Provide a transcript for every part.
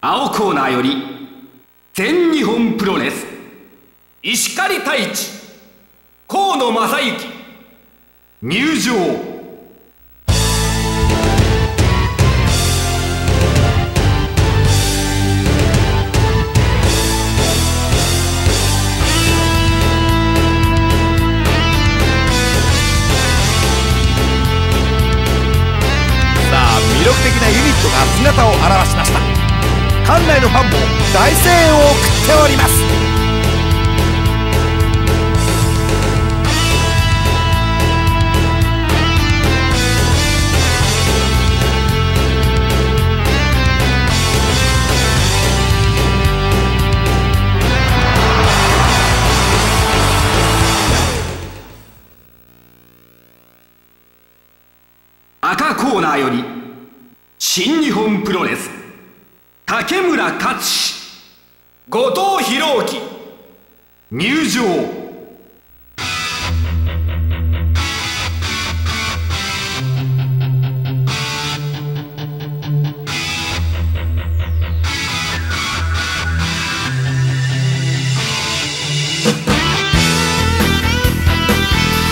青コーナーより全日本プロレス石狩太一河野正幸入場。館内のファンも大声援を送っております。赤コーナーより新日本プロレス。竹村勝後藤弘樹入場。さ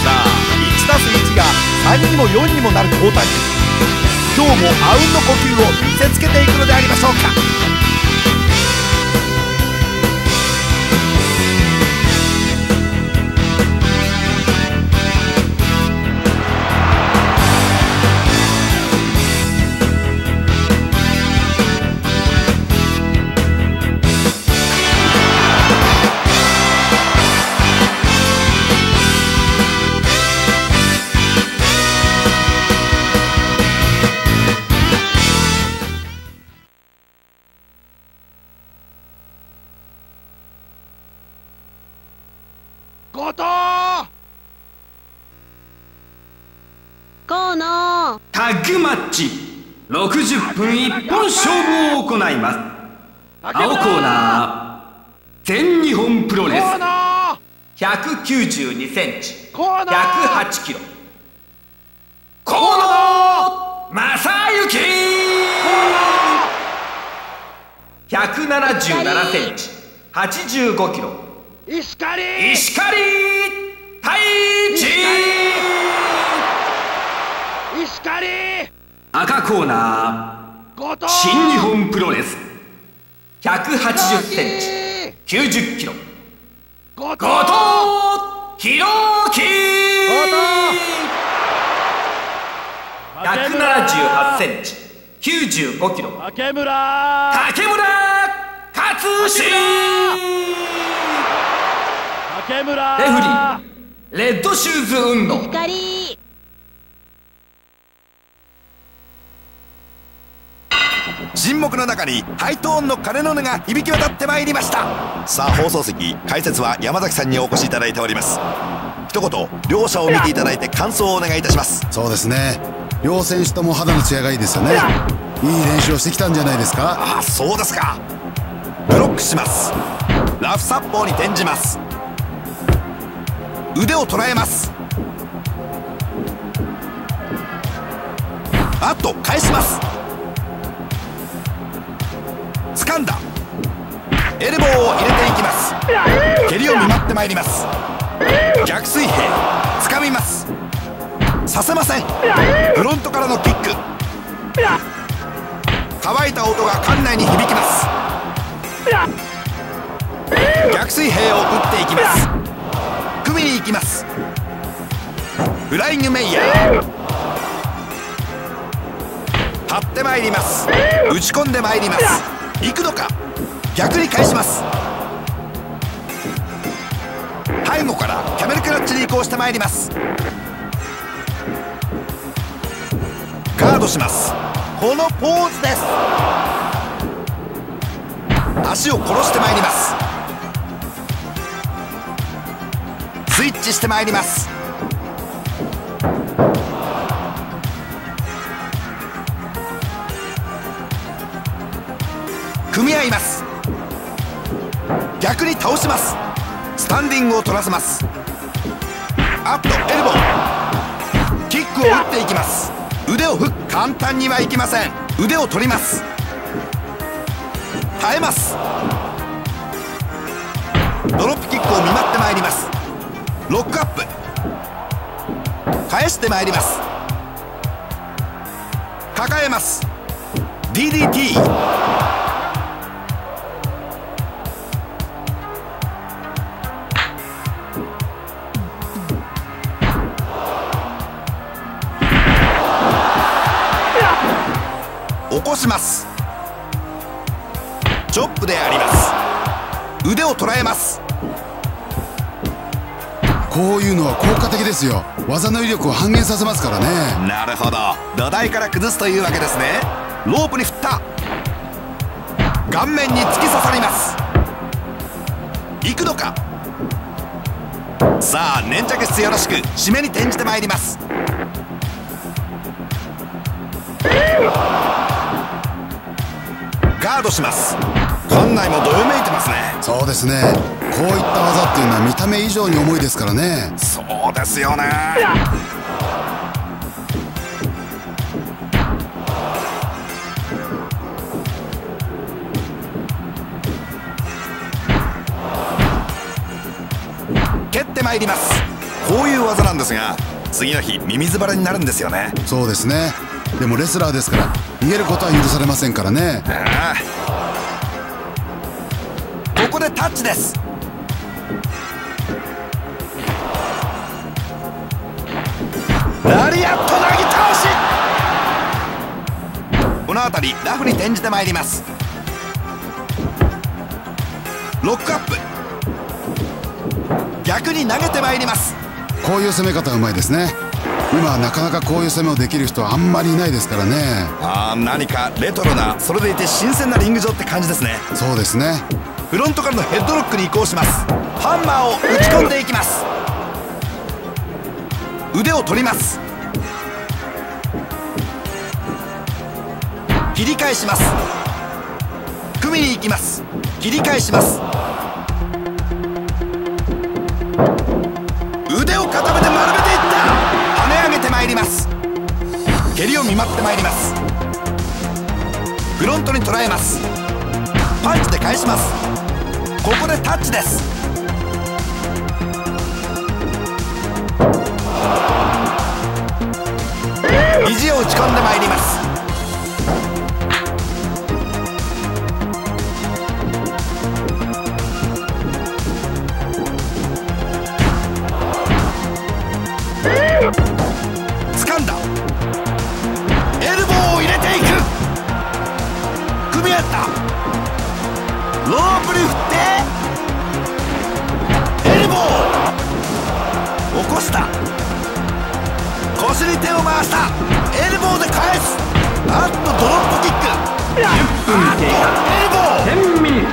あ1たす1が3にも4にもなる交代。です今日もあうんの呼吸を見せつけていくのでありましょうか。60分一本勝負を行います。青コーナー全日本プロレス。192センチ108キロ。河野正幸。177センチ85キロ。石狩。石狩。太一。石狩赤コーナ後ー新日本プロレス。180センチ。90キロ。後後藤弘樹178センチ。95キロ。竹村。竹村。勝志竹村。レフリー。レッドシューズ運動沈黙の中にハイトーンの鐘の音が響き渡ってまいりました。さあ放送席解説は山崎さんにお越しいただいております。一言両者を見ていただいて感想をお願いいたします。そうですね。両選手とも肌の艶がいいですよね。いい練習をしてきたんじゃないですか？ああそうですか。ブロックします。ラフサッポーに転じます。腕を捉えます。あっと返します掴んだ。エルボーを入れていきます。蹴りを見舞ってまいります。逆水平。掴みます。させません。フロントからのキック。乾いた音が館内に響きます。逆水平を打っていきます。組みに行きます。フライングメイヤー。張ってまいります。打ち込んでまいります。行くのか？逆に返します。背後からキャメルクラッチに移行してまいります。ガードします。このポーズです。足を殺してまいります。スイッチしてまいります。組み合います。逆に倒します。スタンディングを取らせます。アップとエルボー。キックを打っていきます。腕をフッ簡単にはいきません。腕を取ります。耐えます。ドロップキックを見舞ってまいります。ロックアップ。返してまいります。抱えます。DDT します。チョップであります。腕を捉えます。こういうのは効果的ですよ。技の威力を半減させますからね。なるほど。土台から崩すというわけですね。ロープに振った。顔面に突き刺さります。行くのか。さあ粘着質よろしく。締めに転じてまいります。ガードします。館内もどよめいてますね。そうですね。こういった技っていうのは見た目以上に重いですからね。そうですよね。蹴ってまいります。こういう技なんですが次の日ミミズバレになるんですよね。そうですねでもレスラーですから逃げることは許されませんからね。ここでタッチです。ラリアットなぎ倒し。この辺りラフに転じてまいります。ロックアップ。逆に投げてまいります。こういう攻め方はうまいですね今はなかなかこういう攻めをできる人はあんまりいないですからね。ああ何かレトロなそれでいて新鮮なリング上って感じですね。そうですね。フロントからのヘッドロックに移行します。ハンマーを打ち込んでいきます。腕を取ります。切り返します。組みに行きます。切り返します蹴りを見舞ってまいります。フロントに捉えます。パンチで返します。ここでタッチです。肘を打ち込んでまいります腰に手を回した。エルボーで返す。あっとドロップキック。あっとエルボー。10ミエル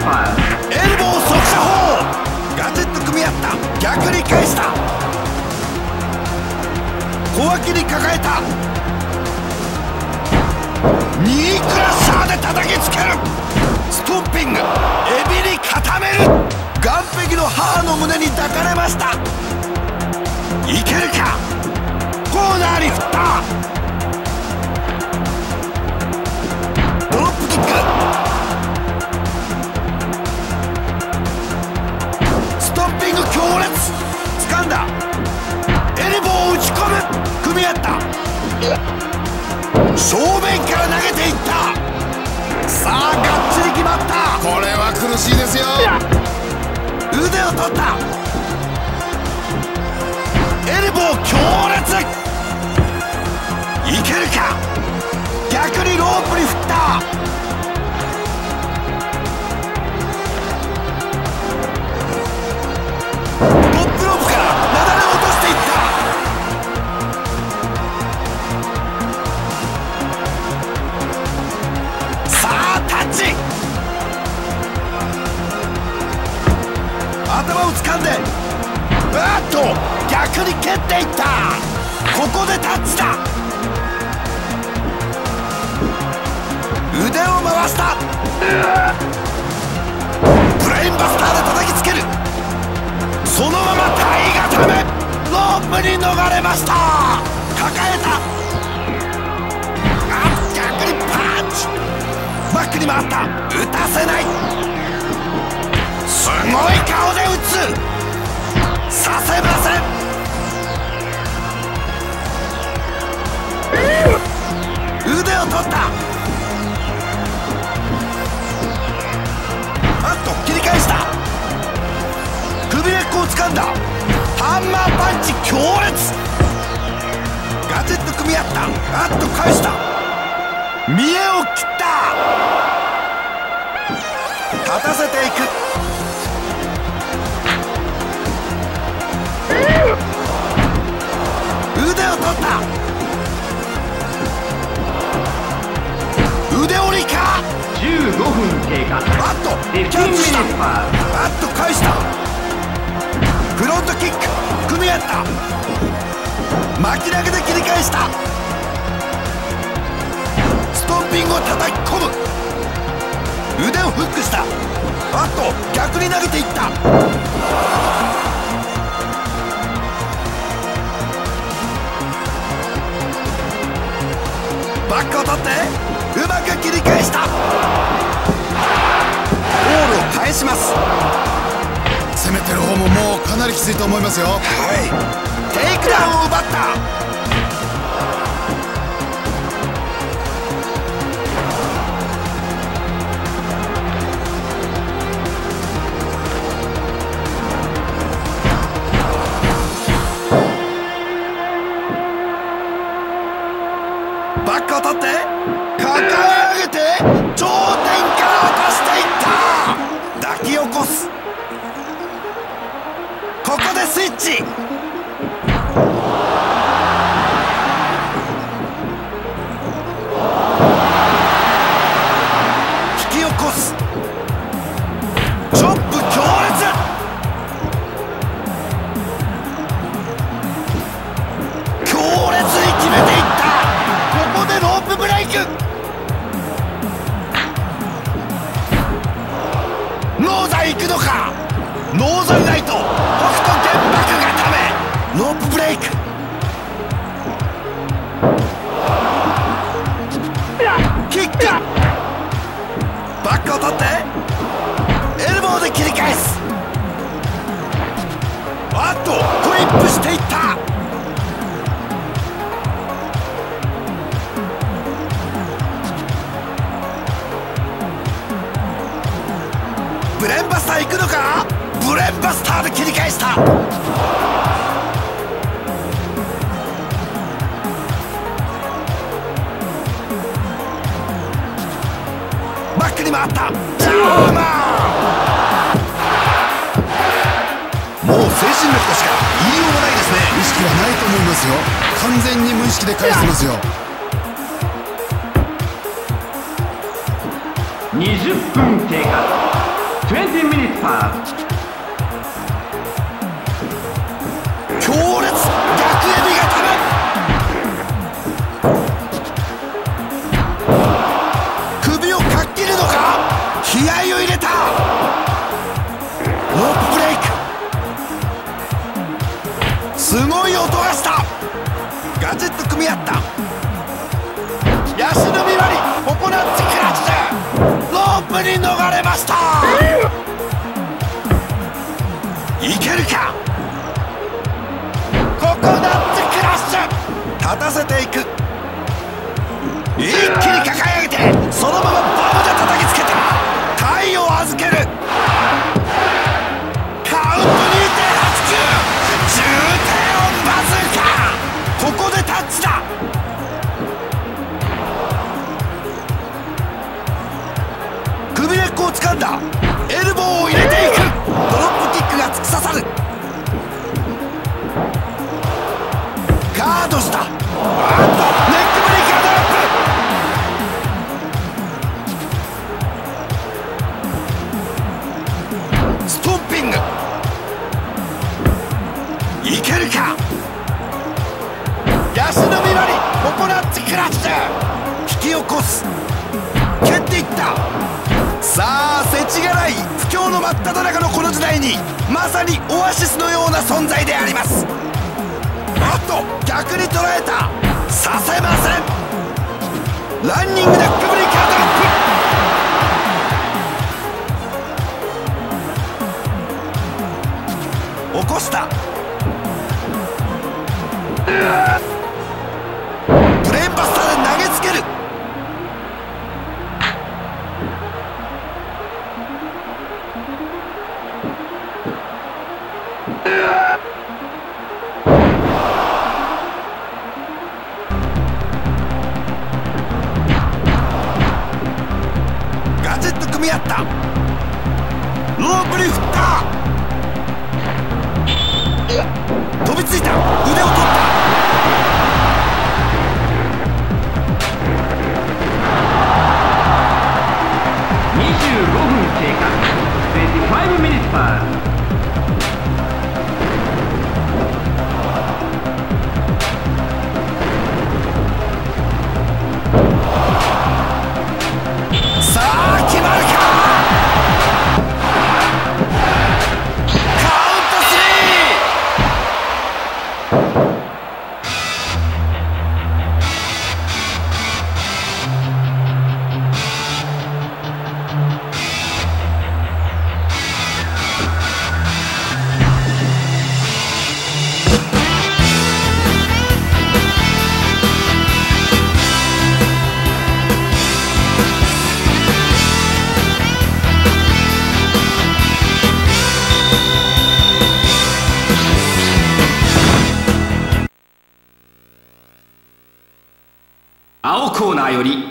ボー速射砲。ガジェット組み合った。逆に返した。小脇に抱えた。ニークラッシャーで叩きつける。ストンピング。エビに固める。岸壁の母の胸に抱かれました。いけるか？コーナーに振った。ドロップキック。ストッピング強烈。掴んだ。エルボーを打ち込む。組み合った。正面から投げていった。さあがっちり決まった。これは苦しいですよ。腕を取った。エルボー強烈いけるか？逆にロープに振った。トップロープからなだれを落としていった。さあタッチ。頭を掴んであっと逆に蹴っていった。ここでタッチだ。ブレインバスターで叩きつける。そのまま体固めロープに逃れました。抱えた。あ逆にパンチ。真っックに回った。打たせない。すごい顔で打つ。させません。腕を取った。首根っこを掴んだ。ハンマーパンチ強烈。ガチッと組み合った。あっと返した。見栄を切った。立たせていく。腕を取った。腕折りか。15分経過。あっと。キャッチしたあっと返したフロントキック組み合った。巻き投げで切り返した。ストンピングを叩き込む。腕をフックした。あと逆に投げていった。バックを取ってうまく切り返した。ボールを返します。攻めてる方ももうかなりきついと思いますよ。はい。テイクダウンを奪ったスイッチした。バックに回った。ジャーマン。もう精神力としか言いようがないですね。意識はないと思いますよ。完全に無意識で返してますよ。20分経過。20 minutes pass 強烈逆エビがため首をかっきるのか？気合を入れた。ロープブレイク。すごい音がした。ガチッと組み合った。ヤシの実割り。ココナッツクラッシュロープに逃れました。ュ立たせていく。一気に抱え上げてそのまま起こす。蹴っていった。さあ世知辛い不況の真っ只中のこの時代にまさにオアシスのような存在であります。あっと逆に捉えた。させません。ランニングでックブリタッ。ク起こした。より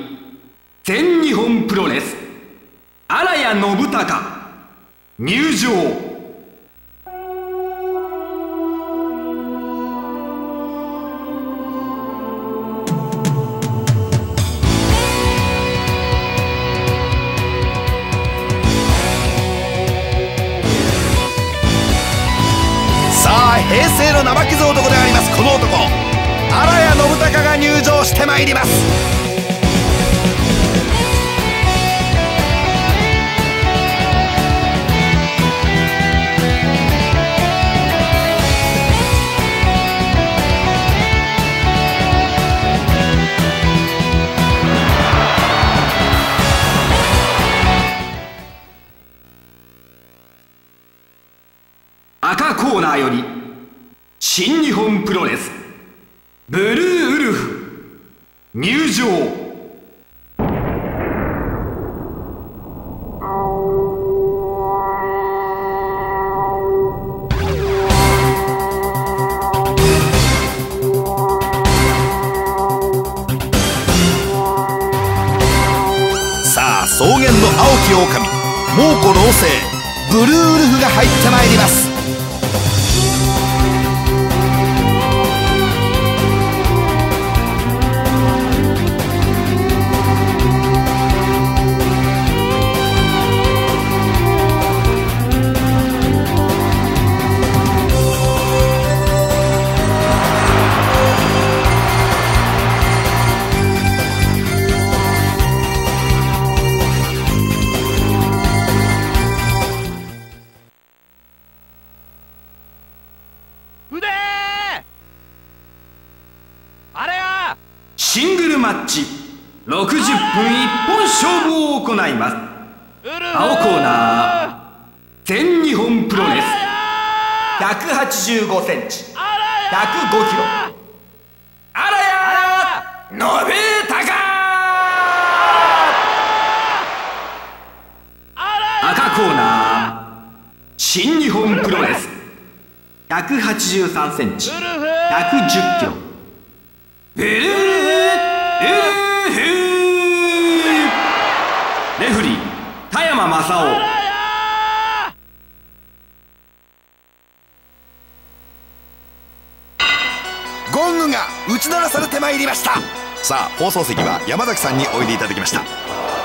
放送席は山崎さんにおいでいただきました。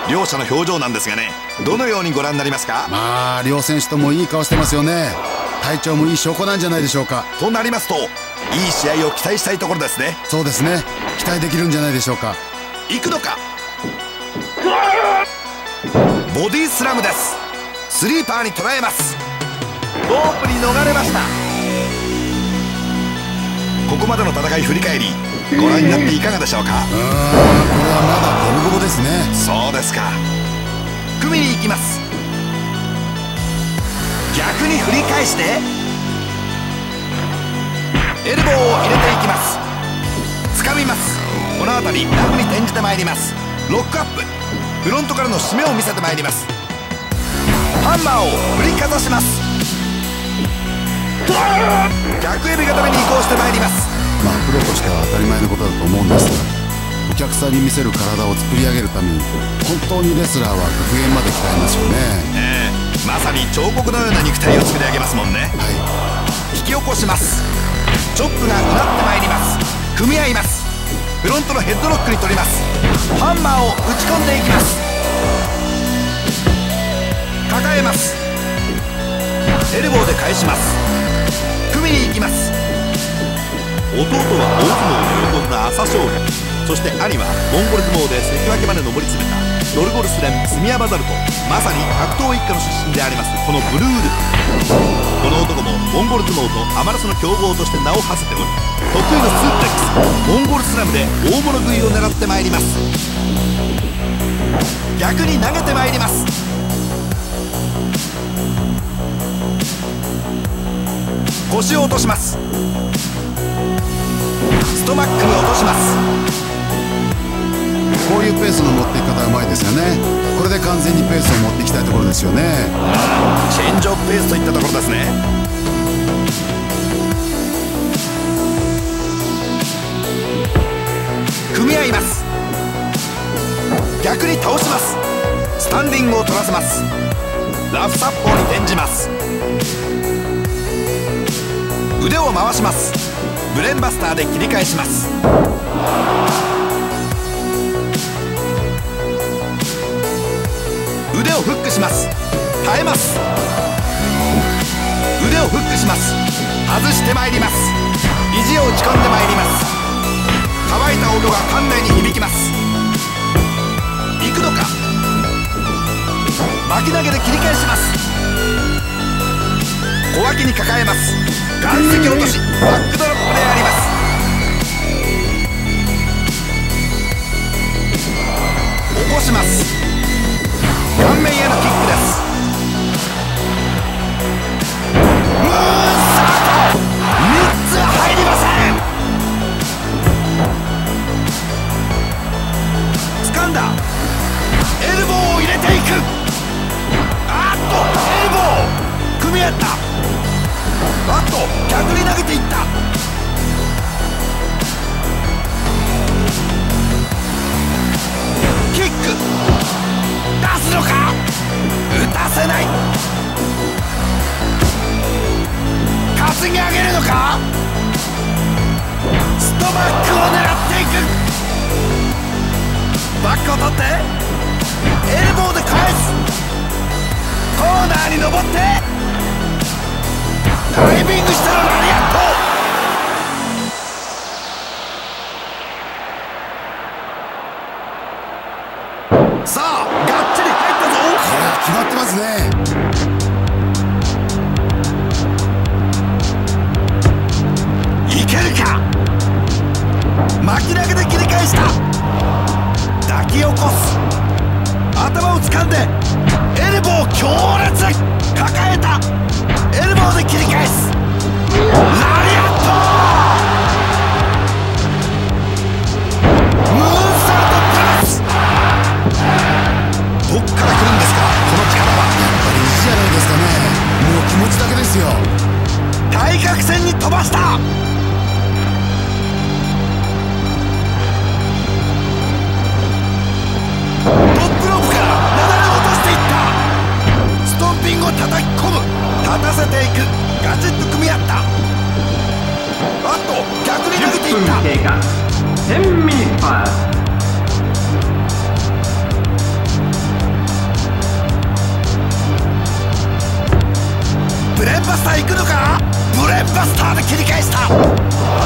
両者の表情なんですがねどのようにご覧になりますか？まあ両選手ともいい顔してますよね。体調もいい証拠なんじゃないでしょうか。となりますといい試合を期待したいところですね。そうですね。期待できるんじゃないでしょうか。行くのか？ボディスラムです。スリーパーに捉えます。ロープに逃れました。ここまでの戦い振り返りご覧になっていかがでしょうか？うーん。これはまだゴムゴムですね。そうですか。組みに行きます。逆に振り返して。エルボーを入れていきます。掴みます。この辺りラフに転じてまいります。ロックアップ。フロントからの締めを見せてまいります。ハンマーを振りかざします。逆エビ固めに移行してまいりますまあプロとしては当たり前のことだと思うんですがお客さんに見せる体を作り上げるために本当にレスラーは極限まで鍛えますよね。ええまさに彫刻のような肉体を作り上げますもんね。はい。引き起こします。チョップがうなってまいります。組み合います。フロントのヘッドロックに取ります。ハンマーを打ち込んでいきます。抱えます。エルボーで返します。組みに行きます弟は大相撲に喜んだ朝青龍。そして兄はモンゴル相撲で関脇まで上り詰めたドルゴルス連スミアバザルとまさに格闘一家の出身でありますこのブルール。この男もモンゴル相撲とアマラスの強豪として名を馳せており得意のスープレックスモンゴルスラムで大物食いを狙ってまいります。逆に投げてまいります。腰を落とします。ストマックに落とします。こういうペースの持っていき方うまいですよね。これで完全にペースを持っていきたいところですよね。チェンジオブペースといったところですね。組み合います。逆に倒します。スタンディングを取らせます。ラフサッポーに転じます。腕を回しますブレンバスターで切り返します。腕をフックします。耐えます。腕をフックします。外してまいります。肘を打ち込んでまいります。乾いた音が館内に響きます。行くのか。巻き投げで切り返します。小脇に抱えます。岩石落とし。バックドロこします。顔面へのキックです。ムーンサート !3 つは入りません!掴んだ。エルボーを入れていく。あっとエルボー!組み合った。あっと逆に投げていった。出すのか打たせない。担ぎ上げるのか？ストバックを狙っていく。バックを取って。エルボーで返す。コーナーに登って。ダイビングしたらラリ決まってますね。いけるか？巻き投げで切り返した。抱き起こす。頭を掴んでエルボー強烈。抱えた。エルボーで切り返す。ラリアット！ムーンサートプラス。どっから来るんですか？この力は。じゃないですかね。もう気持ちだけですよ。対角線に飛ばした。トップロープからなだれ落としていった。ストンピングを叩き込む。立たせていく。ガチッと組み合った。あと逆に投げてい10った。分経過。10ミニッパーレンバスター行くのか？ブレンバスターで切り返した。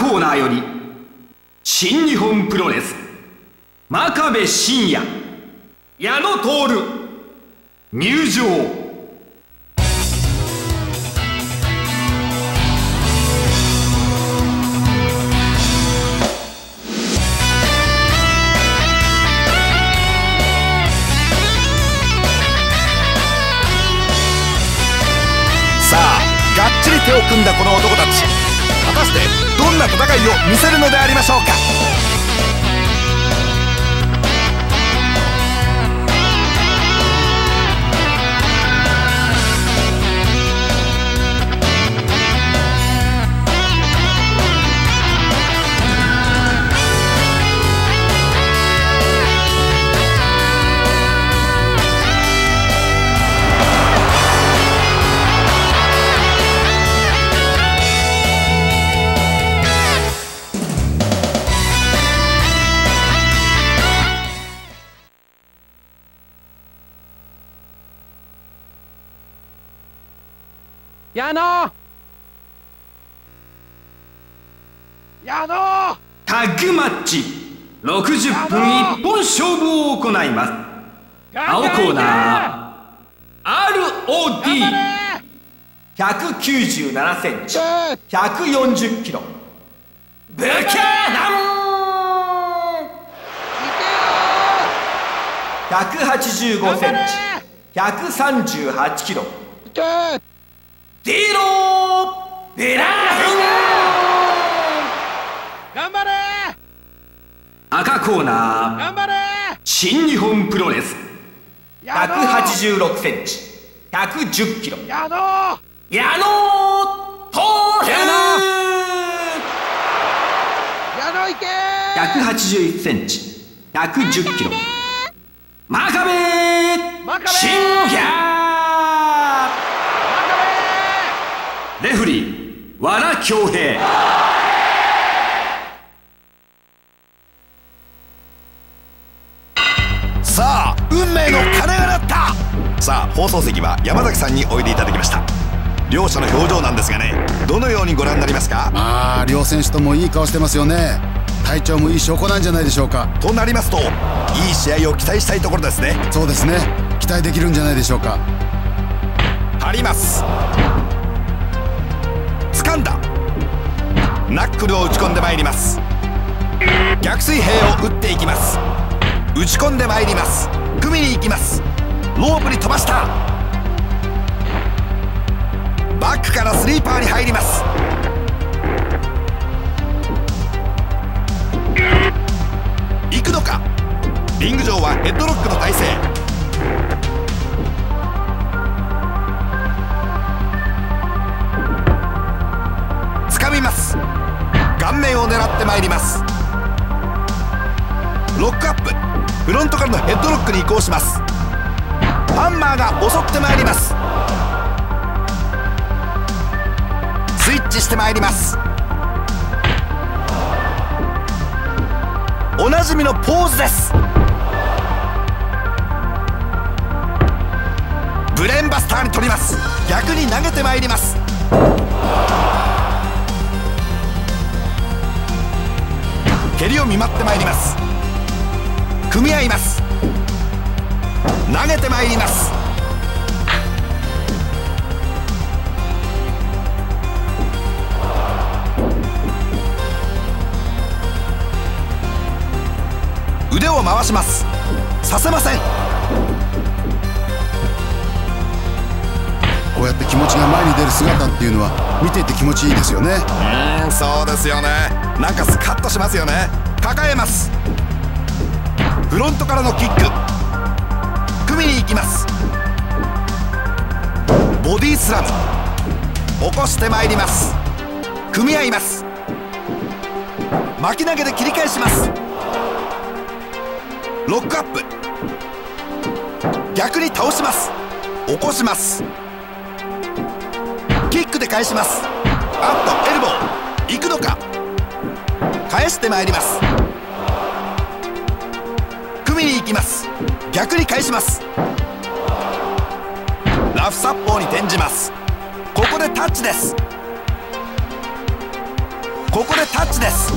コーナーより新日本プロレス真壁真也矢野徹入場。さあがっちり手を組んだこの男たち。果たしてな戦いを見せるのでありましょうか。矢野矢野タッグマッチ。60分一本勝負を行います。青コーナー。ROD197 センチ。140キロ。ブキャナン185センチ。138キロディロー・ベラー頑張れ。赤コーナー頑張れ。新日本プロレス。矢野186センチ110キロ。矢野矢野トール矢野行け181センチ110キロ。真壁。真壁真也レフリー和田恭平。さあ運命の鐘が鳴った。さあ放送席は山崎さんにおいでいただきました。両者の表情なんですがねどのようにご覧になりますか？まあ両選手ともいい顔してますよね。体調もいい証拠なんじゃないでしょうか。となりますといい試合を期待したいところですね。そうですね。期待できるんじゃないでしょうか。張ります掴んだ。ナックルを打ち込んでまいります。逆水平を打っていきます。打ち込んでまいります。組みに行きます。ロープに飛ばした。バックからスリーパーに入ります。行くのか。リング上はヘッドロックの体勢。掴みます。顔面を狙ってまいります。ロックアップ。フロントからのヘッドロックに移行します。ハンマーが襲ってまいります。スイッチしてまいります。おなじみのポーズです。ブレーンバスターに取ります。逆に投げてまいります。蹴りを見舞ってまいります。組み合います。投げてまいります。腕を回します。させません。こうやって気持ちが前に出る姿っていうのは見ていて気持ちいいですよね。うんそうですよね。なんかスカッとしますよね。抱えます。フロントからのキック。組みに行きます。ボディスラム。起こしてまいります。組み合います。巻き投げで切り返します。ロックアップ。逆に倒します。起こします。で返します。あっとエルボー。行くのか。返してまいります。組みに行きます。逆に返します。ラフ殺法に転じます。ここでタッチです。ここでタッチです。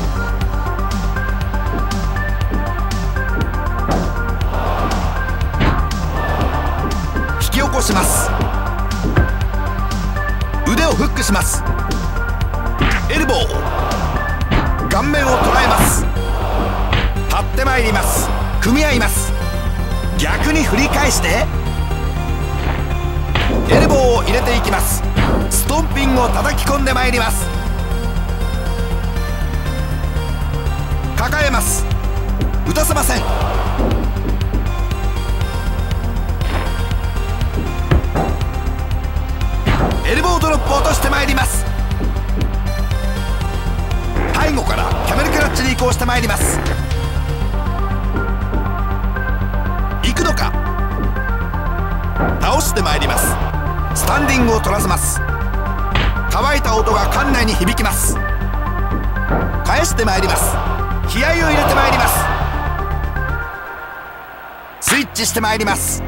引き起こします。腕をフックします。エルボー。顔面を捉えます。張ってまいります。組み合います。逆に振り返して。エルボーを入れていきます。ストンピングを叩き込んでまいります。抱えます。打たせません。エルボードロップを落としてまいります。背後からキャメルクラッチに移行してまいります。行くのか？倒してまいります。スタンディングを取らせます。乾いた音が館内に響きます。返してまいります。気合を入れてまいります。スイッチしてまいります。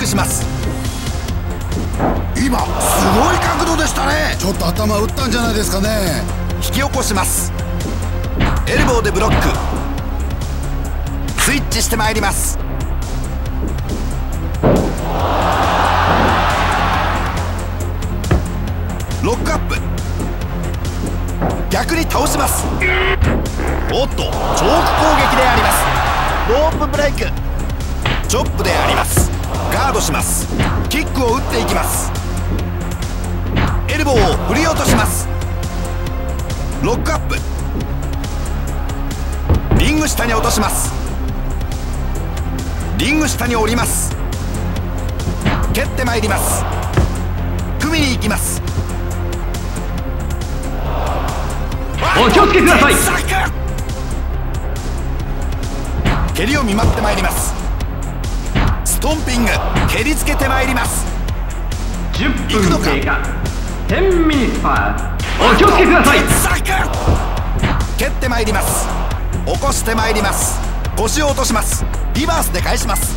ックします。今すごい角度でしたね。ちょっと頭打ったんじゃないですかね。引き起こします。エルボーでブロック。スイッチしてまいります。ロックアップ。逆に倒します。おっとチョーク攻撃であります。ロープブレイク。チョップでありますガードします。キックを打っていきます。エルボーを振り落とします。ロックアップ。リング下に落とします。リング下に降ります。蹴ってまいります。組みに行きます。お気をつけください。蹴りを見舞ってまいりますストンピング。蹴りつけてまいります。10行くのか分経過。10ミニッツパー。お気をつけください。蹴ってまいります。起こしてまいります。腰を落とします。リバースで返します。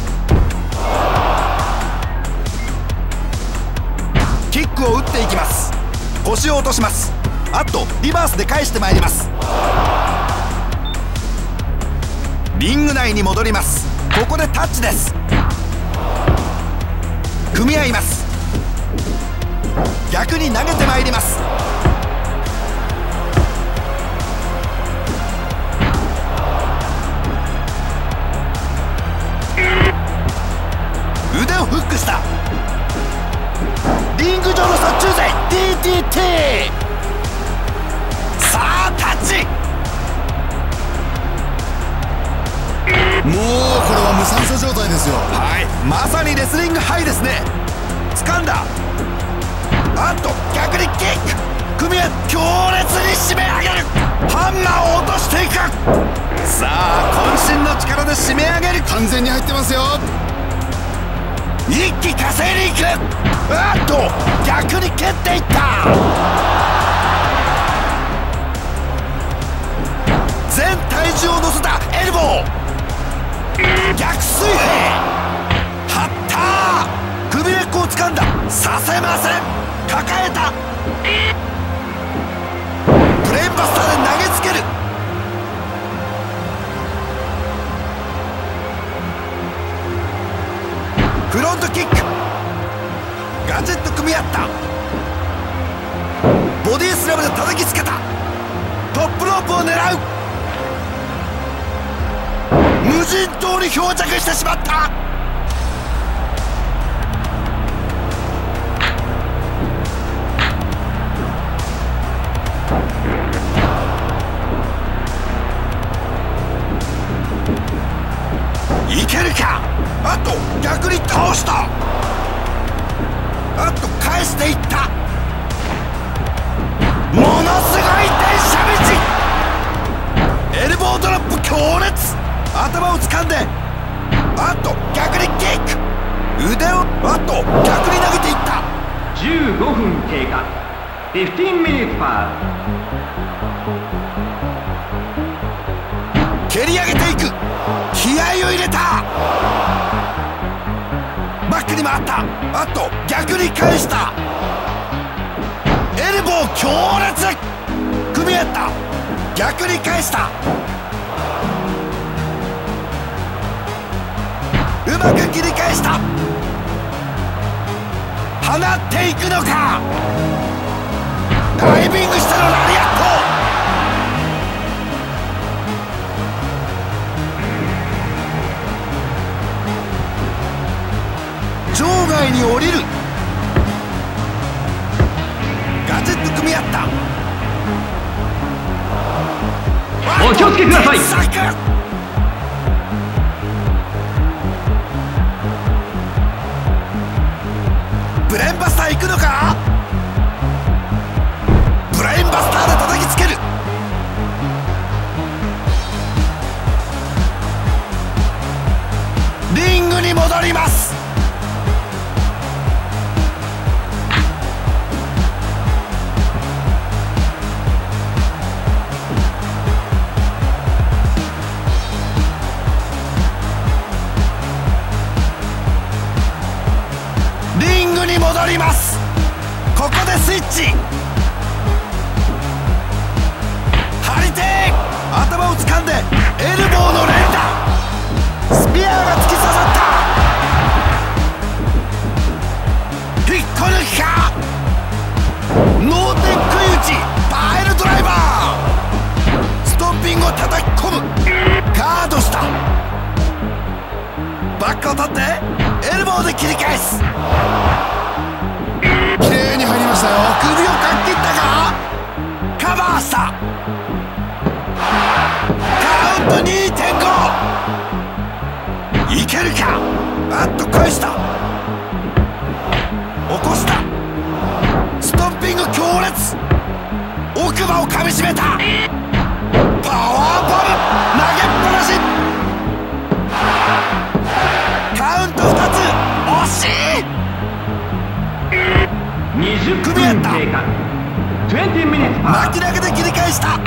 キックを打っていきます。腰を落とします。あとリバースで返してまいります。リング内に戻ります。ここでタッチです組み合います。逆に投げてまいります。腕をフックした。リング上の殺虫剤 DDT さあタッチ。もうこれは無酸素状態ですよ。まさにレスリングハイですね。掴んだ。あと逆にキック。組み合強烈に締め上げる。ハンマーを落としていく。さあ渾身の力で締め上げる。完全に入ってますよ。一気稼いでいく。あっと逆に蹴っていった。全体重を乗せたエルボー。逆水平させません。抱えた。ブレーンバスターで投げつける。フロントキック。ガジェット組み合った。ボディスラムで叩きつけた。トップロープを狙う。無人島に漂着してしまった。掴んで。あと逆にキック。腕をあと逆に投げていった。15分経過。15 minutes 蹴り上げていく。気合を入れた。バックに回った。あと逆に返した。エルボー強烈。組み合った。逆に返した切り返した。放っていくのか。ダイビングしてのラリアット場外に降りる。ガジェット組み合った。お気をつけくださいブレーンバスター行くのか？ブレーンバスターで叩きつける。リングに戻ります。ングに戻ります。ここでスイッチ。張り手。頭を掴んでエルボーの連打。スピアーが突き刺さった。引っこ抜きか脳天食い打ち。パイルドライバー。ストンピングを叩き込む。ガードした。バックを取ってエルボーで切り返す。麗に入りましたよ首をかっ切ったか？カバーしたカウント2.5いけるか？バット返した。起こした。ストッピング強烈。奥歯をかみしめた。組み合った。巻き投げで切り返した。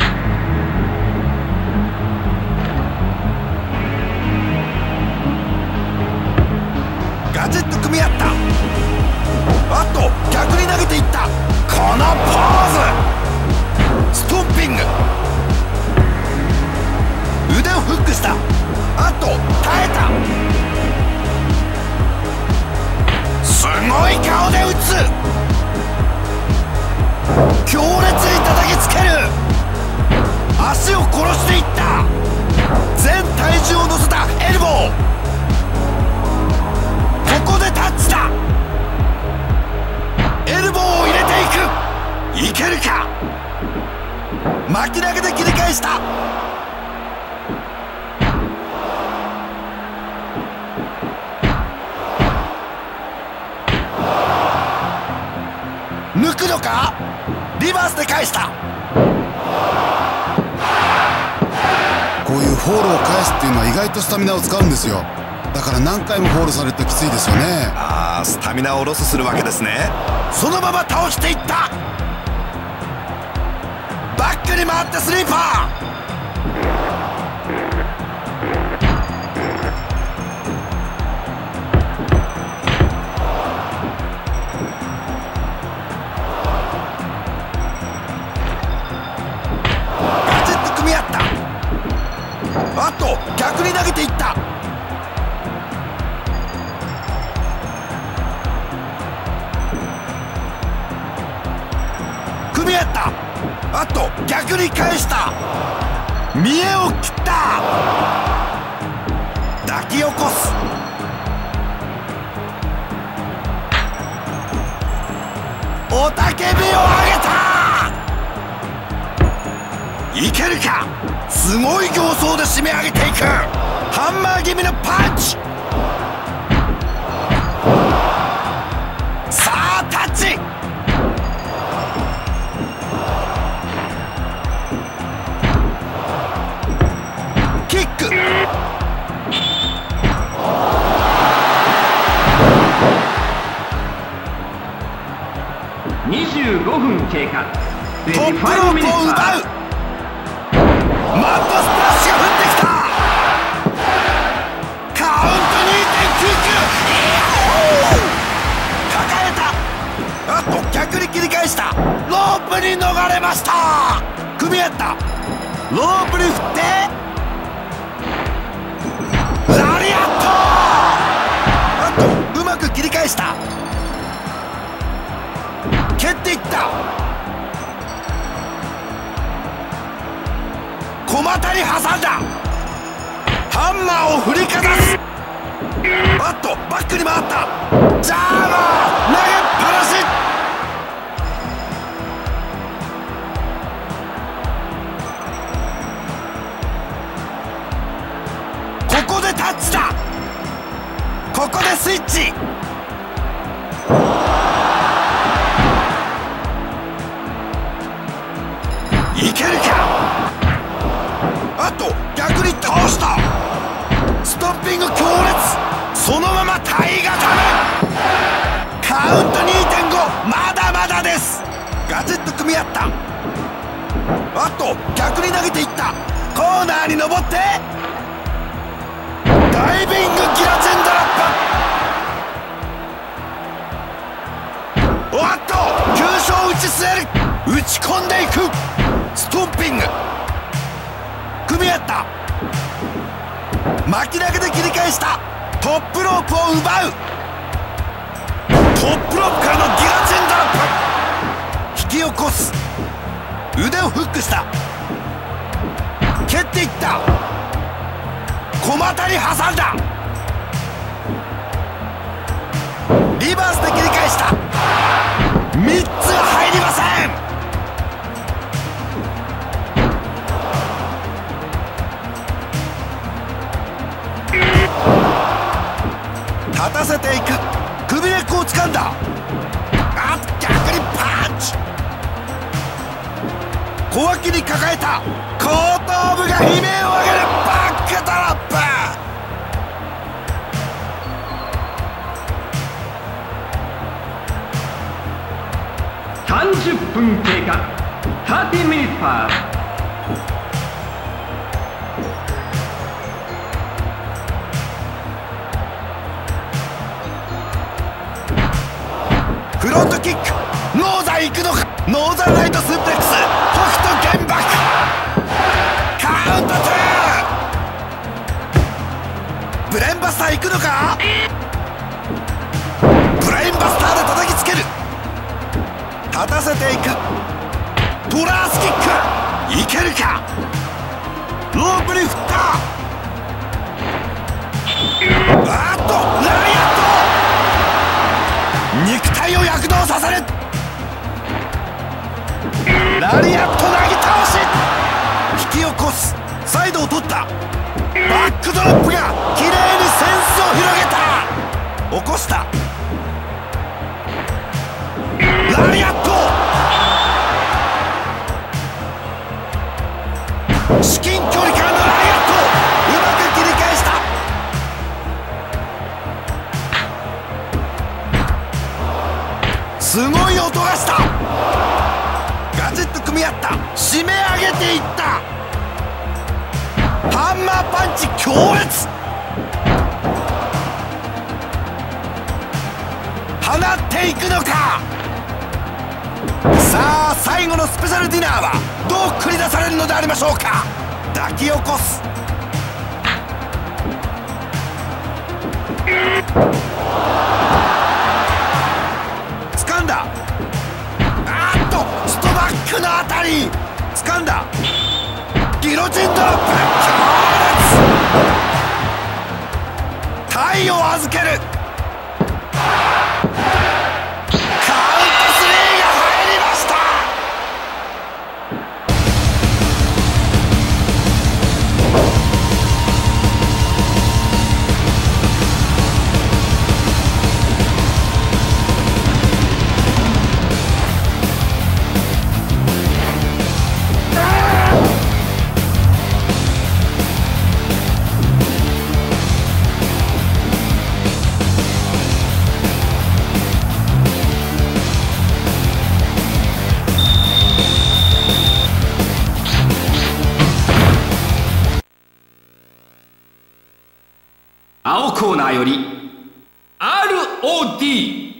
ガジェット組み合った。あと逆に投げていった。このポーズ。ストンピング。腕をフックした。あと耐えた。すごい顔で打つ。強烈に叩きつける。足を殺していった。全体重を乗せたエルボー。ここでタッチだ。エルボーを入れていく。いけるか。巻き投げで切り返した。で返した。こういうフォールを返すっていうのは意外とスタミナを使うんですよ。だから何回もフォールされるときついですよね。ああスタミナをロスするわけですね。そのまま倒していった。バックに回ってスリーパー見栄を切った。抱き起こす。雄たけびを上げた。いけるか。すごい形相で締め上げていく。ハンマー気味のパンチ。経過。トップロープを奪う。マットスプラッシュが降ってきた。カウント2.99抱えた。あと逆に切り返した。ロープに逃れました。組み合った。ロープに振ってラリアットあとうまく切り返した。蹴っていった。股に挟んだ。ハンマーを振りかざす。あっとバックに回った。ジャーマー投げっぱなし。ここでタッチだ。ここでスイッチ。体固めカウント2.5まだまだです。ガチッと組み合った。あと逆に投げていった。コーナーに登ってダイビングギラチェンドラップおっと急所を打ち据える打ち込んでいく。ストンピング。組み合った。巻き投げで切り返した。トップロープを奪う。トップロープからのギガチェンドラップ。引き起こす。腕をフックした。蹴っていった。小股に挟んだ。リバースで切り返した。3つが入りません。立たせていく。首根っこを掴んだ。あ逆にパンチ。小脇に抱えた。後頭部が悲鳴を上げる。バックドロップ。30分経過。30 minutes pass フロントキック。ノーザン行くのか。ノーザンライトスープレックス。北斗玄爆カウント2ブレンバスター行くのか。ブレンバスターで叩きつける。立たせていく。トラースキック。いけるか。ロープに振った。あっとラリアット。を躍動さる。ラリアットなぎ倒し。引き起こす。サイドを取った。バックドロップが綺麗にセンスを広げた。起こした。ラリアット。至近距離からすごい音がした。ガチッと組み合った。締め上げていった。ハンマーパンチ強烈。放っていくのか。さあ最後のスペシャルディナーはどう繰り出されるのでありましょうか。抱き起こす。に掴んだ。ギロチンドロップ。強烈。体を預ける。青コーナーより ROD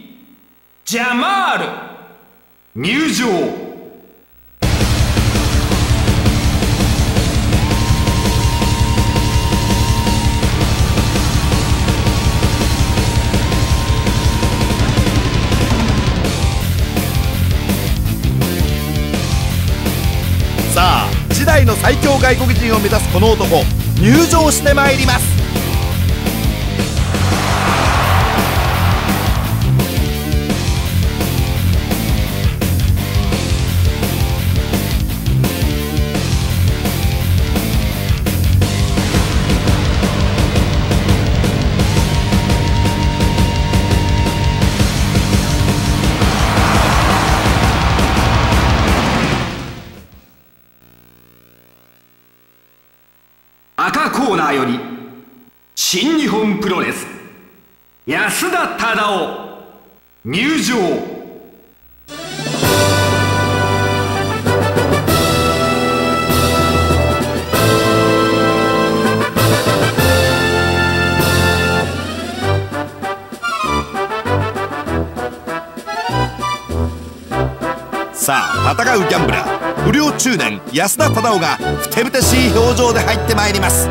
ジャマール。入場。さあ次代の最強外国人を目指すこの男入場してまいります。コーナーより新日本プロレス安田忠夫入場。さあ戦うギャンブラー。不良中年安田忠夫がふてぶてしい表情で入ってまいります。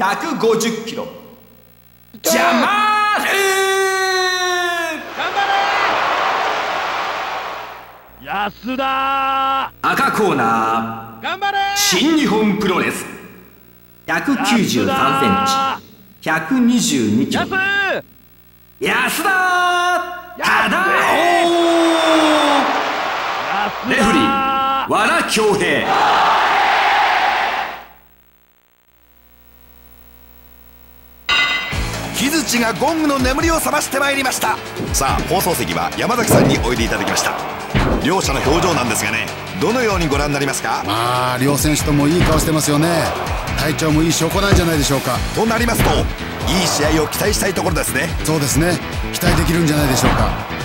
150キロ。ジャマール頑張れ。安田。赤コーナー。頑張れ。新日本プロレス。193センチ。122キロ。安田。忠夫レフリー和田恭平木槌がゴングの眠りを覚ましてまいりました。さあ放送席は山崎さんにおいでいただきました。両者の表情なんですがねどのようにご覧になりますか？まあ両選手ともいい顔してますよね。体調もいい証拠なんじゃないでしょうか。となりますといい試合を期待したいところですね。そうですね。期待できるんじゃないでしょうか。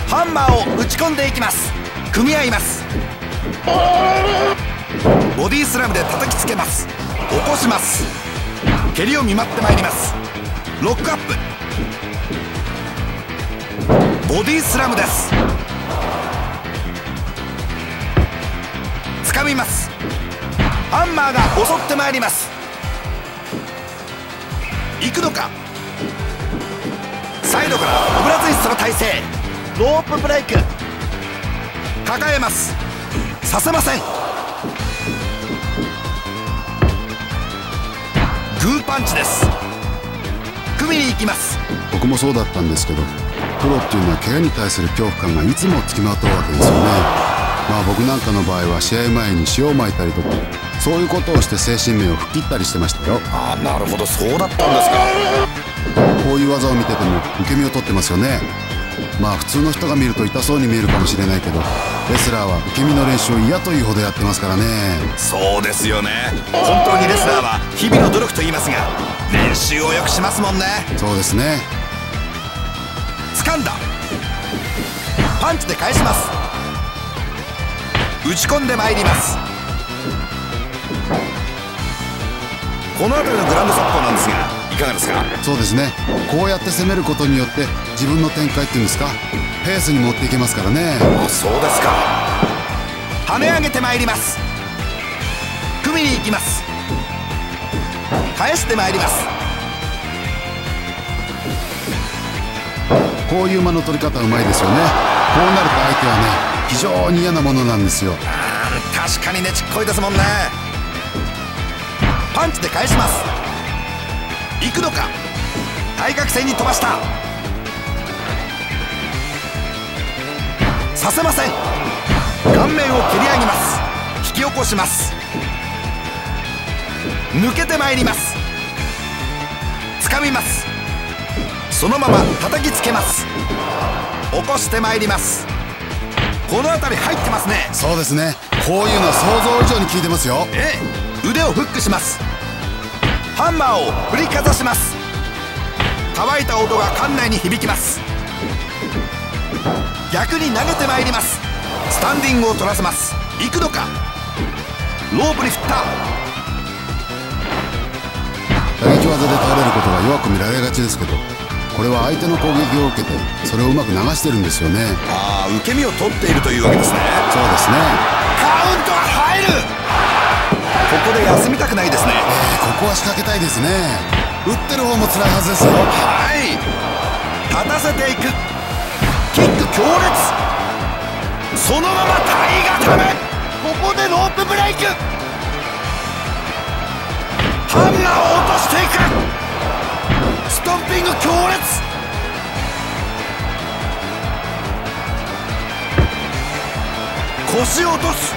ハンマーを打ち込んでいきます。組み合います。ボディスラムで叩きつけます。起こします。蹴りを見舞ってまいります。ロックアップボディスラムです。掴みます。ハンマーが襲ってまいります。行くのか。サイドからオブラツイストの体勢。ロープブレイク。抱えます。させません。グーパンチです。組みに行きます。僕もそうだったんですけどプロっていうのは怪我に対する恐怖感がいつもつきまとうわけですよね。まあ僕なんかの場合は試合前に塩をまいたりとかそういうことをして精神面を吹っ切ったりしてましたよ。ああなるほど。そうだったんですか。こういう技を見てても受け身を取ってますよねまあ普通の人が見ると痛そうに見えるかもしれないけどレスラーは受け身の練習を嫌というほどやってますからね。そうですよね。本当にレスラーは日々の努力と言いますが練習をよくしますもんね。そうですね。掴んだ。パンチで返します。打ち込んでまいります。この辺りのグランドサッポーなんですがいかがですか？そうですね。こうやって攻めることによって自分の展開っていうんですか？ペースに持っていけますからね。そうですか。跳ね上げてまいります。組みに行きます。返してまいります。こういう間の取り方うまいですよね。こうなると相手はね非常に嫌なものなんですよ。確かにねちっこいですもんね。パンチで返します行くのか？対角線に飛ばした。させません。顔面を蹴り上げます。引き起こします。抜けてまいります。掴みます。そのまま叩きつけます。起こしてまいります。この辺り入ってますね。そうですね。こういうのは想像以上に効いてますよ。ええ。腕をフックしますハンマーを振りかざします。乾いた音が館内に響きます。逆に投げてまいります。スタンディングを取らせます。行くのか。ロープに振った。打撃技で倒れることが弱く見られがちですけどこれは相手の攻撃を受けてそれをうまく流してるんですよね。ああ受け身を取っているというわけですね。そうですね。カウントが入るここで休みたくないですね。えー、ここは仕掛けたいですね。打ってる方も辛いはずですよ。はい。立たせていく。キック強烈。そのまま体固めここでロープブレイク。ハンガーを落としていく。ストンピング強烈。腰を落とす。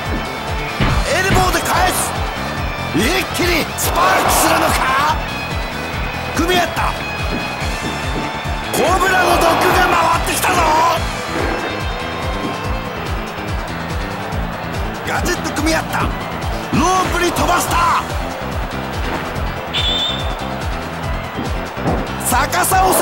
エルボーで返す一気にスパークするのか？組み合った。コブラの毒が回ってきたぞ。ガチッと組み合った。ロープに飛ばした。逆さ押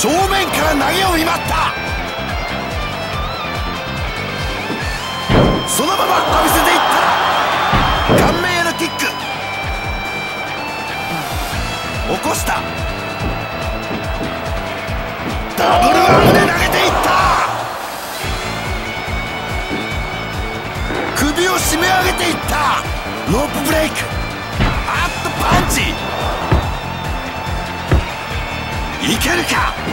正面から投げを見舞った。そのまま浴びせていった顔面へのキック。起こした。ダブルアームで投げていった。首を締め上げていった。ロープブレイク。あっとパンチ。いけるか。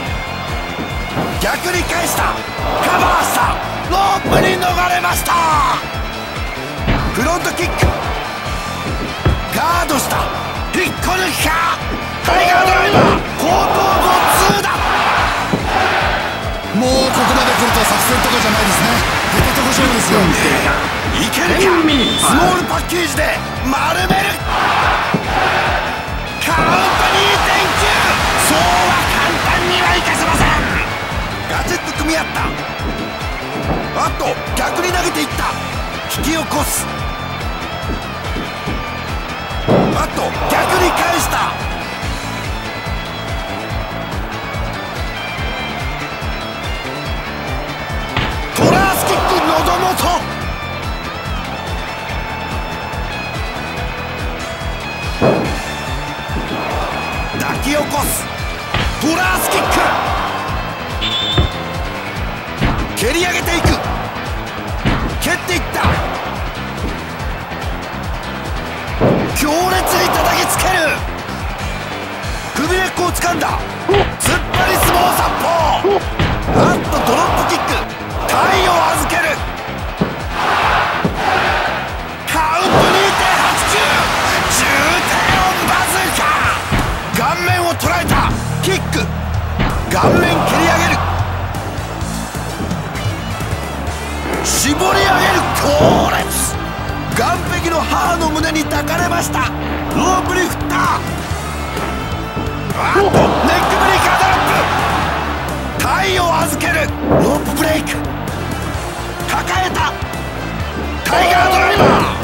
逆に返した。カバーした。ロープに逃れました。フロントキック。ガードした。引っこ抜きか。タイガードライバー後頭部2だ。もうここまで来ると作戦とかじゃないですね。下手とこ勝負ですよ。いけるか？スモールパッケージで丸める。カウン組み合った。あと逆に投げていった。引き起こす。あっと逆に返した。トラースキック喉元抱き起こす。トラースキック。蹴り上げていく。蹴っていった。強烈に叩きつける。首根っこを掴んだ。突っ張り相撲殺法あっとドロップキック。体を預ける。カウント2.89重低音バズーカ。顔面を捉えた。キック。顔面蹴り上げ絞り上げる強烈。岸壁のの母の胸に抱かれました。ロープに振ったあっとネックブレイカードロップ体を預ける。ロープブレイク。抱えた。タイガードライバー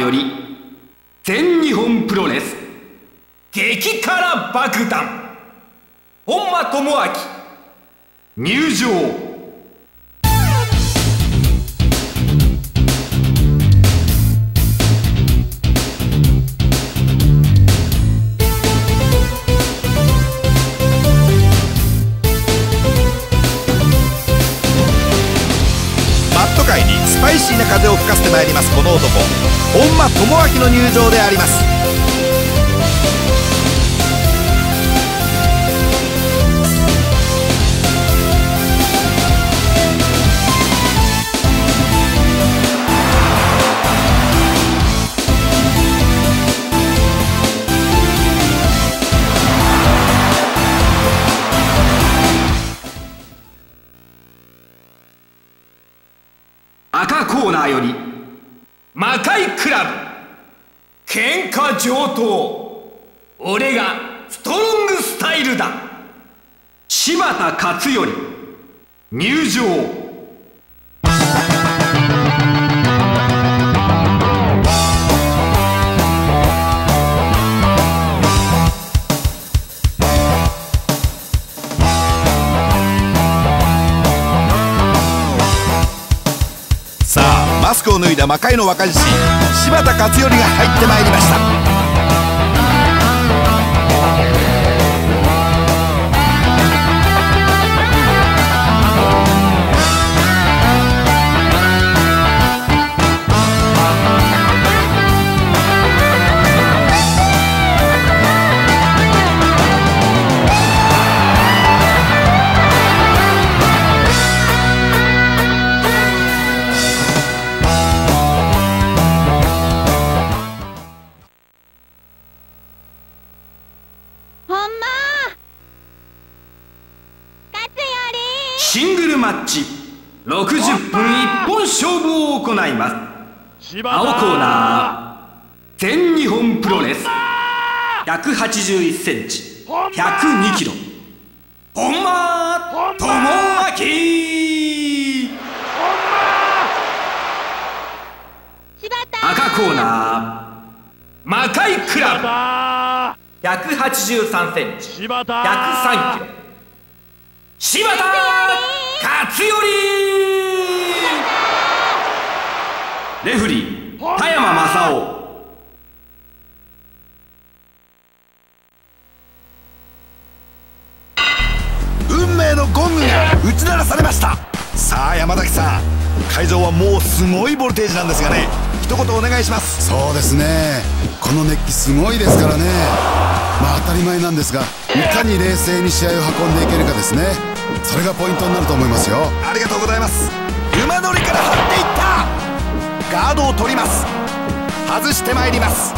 より魔界の若獅子柴田勝頼が入ってまいりました。勝負を行います。青コーナー。全日本プロレス。181センチ。102キロ。本間智明赤コーナー。魔界ク柴ラブ。田183センチ。柴田103キロ。柴田勝頼レフリー田山正雄。運命のゴングが打ち鳴らされました。さあ山崎さん会場はもうすごいボルテージなんですがね。一言お願いします。そうですね。この熱気すごいですからね。まあ当たり前なんですがいかに冷静に試合を運んでいけるかですね。それがポイントになると思いますよ。ありがとうございます。馬乗りから張っていったガードを取ります。外してまいります。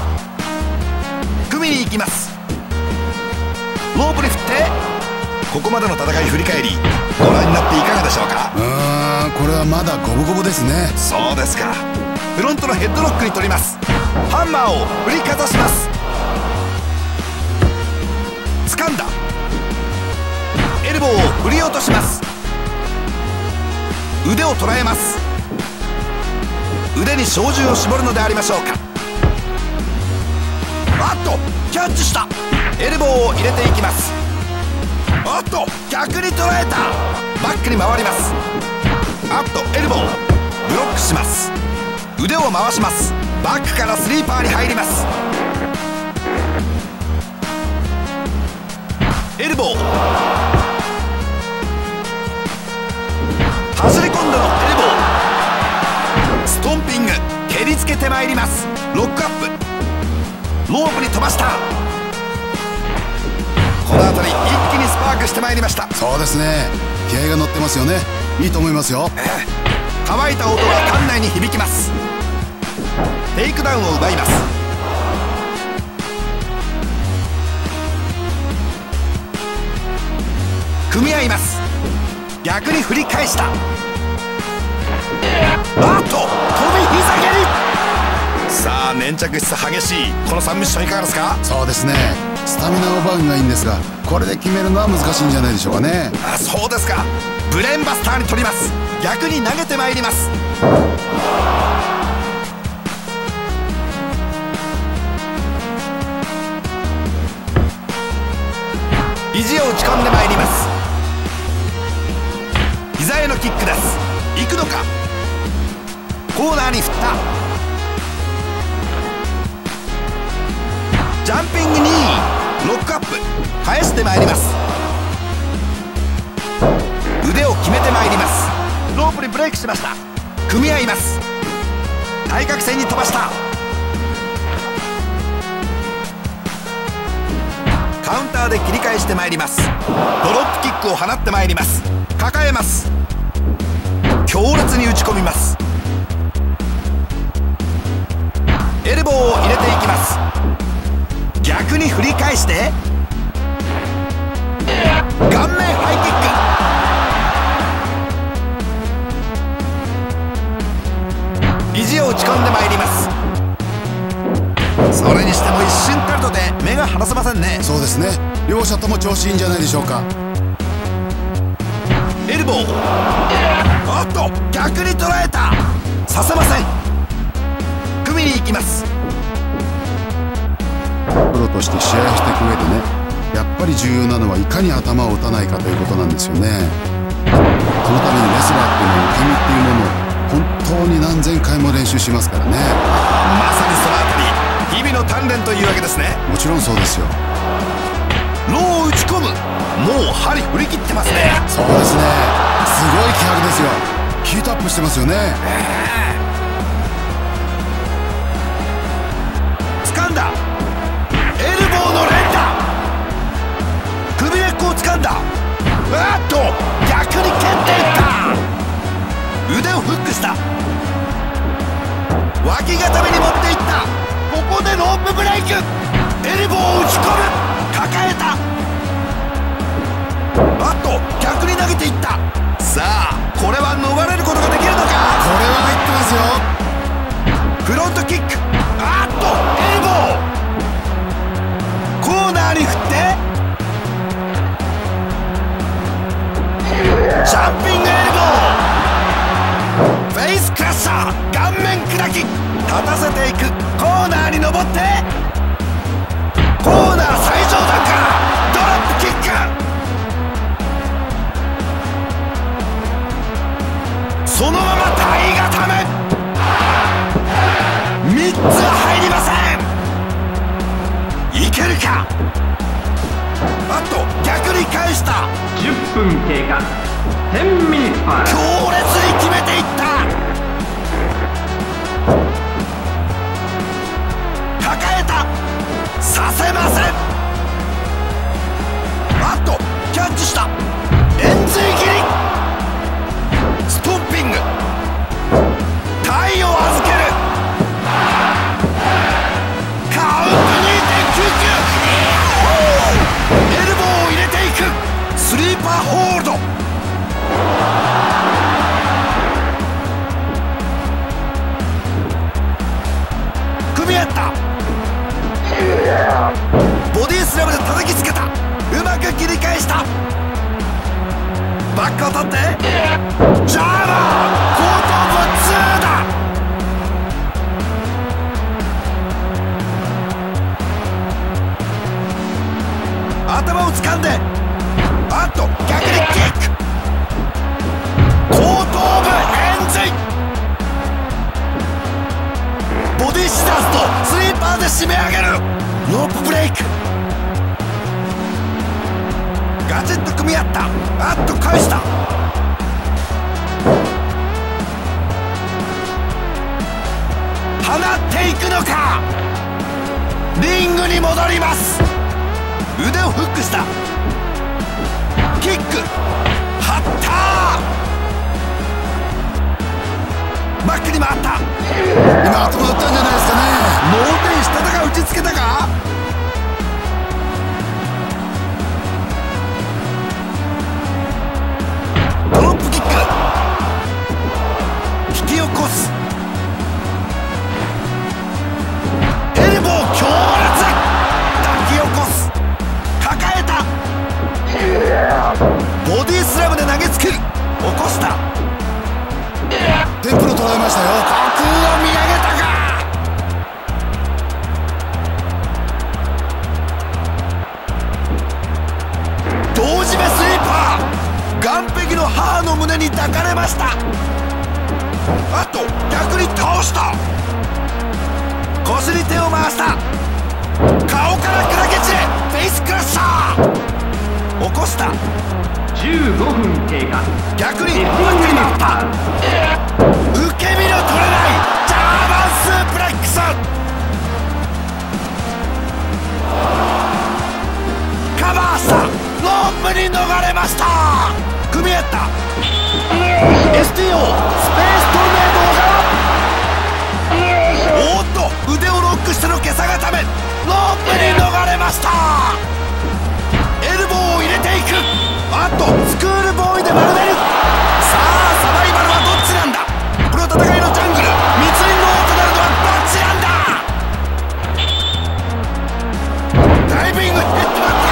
組みに行きます。ロープに振って。ここまでの戦い振り返りご覧になっていかがでしょうか？うーんこれはまだ五分五分ですね。そうですか。フロントのヘッドロックに取ります。ハンマーを振りかざします。掴んだ。エルボーを振り落とします。腕を捉えます腕に照準を絞るのでありましょうか。あっとキャッチした。エルボーを入れていきます。あっと逆に捉えた。バックに回ります。あっとエルボーブロックします。腕を回します。バックからスリーパーに入ります。エルボー。走り込んでのエルボートンピング蹴りつけてまいります。ロックアップ。ロープに飛ばした。この辺り一気にスパークしてまいりました。そうですね。気合が乗ってますよね。いいと思いますよ。乾いた音が館内に響きます。テイクダウンを奪います。組み合います。逆に振り返したあっと飛び膝蹴り。さあ粘着質激しいこのサブミッションいかがですか？そうですね。スタミナを奪うがいいんですがこれで決めるのは難しいんじゃないでしょうかね。あそうですか。ブレーンバスターに取ります。逆に投げてまいります。意地を打ち込んでまいります。膝へのキックです。行くのか？コーナーに振った。ジャンピングにロックアップ。返してまいります。腕を決めてまいります。ロープにブレイクしました。組み合います。対角線に飛ばした。カウンターで切り返してまいります。ドロップキックを放ってまいります。抱えます。強烈に打ち込みます。エルボーを入れていきます。逆に振り返して。顔面ハイキック。意地を打ち込んでまいります。それにしても一瞬たるとで目が離せませんね。そうですね。両者とも調子いいんじゃないでしょうか。エルボー。おっと逆に捉えた。させません組みに行きます。プロとして試合をしていく上でねやっぱり重要なのはいかに頭を打たないかということなんですよね。そのためにレスラーっていうのは受け身っていうものを本当に何千回も練習しますからね。まさにそのあたり。日々の鍛錬というわけですね。もちろんそうですよ。ローを打ち込む。もう針振り切ってますね。そうですね。すごい気迫ですよ。ヒートアップしてますよね。掴あっと逆に蹴っていった。腕をフックした。脇固めに持っていった。ここでロープブレイク。エルボーを打ち込む。抱えた。あっと逆に投げていった。さあこれは逃れることができるのか。これは入ってますよ。フロントキック。あっとエルボー。コーナーに振ってジャンピングエルボーフェイスクラッシャー。顔面砕き立たせていく。コーナーに登って。コーナー最上段から。ドロップキック。そのまま体固め。3つは入りません。いけるか。あと逆に返した。10分経過。10ミニッツパー強烈に決めていった。抱えた。させません。あっとキャッチした。円髄切り。ストンピング。体を預ける。カウント2.99エルボーを入れていく。スリーパーホールド。バックを取って。ジャーマー後頭部2だ。頭を掴んで。あっと逆にキック。後頭部円髄ボディシザーズとスリーパーで締め上げる。ロープブレイク。ガチッと組み合った。あっと返した。放っていくのか。リングに戻ります。腕をフックした。キック。張ったバックに回った。今は止ったんじゃないですかね。脳しただが打ちつけたか？ボディスラムで投げつける。起こした。テンプル捉えましたよ。空を見上げたか。同時目スイーパー。岸壁の母の胸に抱かれました。あと逆に倒した。腰に手を回した。顔から砕け散れフェイスクラッシャー起こした。15分経過。逆にディバックにフィング回った受け身の取れない。ジャーマンスープレックス。カバーしたロープに逃れました。組み合った。STO スペーストルネードおーっと腕をロックしての今朝固め。ロープに逃れましたいく。あとスクールボーイで丸める。さあサバイバルはどっちなんだ。この戦いのジャングル。密林の王となるのはどっちなんだ。ダイビングヘッドバック。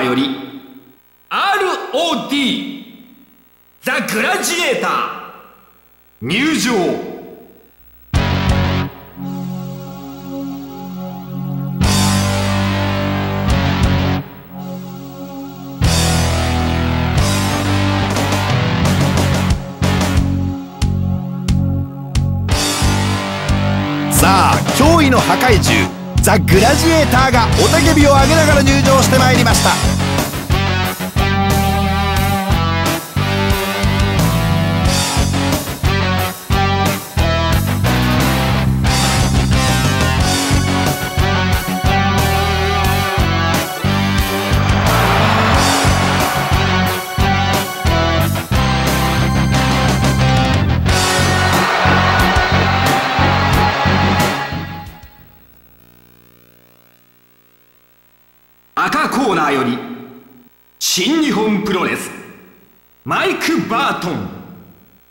ーよりジエーターが雄たけびを上げながら入場してまいりました。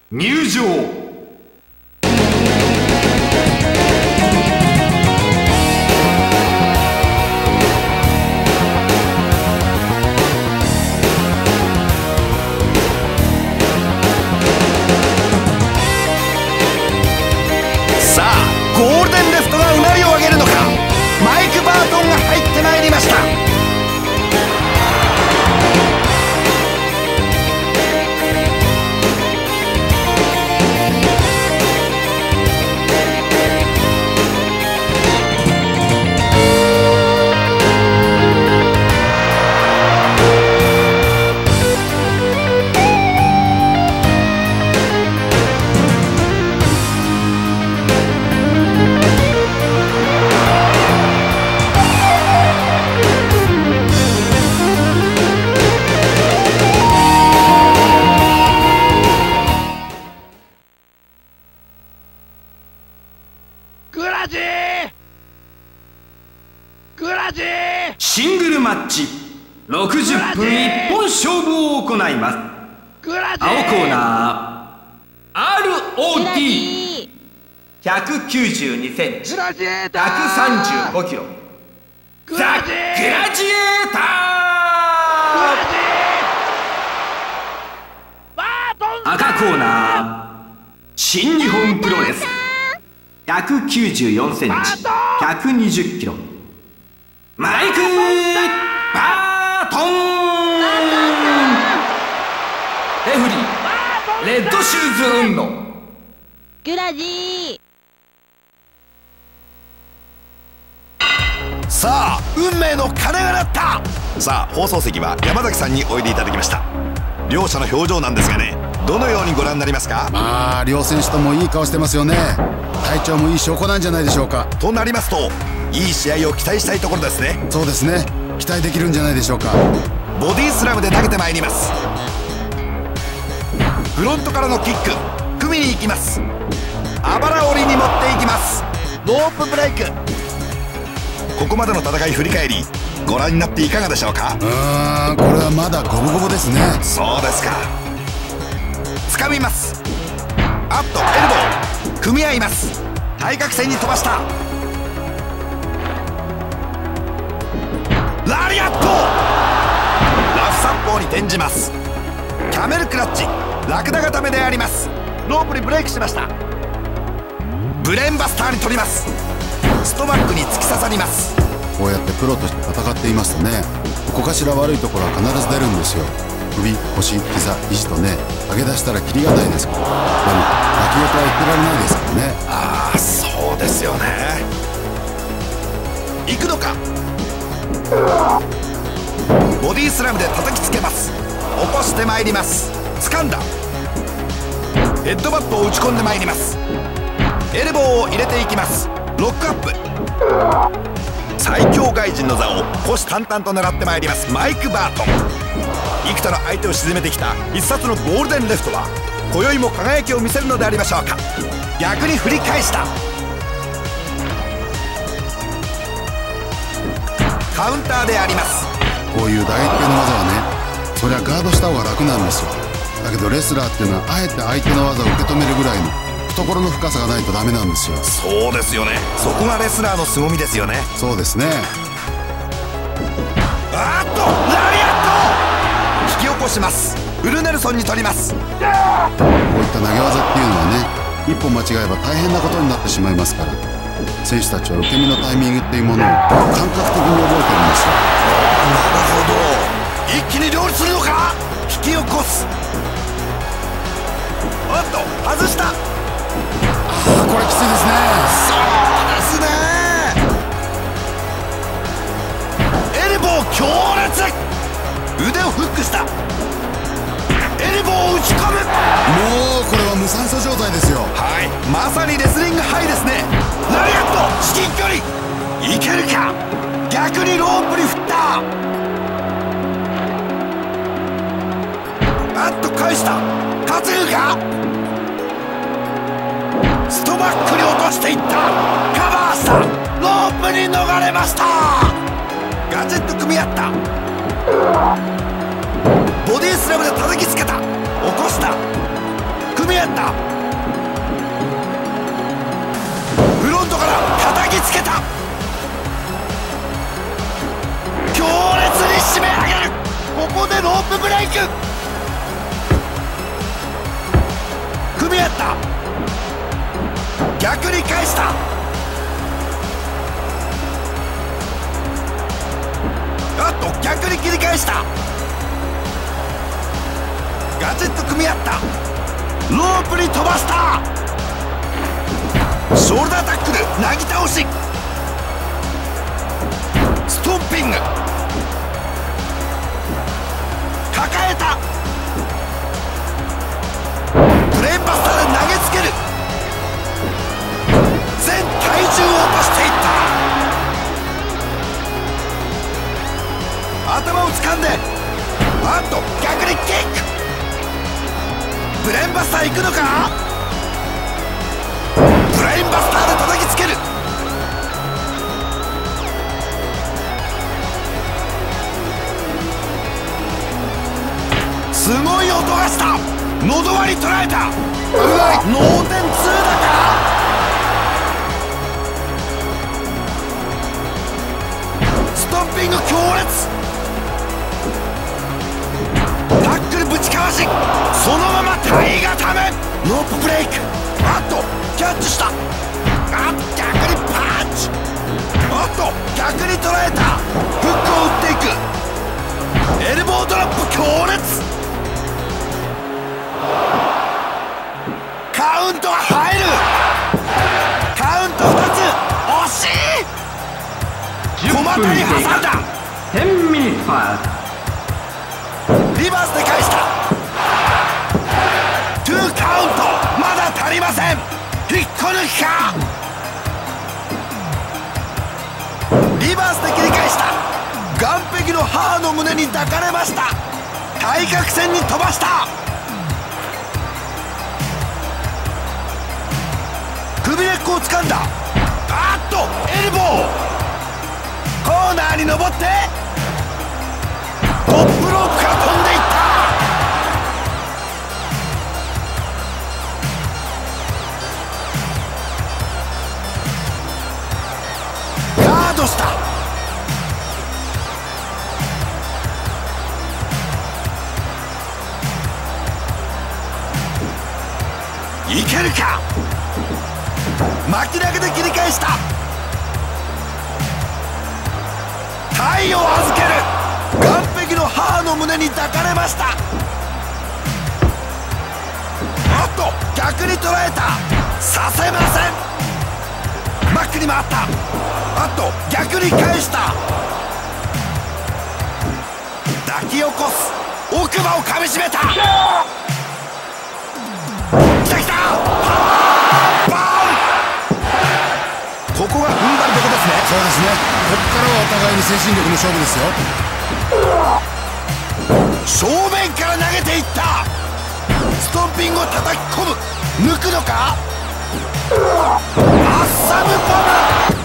入場。135キロ。ザ・グラジエーター。赤コーナー。新日本プロレス。194センチ。120キロ。さあ放送席は山崎さんにおいでいただきました。両者の表情なんですがねどのようにご覧になりますか？まあ両選手ともいい顔してますよね。体調もいい証拠なんじゃないでしょうか。となりますといい試合を期待したいところですね。そうですね。期待できるんじゃないでしょうか。ボディスラムで投げてまいります。フロントからのキック組みに行きます。あばら折りに持っていきます。ロープブレイク。ここまでの戦い振り返りご覧になっていかがでしょうか？うーんこれはまだ五分五分ですね。そうですか。掴みます。あっとエルボー。組み合います。対角線に飛ばした。ラリアットラフ殺法に転じます。キャメルクラッチ。ラクダ固めであります。ロープにブレイクしました。ブレーンバスターに取ります。ストバックに突き刺さりますこうやってプロとして戦っていますとねここかしら悪いところは必ず出るんですよ。首腰膝肘とね上げ出したらキリがないですから。でも泣き言は言ってられないですからね。ああそうですよね。行くのか。ボディスラムで叩きつけます。起こしてまいります。掴んだ。ヘッドバットを打ち込んでまいります。エルボーを入れていきます。ロックアップ。最強外人の座を虎視眈々と狙ってまいります。マイク・バートン。幾多の相手を沈めてきた。必殺のゴールデンレフトは今宵も輝きを見せるのでありましょうか。逆に振り返した。カウンターであります。こういう打撃系の技はねそりゃガードした方が楽なんですよ。だけどレスラーっていうのはあえて相手の技を受け止めるぐらいの懐の深さがないとダメなんですよ。そうですよね。そこがレスラーの凄みですよね。そうですね。あーっと！ラリアット引き起こします。ウルネルソンに取ります。こういった投げ技っていうのはね一歩間違えば大変なことになってしまいますから選手たちは受け身のタイミングっていうものを感覚的に覚えてるんですよ。なるほど。一気に料理するのか？引き起こす。おっと外した。あこれきついですね。そうですね。エルボー強烈。腕をフックした。エルボーを打ち込む。もうこれは無酸素状態ですよ。はい。まさにレスリングハイですね。ラリアット至近距離。いけるか。逆にロープに振った。あっと返した。担ぐかストバックに落としていった。カバーしたロープに逃れました。ガジェット組み合った。ボディスラムで叩きつけた。起こした。組み合った。フロントから叩きつけた。強烈に締め上げる。ここでロープブレイク。組み合った。逆に返した。あっと逆に切り返した。ガジェット組み合った。ロープに飛ばした。ショルダータックルなぎ倒し。ブレーンバスター行くのか？ブレーンバスターで叩きつける。すごい音がした。喉割り捉えた。うまい脳天2だかストッピング強烈。わしそのまま体固め。ノープブレイク。あっとキャッチした。あ逆にパンチ。っと逆に捉えた。フックを打っていく。エルボードラップ強烈。カウントが入る。カウント2つ。惜しい。小股に挟んだ。10ミニットパリバースで返した引っこ抜きか。リバースで切り返した。岸壁の母の胸に抱かれました。対角線に飛ばした。首根っこを掴んだ。あっとエルボー。コーナーに登って。トップロープから飛んでいったガードした。いけるか？巻き投げで切り返した。体を預ける。岸壁の母の胸に抱かれました。あっと逆に捉えた。させません。バックに回った。あっと逆に返した。抱き起こす。奥歯をかみしめた。来た来た。パワーバーンここが踏ん張るとこですね。そうですね。ここからはお互いに精神力の勝負ですよ。正面から投げていった。ストンピングを叩き込む。抜くのか？アッサムボム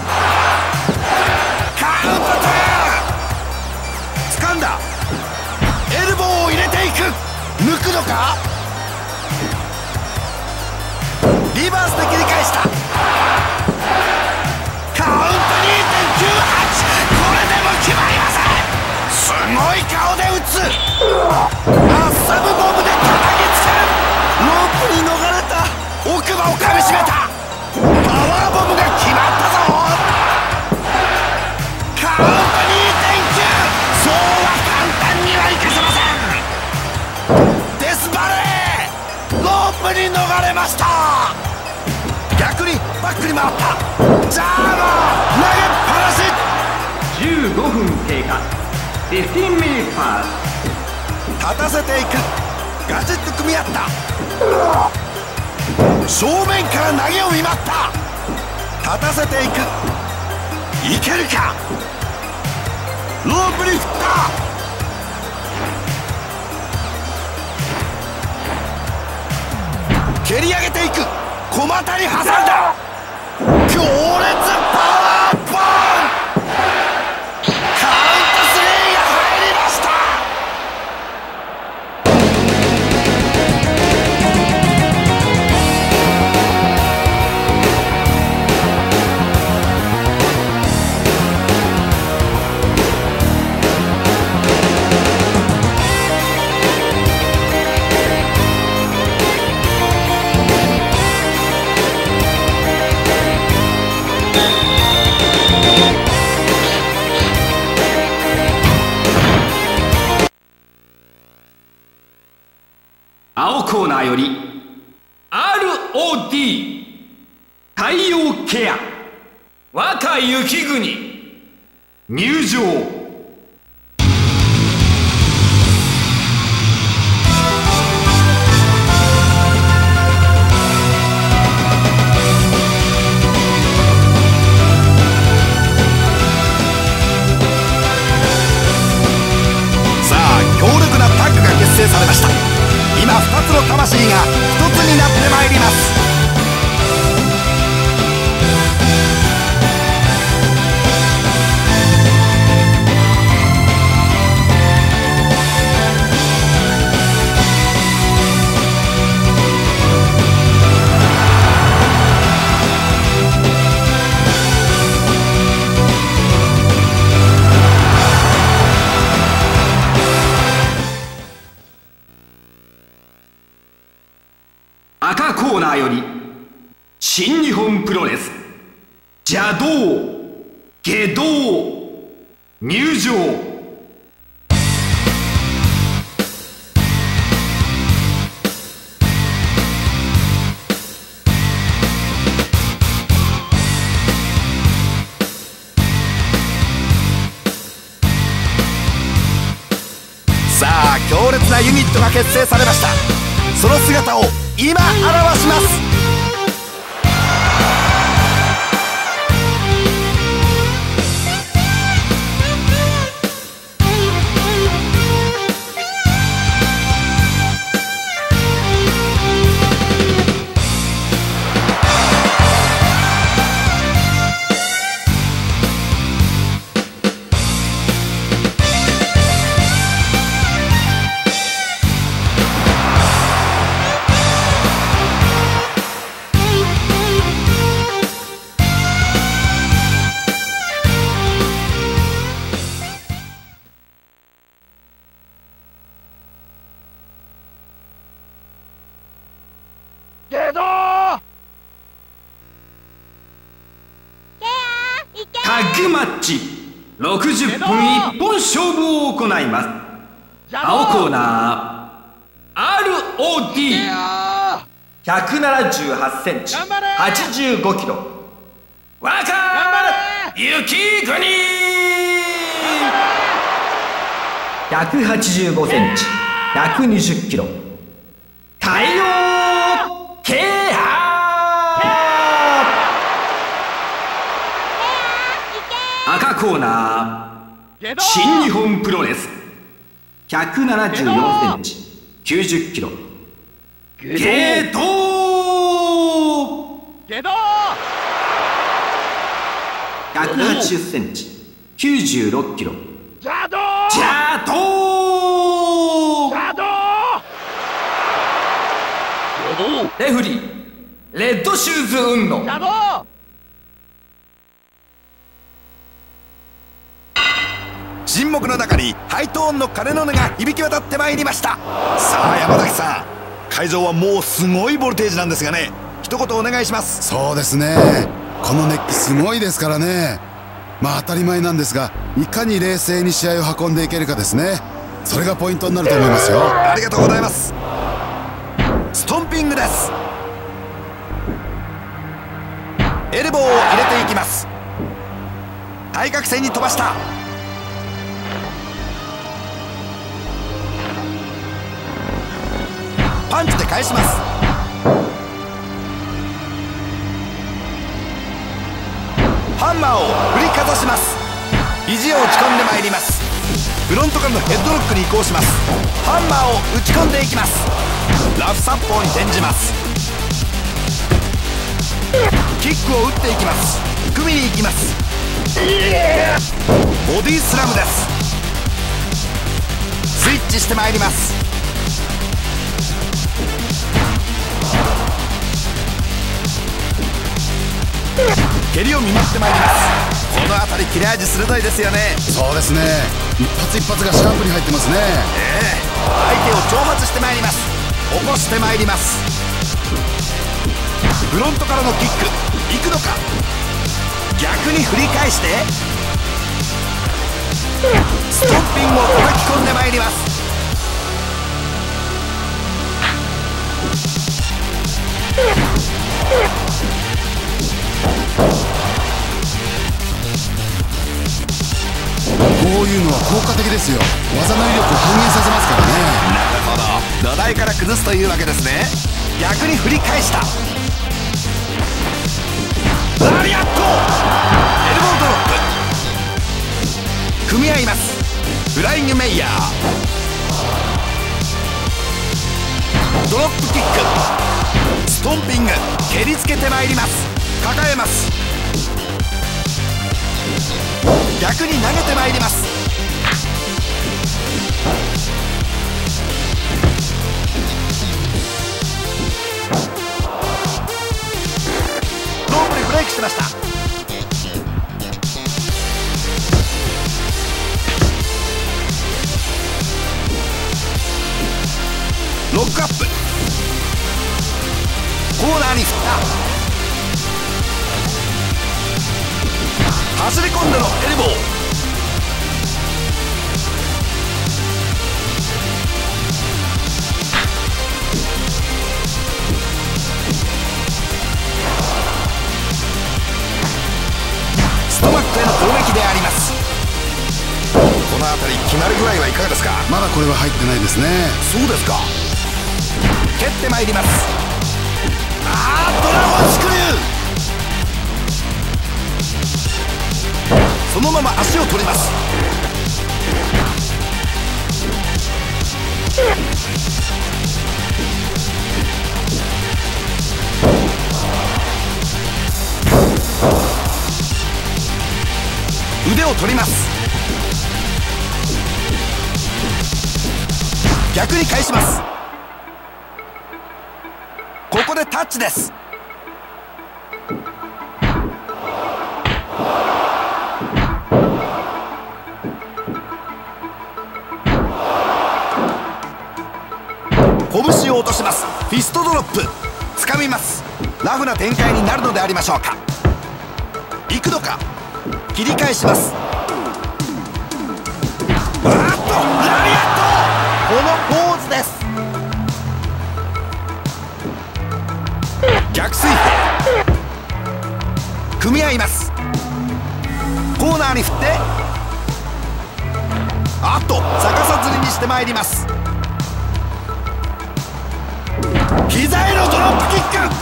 抜くのか？リバースで切り返した。カウント2.98これでも決まりません。すごい顔で打つ。アッサムボムで叩きつける。ロープに逃れた。奥歯をかみしめた。ました。逆にバックに回った。ジャーマー投げっぱなし。ー15分経過。15ミニットパ立たせていく。ガチッと組み合った。正面から投げを見舞った。立たせていく。いけるか。ロープに振った蹴り上げていく。小股に挟んだ。強烈パワー。コーナーより ROD 太陽ケア若雪国入場。つの魂が一つになってまいります。ーより新日本プロレス邪道下道入場。さあ強烈なユニットが結成されました。その姿を今表します。60分一本勝負を行います。青コーナー ROD 178センチ85キロ。若雪国。185センチ120キロ。太陽慶波赤コーナー。新日本プロレス。174センチ。90キロ。ゲー。トけど180センチ。96キロ。邪道邪道邪道レフリー。レッドシューズ運動。邪道沈黙の中にハイトーンの鐘の音が響き渡ってまいりました。さあ山崎さん。会場はもうすごいボルテージなんですがね。一言お願いします。そうですね。この熱気すごいですからね。まあ当たり前なんですがいかに冷静に試合を運んでいけるかですね。それがポイントになると思いますよ。ありがとうございます。ストンピングです。エルボーを入れていきます。対角線に飛ばしたパンチで返します。ハンマーを振りかざします。肘を打ち込んでまいります。フロントからのヘッドロックに移行します。ハンマーを打ち込んでいきます。ラフサッポーに転じます。キックを打っていきます。組みに行きます。ボディスラムです。スイッチしてまいります。蹴りを見舞ってまいります。この辺り切れ味鋭いですよね。そうですね。一発一発がシャープに入ってますね。ええ。相手を挑発してまいります。起こしてまいります。フロントからのキック。行くのか。逆に振り返して。ストンピングを叩き込んでまいりますこういうのは効果的ですよ。技の威力を半減させますからね。なるほど。土台から崩すというわけですね。逆に振り返した。ラリアット。エルボードロップ組み合います。フライングメイヤー。ドロップキック。ストンピング。蹴りつけてまいります。抱えます。逆に投げてまいります。ロープでブレイクしました。ロックアップ。ストマックへの攻撃であります。この辺り決まり具合はいかがですか？まだこれは入ってないですね。そうですか。蹴ってまいりますそのまま足を取ります。腕を取ります。逆に返します。ここでタッチです。します。フィストドロップ。掴みます。ラフな展開になるのでありましょうか。行くのか。切り返します。あっとラリアット。このポーズです。逆水平組み合います。コーナーに振って。あっと逆さずりにしてまいります。膝へのドロップキック。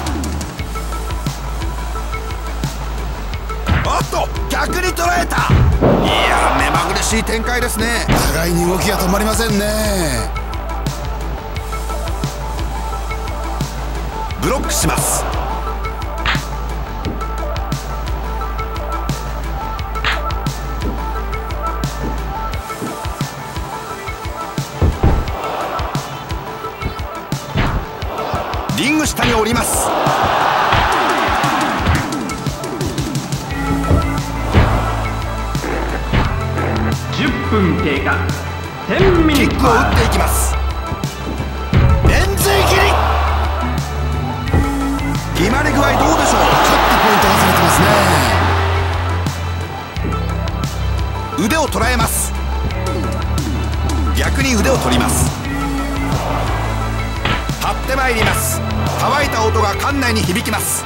おっと逆に捉えた。いや目まぐるしい展開ですね。互いに動きが止まりませんね。ブロックします経過10ミキニックを打っていきます。円髄切り決まり具合どうでしょうちょっとポイント外れてますね。腕を捉えます。逆に腕を取ります。張ってまいります。乾いた音が館内に響きます。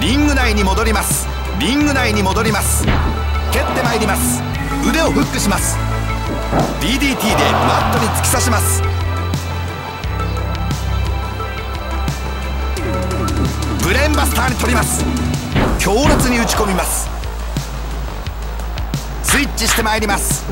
リング内に戻ります。リング内に戻ります。蹴ってまいります。腕をフックします DDT でマットに突き刺します。ブレーンバスターに取ります。強烈に打ち込みます。スイッチしてまいります。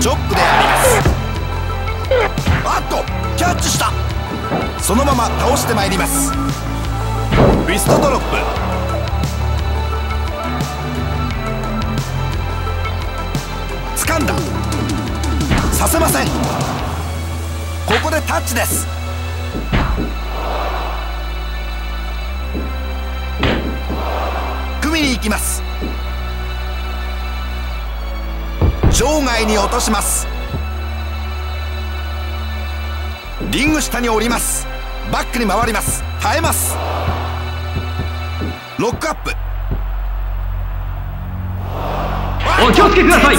チョップであります。あっとキャッチした。そのまま倒してまいります。ウィストドロップ。掴んだ。させません。ここでタッチです。きます。場外に落とします。リング下に降ります。バックに回ります。耐えます。ロックアップ。お気をつけください。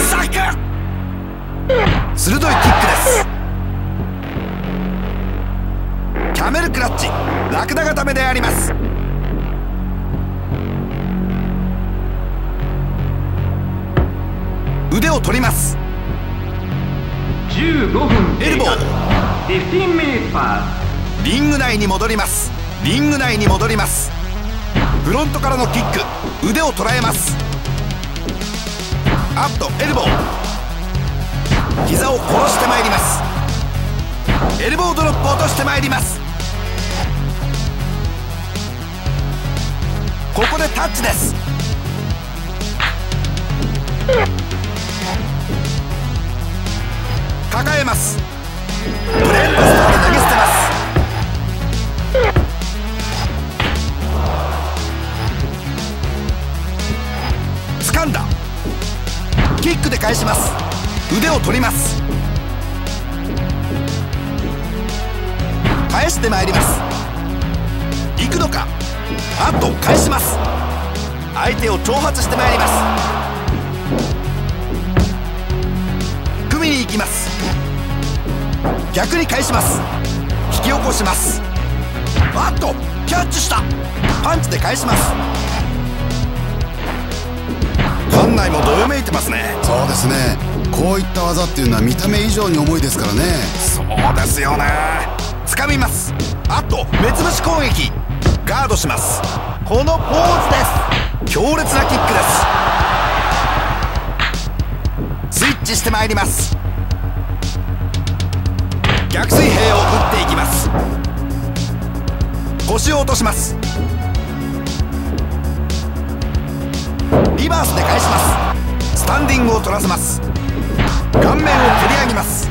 鋭いキックです。キャメルクラッチ。ラクダ固めであります腕を取ります。15分。エルボー。15ミニットパリング内に戻ります。リング内に戻ります。フロントからのキック。腕を捉えます。アッとエルボー。膝を殺してまいります。エルボードロップ落としてまいります。ここでタッチです抱えます。ブレンドスターで投げ捨てます。掴んだ。キックで返します。腕を取ります。返してまいります。行くのか。あと返します。相手を挑発してまいります。きます。逆に返します。引き起こします。あっとキャッチした。パンチで返します。館内もどよめいてますね。そうですね。こういった技っていうのは見た目以上に重いですからね。そうですよね。掴みます。あと目つぶし攻撃。ガードします。このポーズです。強烈なキックです。スイッチしてまいります逆水平を打っていきます。腰を落とします。リバースで返します。スタンディングを取らせます。顔面を蹴り上げます。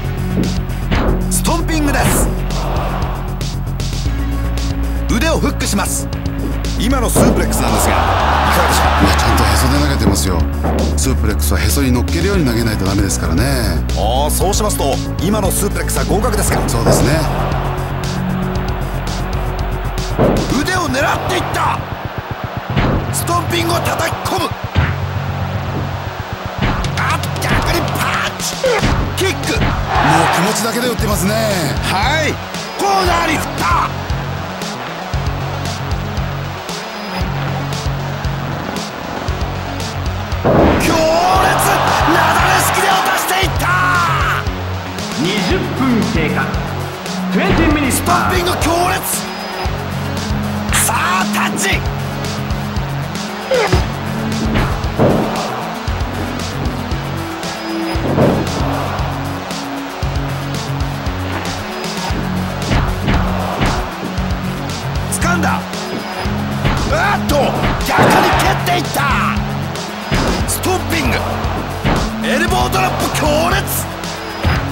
ストンピングです。腕をフックします。今のスープレックスなんですがいかがでしょうちゃんとそで投げてますよ。スープレックスはへそに乗っけるように投げないとダメですからね。ああそうしますと今のスープレックスは合格ですか？そうですね。腕を狙っていった！ストンピングを叩き込む！あ逆にパンチ！キック！もう気持ちだけで打ってますね。はい。コーナーに振った分経過。20 minutes ストッピング強烈。さあタッチ。掴んだ。あっと逆に蹴っていった。ストッピング。エルボードロップ強烈。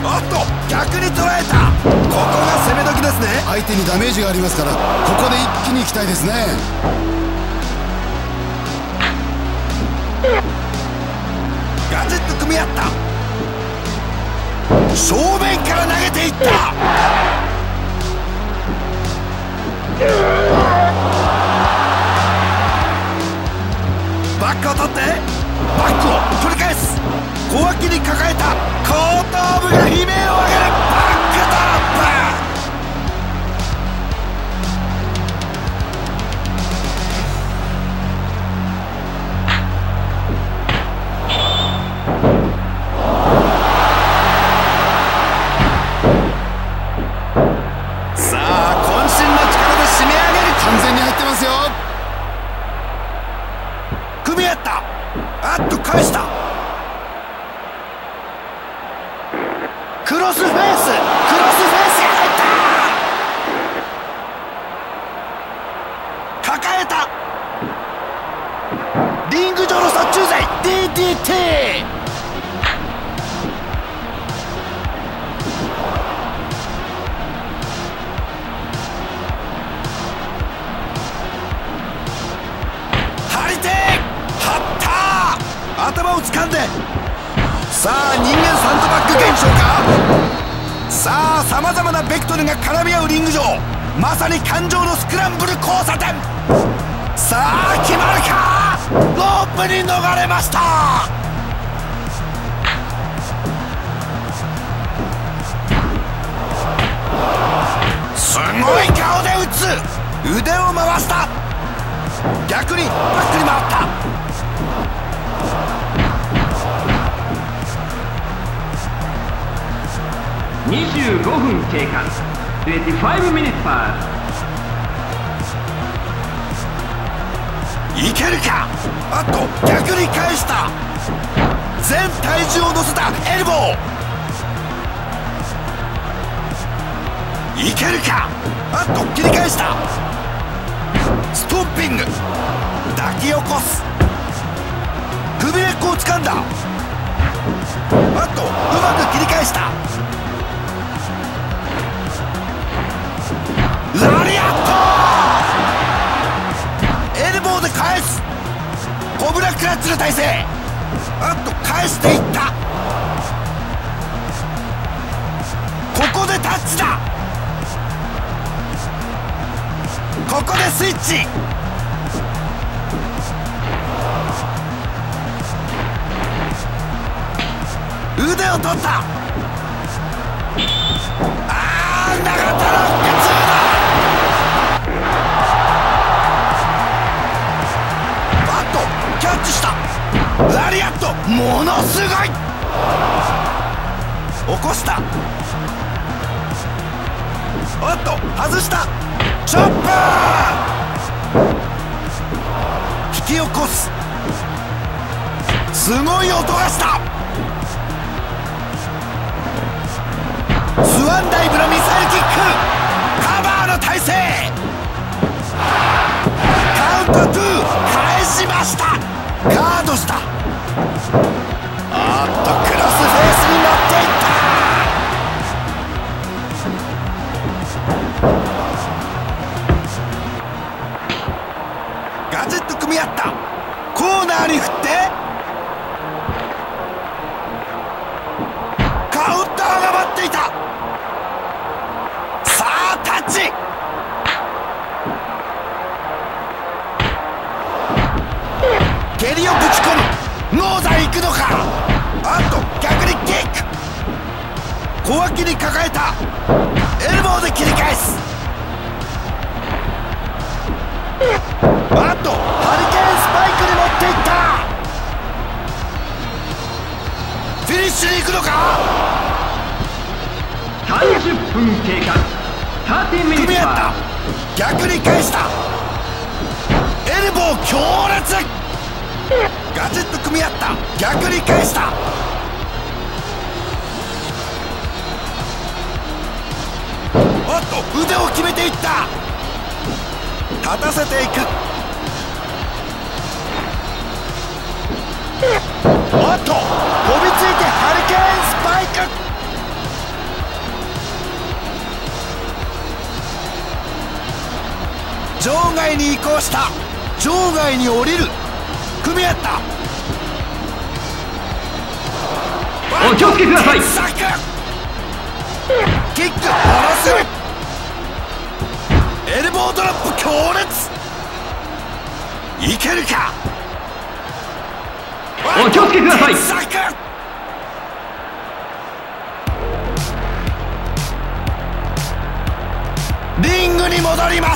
おっと。逆に捉えた。ここが攻め時ですね。相手にダメージがありますからここで一気に行きたいですね。ガチッと組み合った。正面から投げていった。バックを取ってバックを取り返す。小脇に抱えた。後頭部が悲鳴返していった。ここでタッチだ。ここでスイッチ。腕を取った。あー長田。のラリアットものすごい。起こした。おっと外した。チョッパー。引き起こす。すごい音がした。スワンダイブのミサイルキック。カバーの体勢。カウント2返しました。ガードした。あっとクロスフェースに乗っていった。ガジェット組み合った。コーナーに振って。小脇に抱えた。エルボーで切り返す。あっとハリケーンスパイクに持っていった。フィニッシュに行くのか？30分経過30ミ組み合った。逆に返した。エルボー強烈。ガチッと組み合った。逆に返した腕を決めていった。立たせていく。おっと飛びついてハリケーンスパイク。場外に移行した。場外に降りる。組み合った。お気をつけください。キックものすごいエルボードロップ強烈。いけるか？お気をつけください。リングに戻ります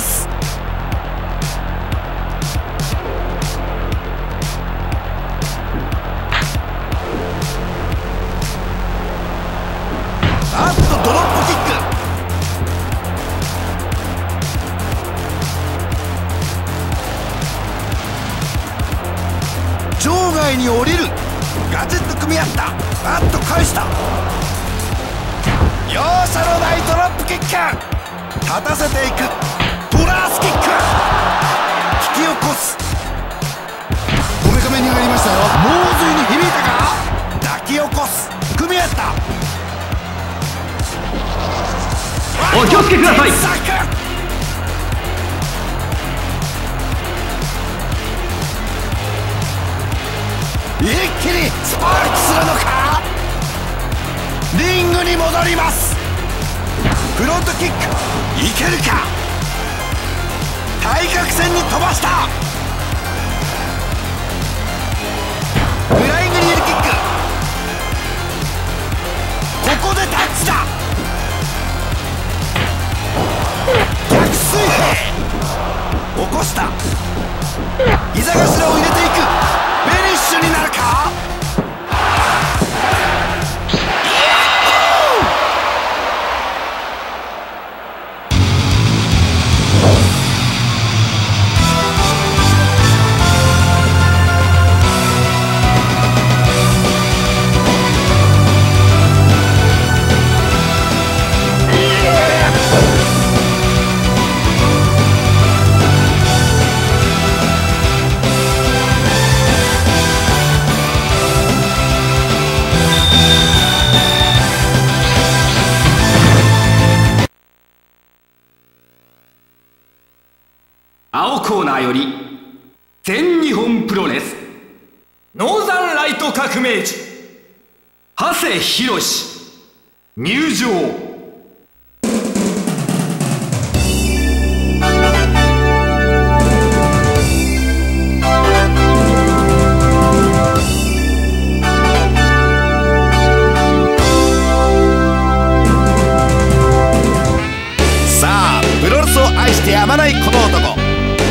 やまないこの男。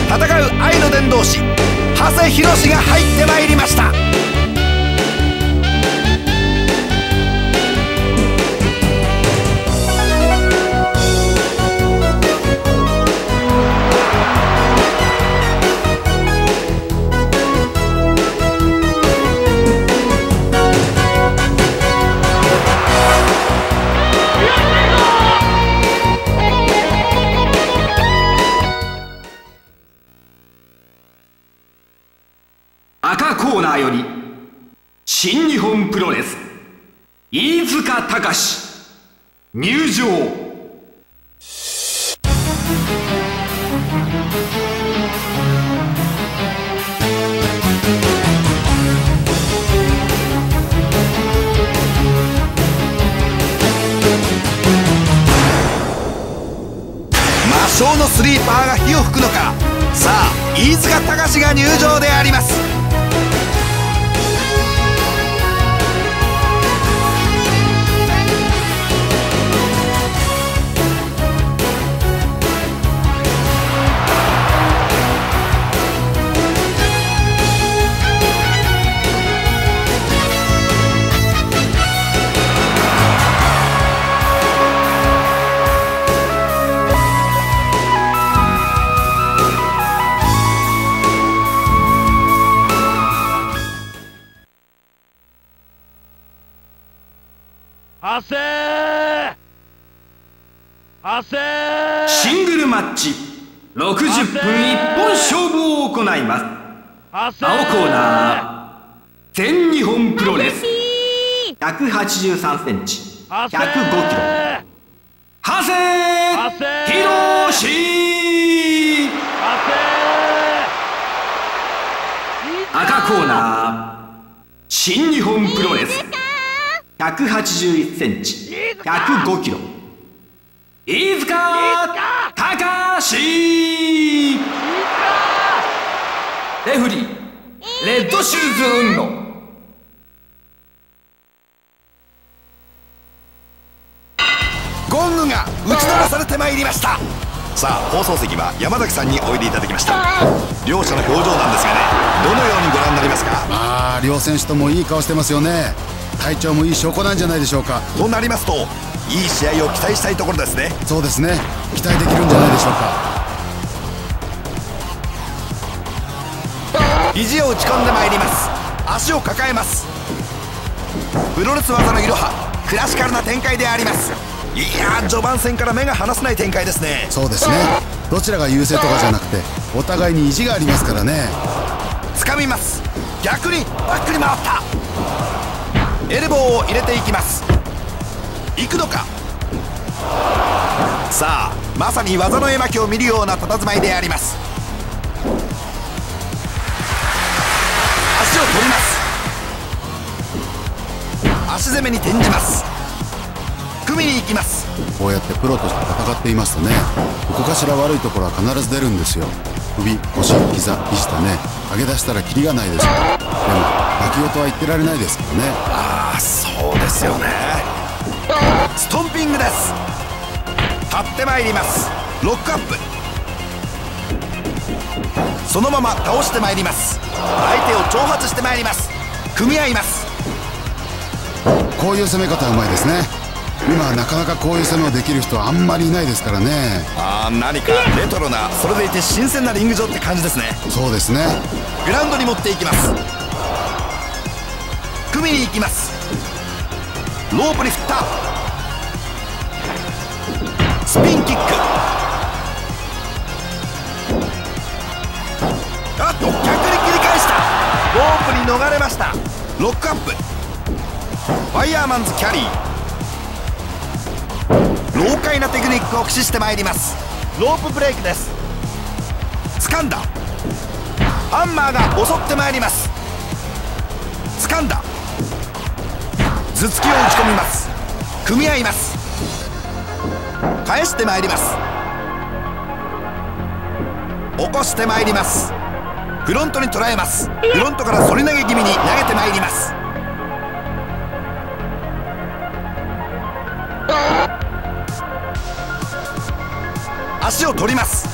戦う愛の伝道師長谷博が入ってまいりました。隆入場。魔性のスリーパーが火を吹くのか。さあ飯塚隆が入場であります。60分一本勝負を行います。青コーナー全日本プロレス。183センチ105キロ。長谷博士。赤コーナー新日本プロレス。181センチ105キロ。飯塚隆！レフリーレッドシューズ運動。ゴングが打ち鳴らされてまいりました。さあ放送席は山崎さんにおいでいただきました。両者の表情なんですがねどのようにご覧になりますか？ああ両選手ともいい顔してますよね。体調もいい証拠なんじゃないでしょうか。となりますといい試合を期待したいところですね。そうですね。期待できるんじゃないでしょうか。肘を打ち込んでまいります。足を抱えます。プロレス技のいろはクラシカルな展開であります。いや序盤戦から目が離せない展開ですね。そうですね。どちらが優勢とかじゃなくてお互いに意地がありますからね。掴みます。逆にバックに回った。エルボーを入れていきます行くのか？さあまさに技の絵巻を見るような佇まいであります。足を取ります。足攻めに転じます。組みに行きます。こうやってプロとして戦っていますとねここかしら悪いところは必ず出るんですよ。首腰膝肘とね上げ出したらキリがないですからでも巻き音は言ってられないですからね。ああそうですよねストンピングです。立ってまいります。ロックアップ。そのまま倒してまいります。相手を挑発してまいります。組み合います。こういう攻め方うまいですね。今なかなかこういう攻めをできる人はあんまりいないですからね。ああ何かレトロなそれでいて新鮮なリング場って感じですね。そうですね。グラウンドに持っていきます。組みに行きますロープに振ったスピンキック。あっと逆に切り返した。ロープに逃れました。ロックアップ。ファイヤーマンズキャリー。老快なテクニックを駆使してまいります。ロープブレイクです。掴んだ。ハンマーが襲ってまいります。掴んだ。頭突きを打ち込みます。組み合います。返してまいります。起こしてまいります。フロントに捉えます。フロントから反り投げ気味に投げてまいります。足を取ります。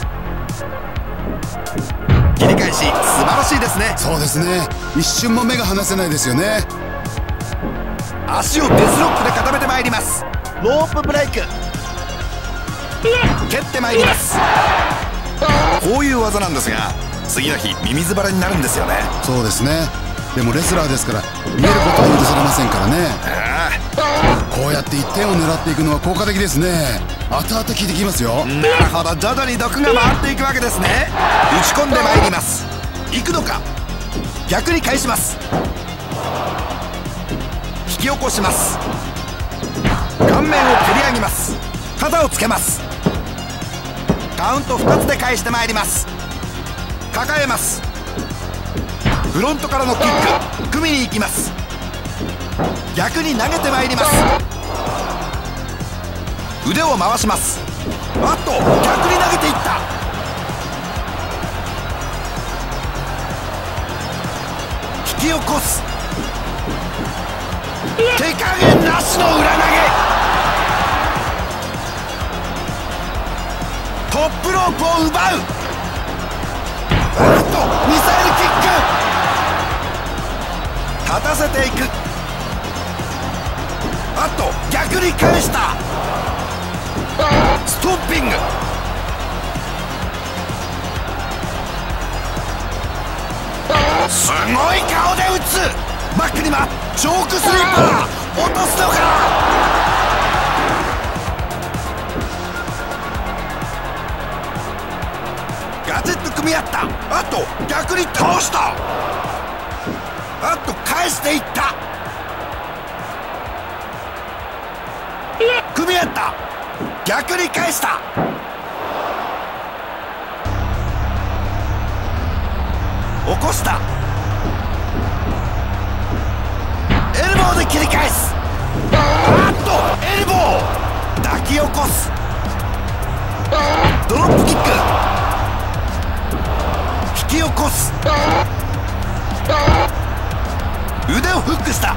切り返し素晴らしいですね。そうですね。一瞬も目が離せないですよね。足をデスロックで固めてまいります。ロープブレイク。蹴ってまいります。こういう技なんですが次の日ミミズバラになるんですよね。そうですね。でもレスラーですから見えることは許されませんからね。あこうやって1点を狙っていくのは効果的ですね。後々効いてきますよ。あなるほど。徐々に毒が回っていくわけですね。打ち込んでまいります。行くのか？逆に返します。引き起こします。顔面を蹴り上げます。肩をつけます。カウント2つで返してまいります。抱えます。フロントからのキック組みに行きます。逆に投げてまいります。腕を回します。あっと逆に投げていった。引き起こす。手加減なしの裏投げ。トップロープを奪う。あっとミサイルキック。立たせていく。あっと逆に返した。ストッピング。すごい顔で打つ。バックにはチョークスリーパー落とすのか？ガチッと組み合った。あと逆に倒した。あと返していった。組み合った。逆に返した。起こした。エルボーで切り返す。あっとエルボー抱き起こす。ドロップキック。引き起こす。腕をフックした。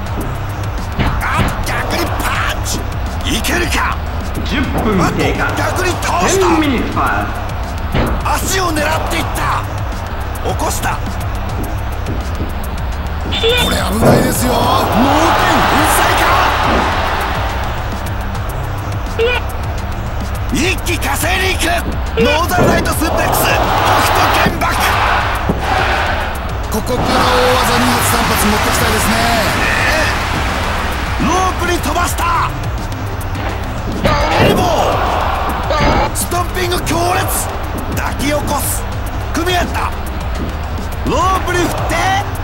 あ逆にパンチ。いけるか。10分経過。逆に倒した。10ミニッツパー足を狙っていった。起こしたこれ危ないですよ。脳天粉砕か一気稼いでいく。ノーザンライトスープレックス。北斗剣爆。ここから大技2発3発持ってきたいですね。ロープに飛ばした。エルボー。ストンピング強烈。抱き起こす。組み合った。ロープに振って。エ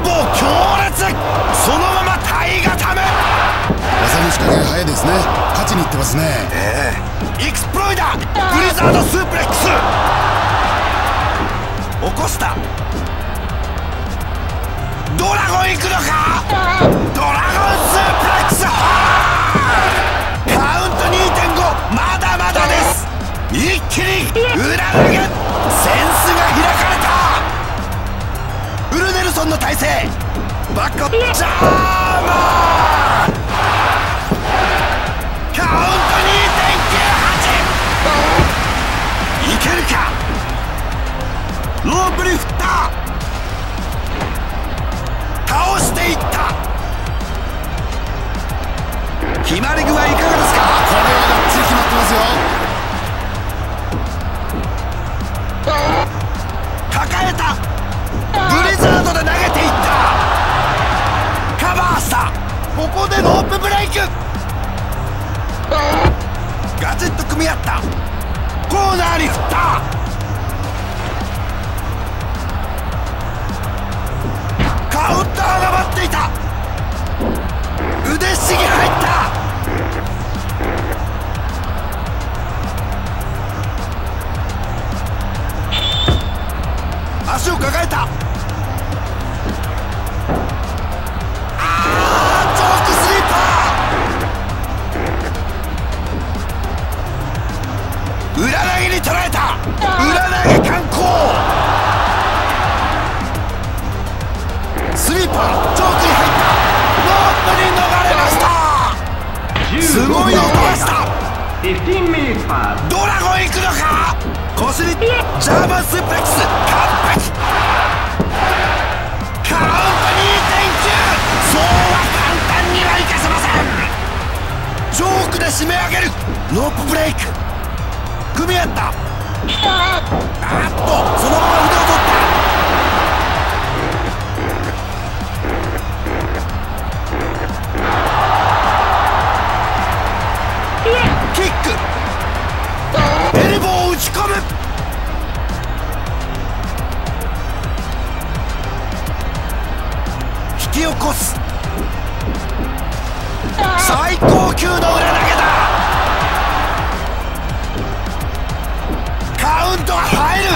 ルボー強烈。そのまま体固め。技の仕掛けが早いですね。勝ちにいってますね。エクスプロイダー。ブリザードスープレックス。起こした。ドラゴン行くのか。ドラゴンスープレックス。カウント2.5まだまだです。一気に裏投げ。センスが開かれソンの体勢バックジャーマーカウント2.98いけるかロープに振った倒していった決まり具合いかがですかこれはがっちり決まってますよ抱えたブリザー攻でロープブレイク。ガジェット組み合った。コーナーに振った。カウンターが待っていた。腕しぎ入った。足を抱えた。ジャーマンスープレックス完璧。カウント2.9そうは簡単にはいかせません。ジョークで締め上げる。ロープブレイク。組み合った。あっとそのまま腕を最高級の裏投げだカウントが入る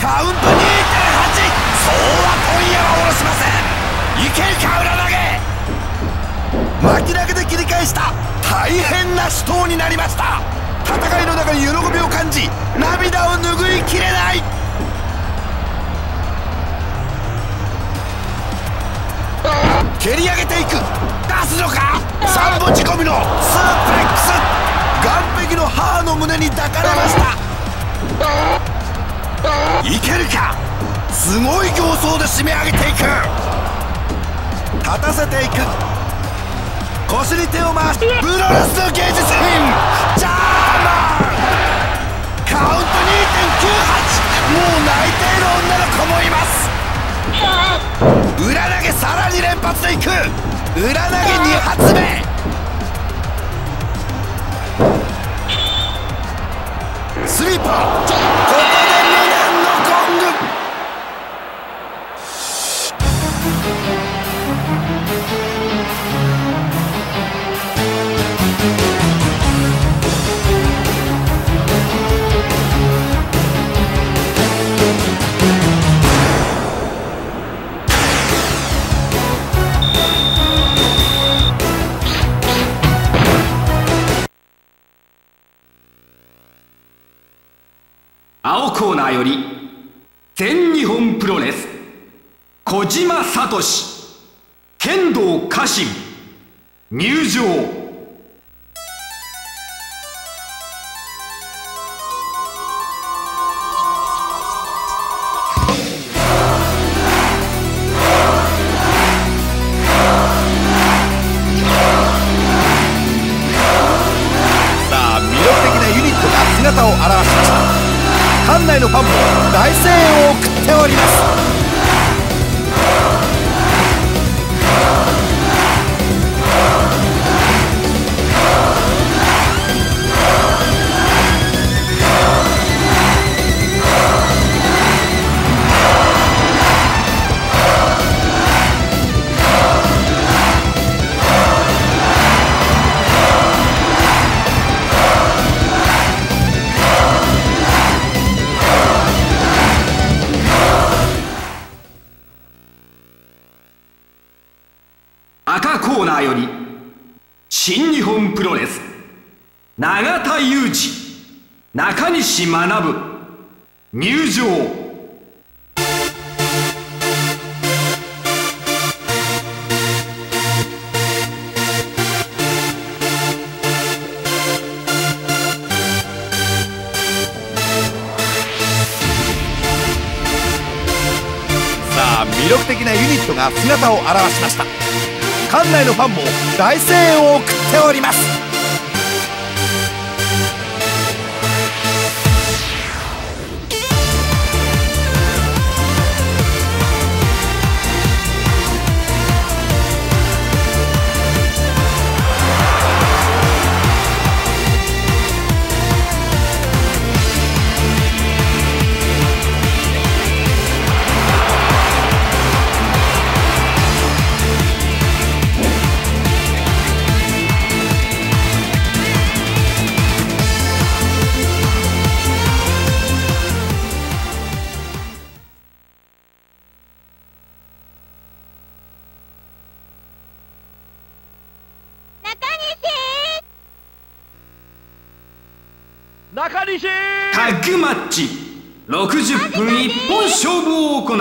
カウント2.8そうは今夜は下ろしませんいけるか裏投げ巻き投げで切り返した大変な死闘になりました戦いの中に喜びを感じ涙を拭いきれない蹴り上げていく。出すのか？三本仕込みのスープレックス。岸壁の母の胸に抱かれました。いけるか？すごい形相で締め上げていく。立たせていく。腰に手を回しプロレスの芸術品。ジャーマン。カウント2.98もう泣いている女の子もいます裏投げさらに連発でいく。裏投げ2発目。スリーパー。ここーより全日本プロレス小島聡剣道家臣入場。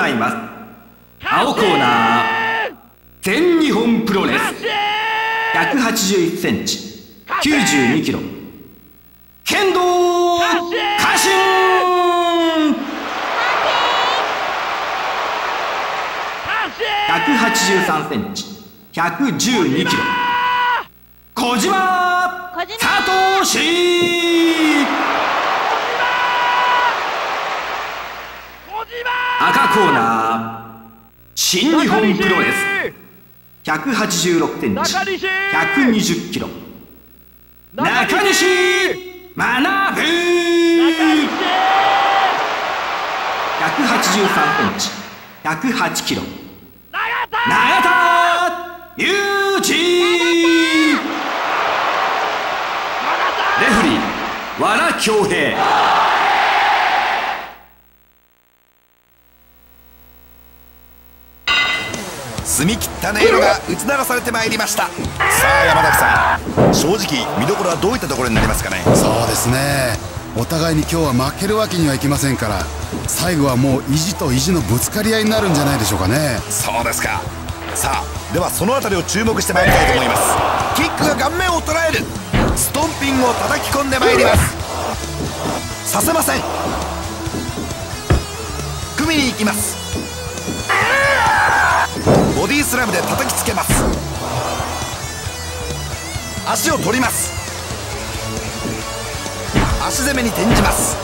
います。青コーナー。全日本プロレス。181センチ。92キロ。剣道。家臣183センチ。112キロ。小島。佐藤氏小島赤コーナー。新日本プロレス。186センチ中西。120キロ。中西。学ぶ。中西。183センチ108キロ。永田。永田裕二。レフリー。和良恭平澄み切った音色が打ち鳴らされてまいりました。さあ山崎さん。正直見どころはどういったところになりますかね？そうですね。お互いに今日は負けるわけにはいきませんから最後はもう意地と意地のぶつかり合いになるんじゃないでしょうかね。そうですか。さあではその辺りを注目してまいりたいと思います。キックが顔面を捉える。ストンピングを叩き込んでまいります。させません。組みに行きますボディスラムで叩きつけます。足を取ります。足攻めに転じます。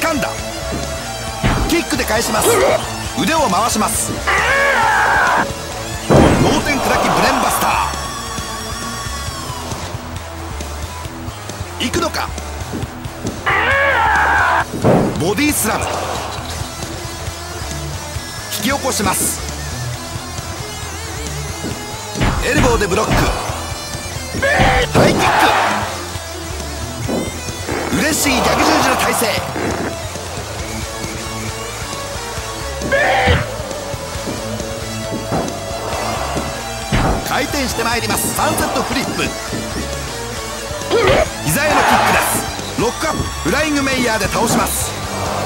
掴んだ。キックで返します。腕を回します。脳天砕きブレンバスター。行くのか？ボディスラム。き起こします。エルボーでブロック。ハイキック。嬉しい逆十字の体勢。回転してまいります。サンセットフリップ。膝へのキックです。ロックアップ。フライングメイヤーで倒します。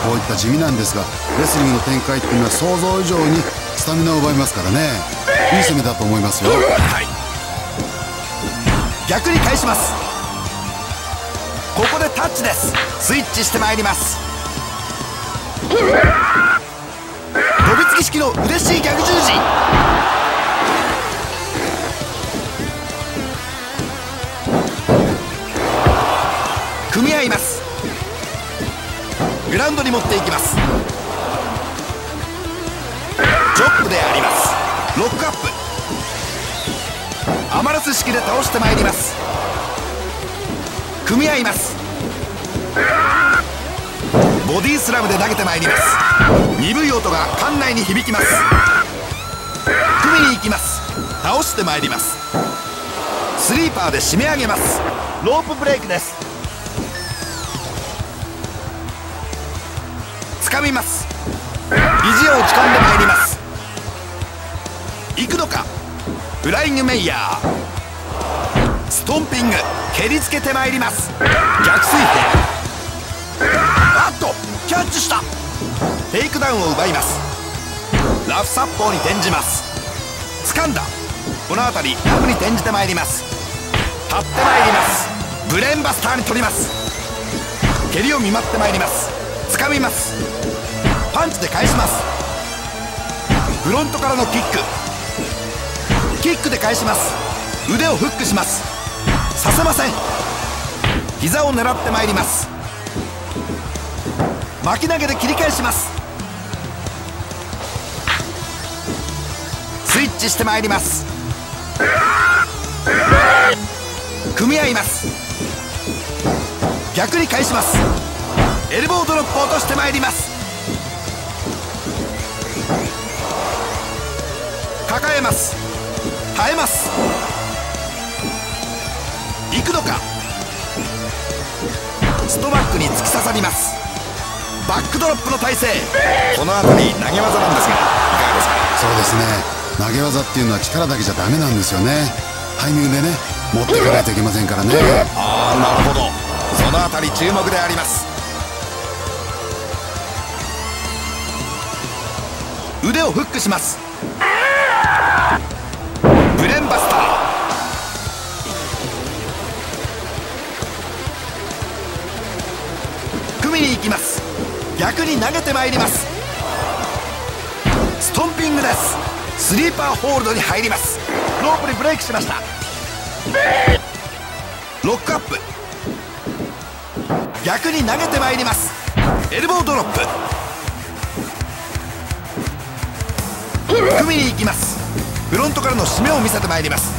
こういった地味なんですが。レスリングの展開っていうのは想像以上にスタミナを奪いますからね。いい攻めだと思いますよ。はい。逆に返します。ここでタッチです。スイッチしてまいります。飛びつき式の嬉しい逆十字。組み合います。グラウンドに持っていきます。チョップであります。ロックアップ。アマラス式で倒してまいります。組み合います。ボディスラムで投げてまいります。鈍い音が館内に響きます。組みに行きます。倒してまいります。スリーパーで締め上げます。ロープブレイクです。掴みます。肘を打ち込んで行くのか？フライングメイヤー。ストンピング。蹴りつけてまいります。逆水平。あっとキャッチした。テイクダウンを奪います。ラフサッポーに転じます。掴んだ。この辺りラフに転じてまいります。立ってまいります。ブレーンバスターに取ります。蹴りを見舞ってまいります。掴みます。パンチで返します。フロントからのキック。キックで返します。腕をフックします。させません。膝を狙ってまいります。巻き投げで切り返します。スイッチしてまいります。組み合います。逆に返します。エルボードロップ落としてまいります。抱えます。耐えます。行くのか。ストマックに突き刺さります。バックドロップの体勢。この辺り投げ技なんですがいかがですか？そうですね。投げ技っていうのは力だけじゃダメなんですよね。タイミングでね持っていかないといけませんからね。ああなるほど。そのの辺り注目であります。腕をフックしますみに行きます。逆に投げてまいります。ストンピングです。スリーパーホールドに入ります。ロープにブレイクしました。ロックアップ。逆に投げてまいります。エルボードロップ。組みに行きます。フロントからの締めを見せてまいります。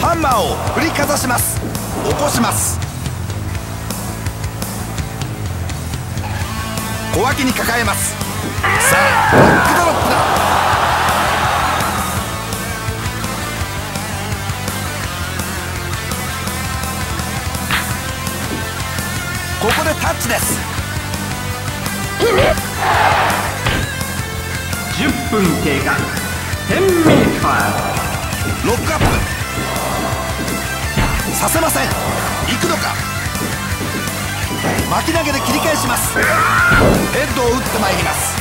ハンマーを振りかざします。起こします。小脇に抱えます。さあバックドロップ。だここでタッチです。10分経過10ミニットロックアップ。させません。行くのか巻き投げで切り返します。ヘッドを打ってまいります。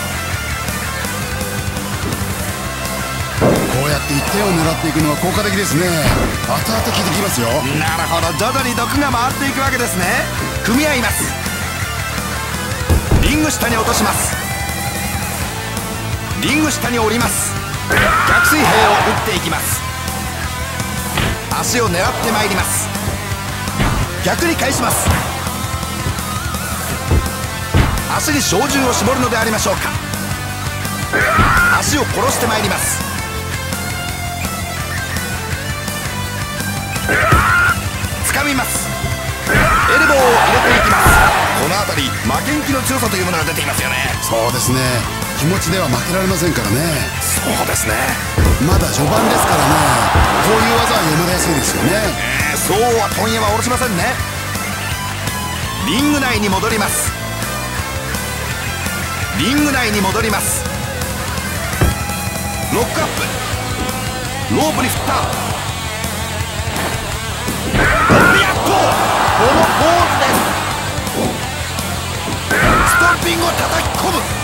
こうやって1点を狙っていくのは効果的ですね。後々効いてきますよ。なるほど。徐々に毒が回っていくわけですね。組み合います。リング下に落とします。リング下に降ります。逆水平を打っていきます。足を狙ってまいります。逆に返します足に照準を絞るのでありましょうか。足を殺してまいります。掴みます。エルボーを入れていきます。この辺り負けん気の強さというものが出ていますよね。そうですね。気持ちでは負けられませんからね。そうですね。まだ序盤ですからね。こういう技は読まれやすいですよね。えーそうは問屋は下ろしませんね。リング内に戻りますリング内に戻ります。ロックアップ。ロープに振った。ゴリアットこのポーズです。ストンピングを叩き込む。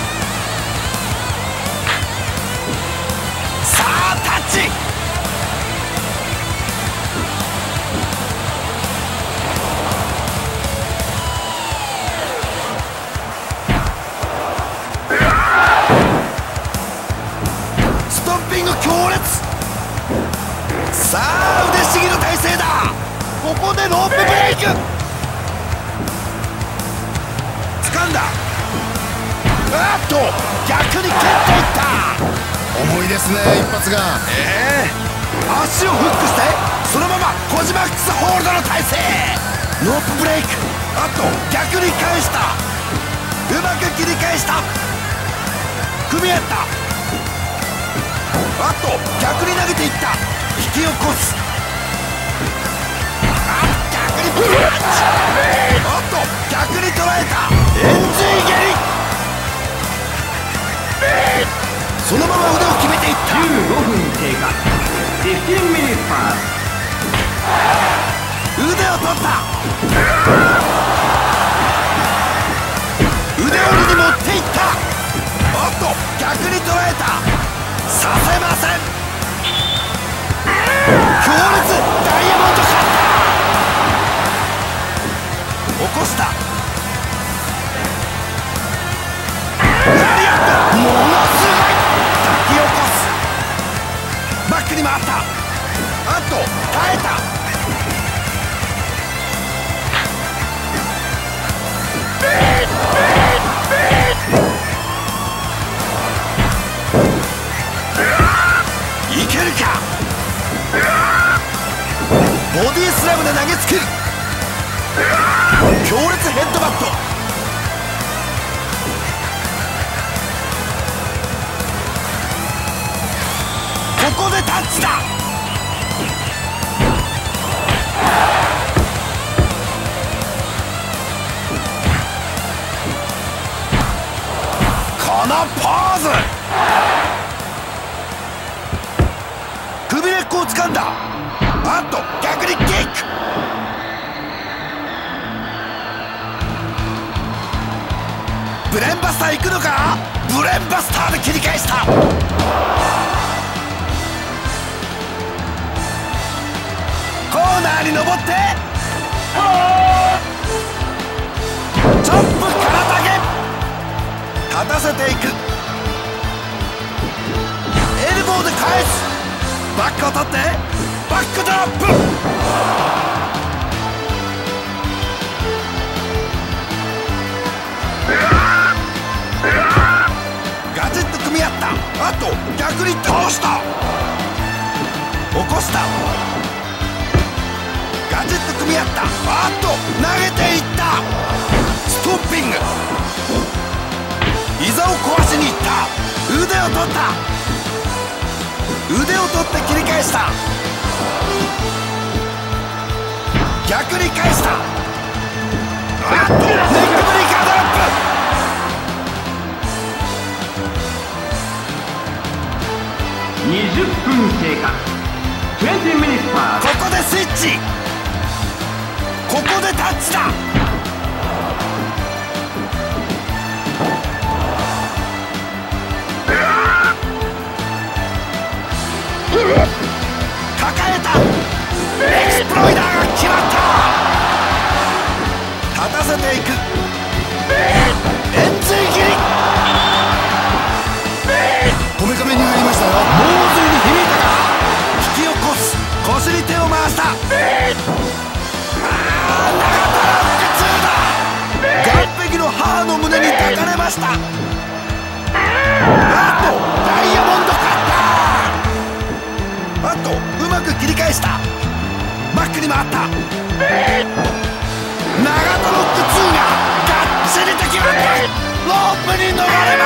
さあ腕しぎる体勢だ。ここでロープブレイク。掴んだ。あっと逆に蹴っていった。重いですね一発が。ええ。足をフックしてそのままコジマックスホールドの体勢。ロープブレイク。あと逆に返した。うまく切り返した。組み合った。あと逆に投げていった。引き起こす。あ逆にブラッチあと逆に捉えた。エンジン蹴りそのまま腕を決めていった。15分経過。15ミニット腕を取った腕折りに持っていった。おっと逆に捉えた。させません。強烈ダイヤモンドカッター起こしたラリアットものすごい。抱き起こす。バックに回った。ボディスラムで投げつける。強烈ヘッドバット。ここでタッチだ。このポーズ。首根っこを掴んだ。the kick! ブレンバスター行くのか？ブレンバスターで切り返した。コーナーに登って。チョップから投げ。立たせていく。エルボーで返す。バックを取って。バックドロップ。ガチッと組み合った。あと逆に倒した。起こした。ガチッと組み合った。あっと投げていった。ストッピング。膝を壊しにいった。腕を取った。腕を取って切り返した。逆に返した。あっとネックブリーカードロップ。20分経過。20 minutes ここでスイッチ。ここでタッチだ抱えた。エクスプロイダーが決まった立たせていく。円髄切りこめかめに入りましたよ。猛髄に響いたか。引き起こす。腰に手を回した。ああ長田ロック2だ岸壁の母の胸に抱かれました。あとダイヤモンドカッターあとうまく切り返した。バックに回った。長田ロック2ががっちりと決まった。ロープに逃れ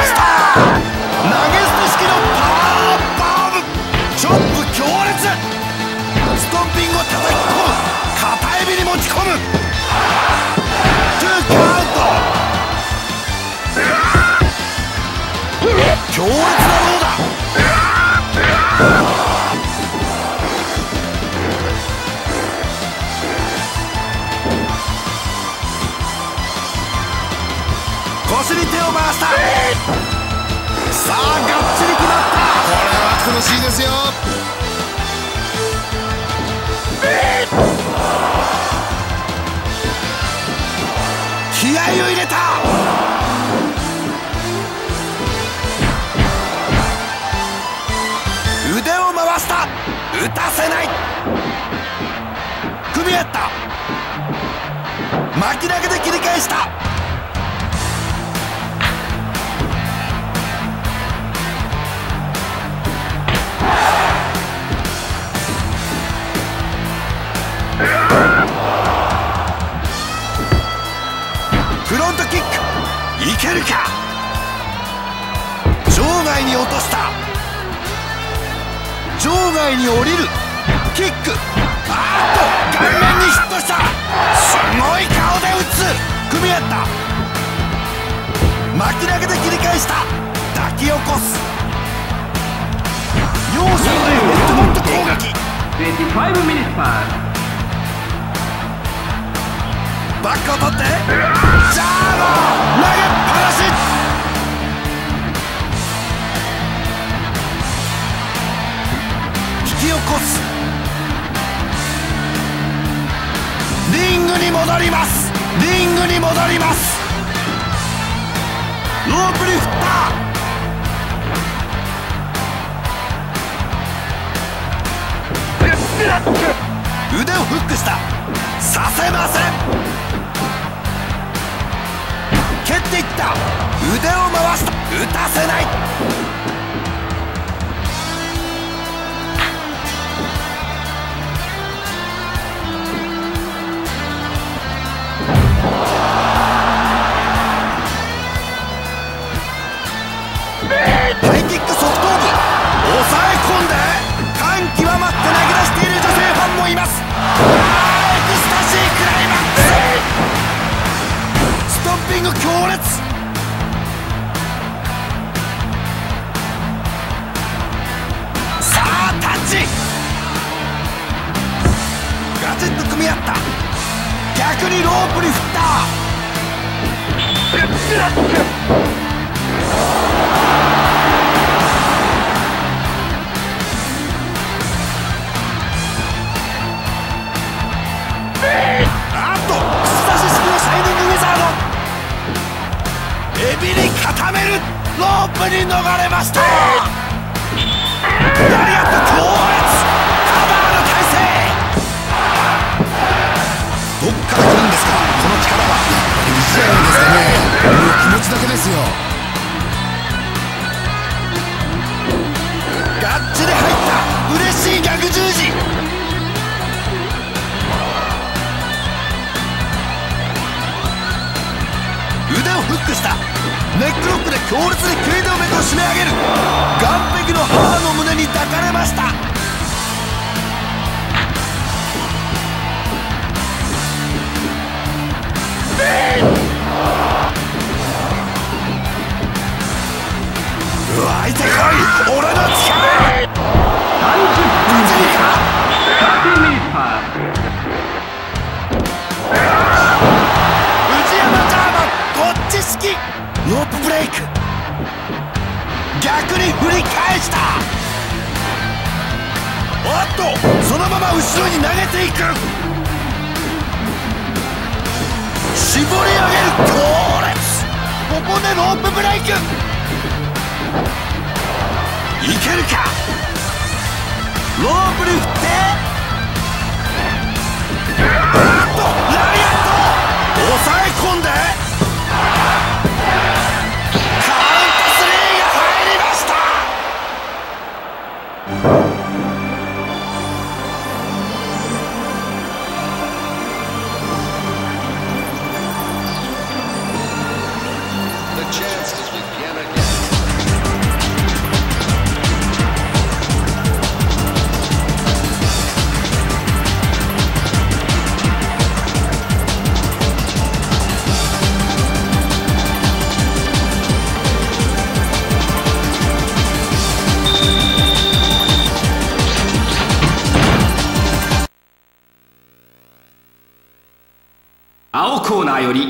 青コーナーより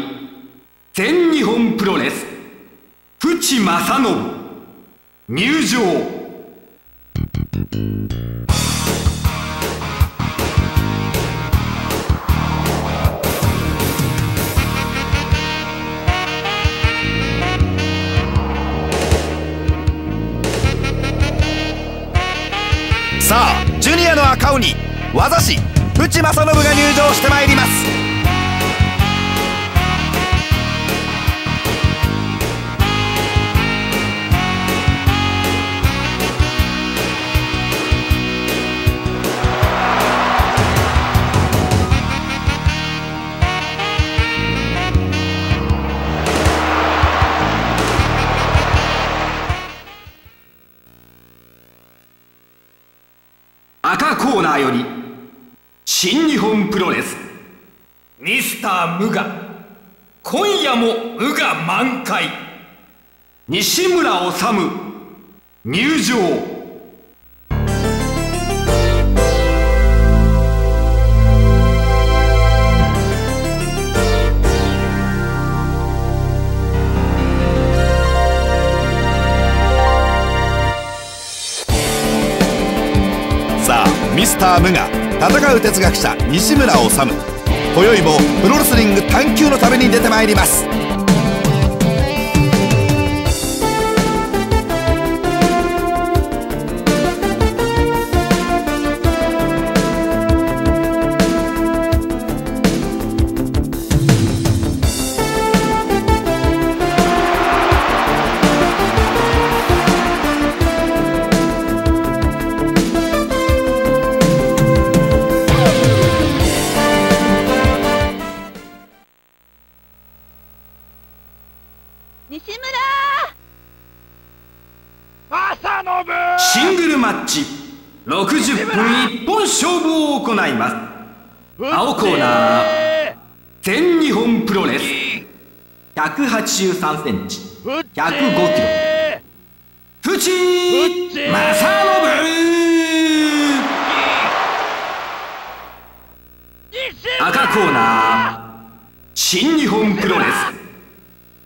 全日本プロレス淵正信入場。さあジュニアの赤鬼技師淵正信が入場してまいります。ナーより新日本プロレスミスター無我今夜も無我満開。西村治入場。スター無我戦う哲学者西村治。今宵もプロレスリング探求のために出てまいります。183センチ。105キロ。淵正信。赤コーナー。新日本プロレス。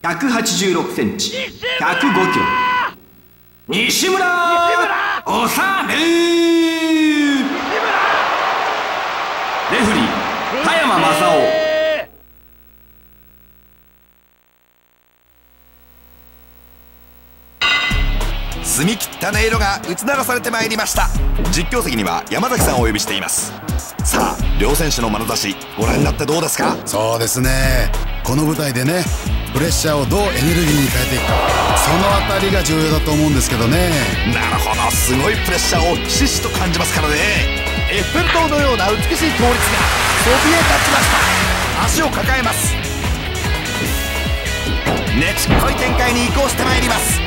186センチ。105キロ。西村。お澄み切った音色が打ち鳴らされてまいりました。実況席には山崎さんをお呼びしています。さあ両選手の眼差しご覧になってどうですか？そうですね。この舞台でねプレッシャーをどうエネルギーに変えていくか。そのあたりが重要だと思うんですけどね。なるほど。すごいプレッシャーをひしひしと感じますからね。エッフェル塔のような美しい倒立がそびえ立ちました。足を抱えます。ねちっこい展開に移行してまいります。い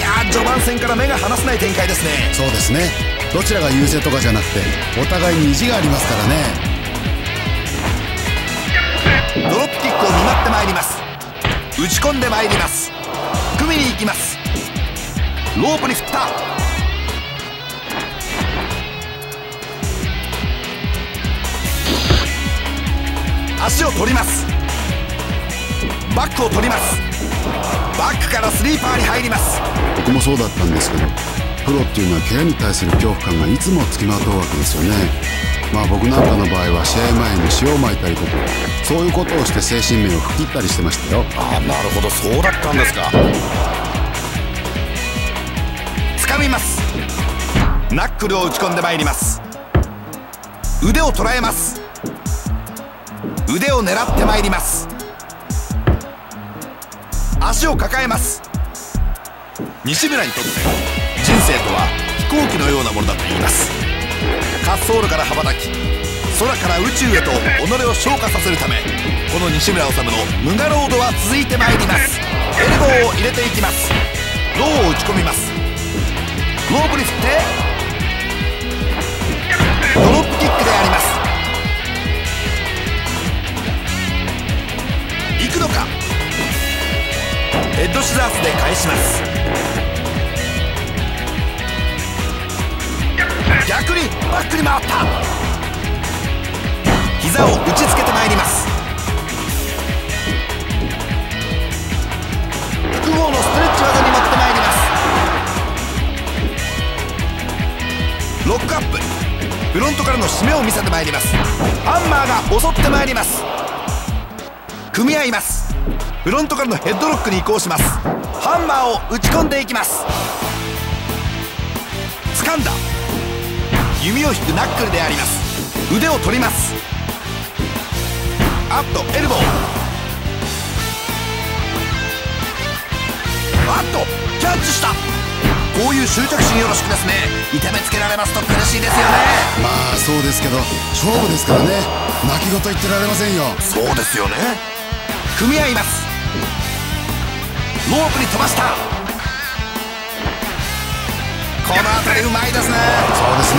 や序盤戦から目が離せない展開ですね。そうですね。どちらが優勢とかじゃなくてお互いに意地がありますからね。ドロップキックを見舞ってまいります。打ち込んでまいります。組みに行きます。ロープに振った。足を取ります。バックを取りますバックからスリーパーに入ります。僕もそうだったんですけどプロっていうのは怪我に対する恐怖感がいつもつきまとうわけですよね。まあ僕なんかの場合は試合前に塩をまいたりとかそういうことをして精神面を吹き切ったりしてましたよ。ああなるほど。そうだったんですか。掴みます。ナックルを打ち込んでまいります。腕を捉えます。腕を狙ってまいります足を抱えます。西村にとって人生とは飛行機のようなものだと言います。滑走路から羽ばたき空から宇宙へと己を昇華させるためこの西村治の無我ロードは続いてまいります。エルボーを入れていきます。ローを打ち込みます。ロープに振ってドロップキックであります。行くのか？ヘッドシザースで返します。逆にバックに回った。膝を打ちつけてまいります。複合のストレッチ技に持ってまいります。ロックアップ。フロントからの締めを見せてまいります。ハンマーが襲ってまいります。組み合います。フロントからのヘッドロックに移行します。ハンマーを打ち込んでいきます。掴んだ。弓を引くナックルであります。腕を取ります。あっとエルボー。あっとキャッチした。こういう執着心よろしくですね。痛めつけられますと苦しいですよね。まあそうですけど勝負ですからね。泣き言言ってられませんよ。そうですよね組み合います。ロープに飛ばした。この辺りうまいですね。そうですね。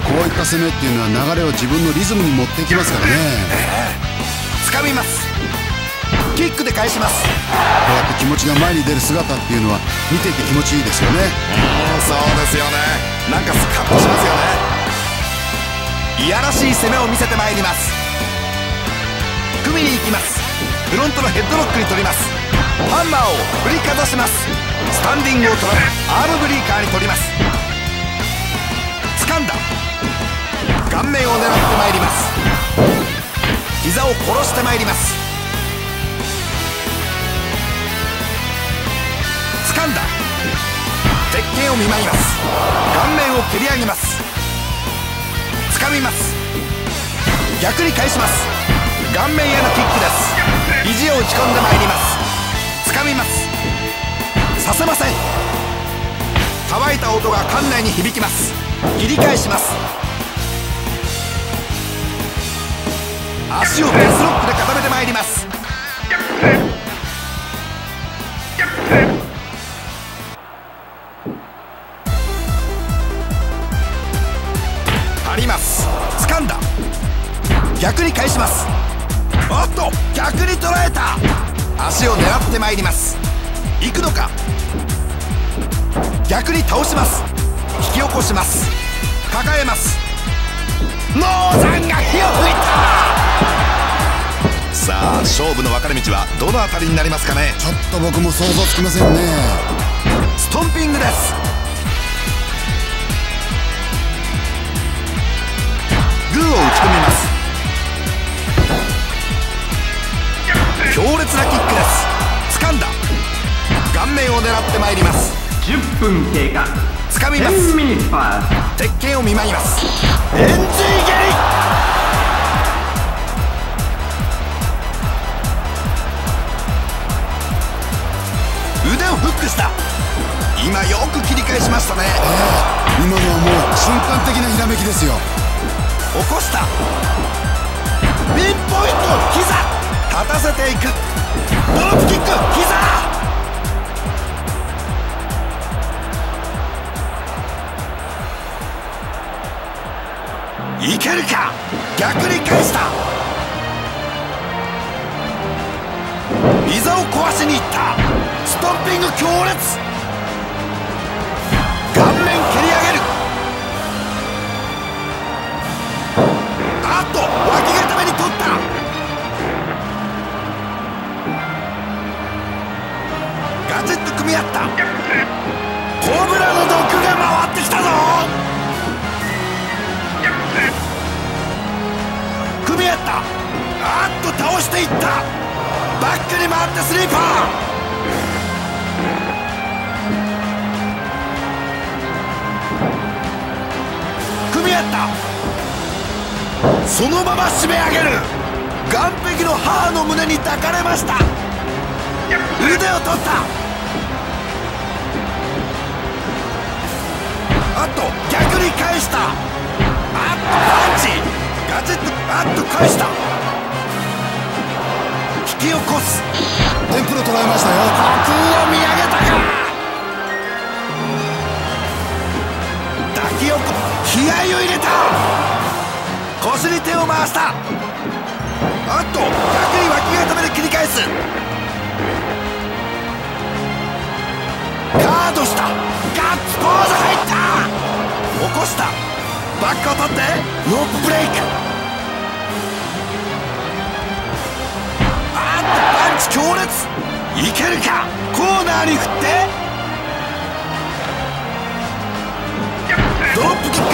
こういった攻めっていうのは流れを自分のリズムに持っていきますからね。掴みます。キックで返します。こうやって気持ちが前に出る姿っていうのは見ていて気持ちいいですよね。うんそうですよね。なんかスカッとしますよね。いやらしい攻めを見せてまいります。組みに行きますフロントのヘッドロックに取ります。ハンマーを振りかざします。スタンディングを取られアームブリーカーに取ります。掴んだ。顔面を狙ってまいります。膝を殺してまいります。掴んだ。鉄拳を見舞います。顔面を蹴り上げます。掴みます。逆に返します。顔面へのキックです。を打ち込んでまいります。掴みます。させません。乾いた音が館内に響きます。切り返します。足をベースロックで固めてまいります。張ります。掴んだ。逆に返します。おっと逆に捉えた。足を狙ってまいります。行くのか。逆に倒します。引き起こします。抱えます。ノーザンが火を吹いた。さあ勝負の分かれ道はどの辺りになりますかね。ちょっと僕も想像つきませんね。ストンピングです。グーを打ち込みます強烈なキックです。掴んだ。顔面を狙ってまいります。10分経過。掴みます。10ミニッパー鉄拳を見舞います。エンジー蹴り。腕をフックした。今よく切り返しましたね。今のはもう瞬間的なひらめきですよ。起こした。ピンポイント。膝立たせていく。ドロップキック膝いけるか!逆に返した!膝を壊しにいった。ストッピング強烈!倒していった。バックに回ってスリーパー。組み合った。そのまま締め上げる。岸壁の母の胸に抱かれました。腕を取った。あと逆に返した。あっとパンチ。ガチッとあっと返した。き起こす。テンプル捉えましたよ。空を見上げたか。抱き起こ気合を入れた。腰に手を回した。あっと逆に脇固めで切り返す。ガードした。ガッツポーズ入った。起こした。バックを取ってロープブレイクとパンチ強烈。いけるか？コーナーに振って。ドロップキック。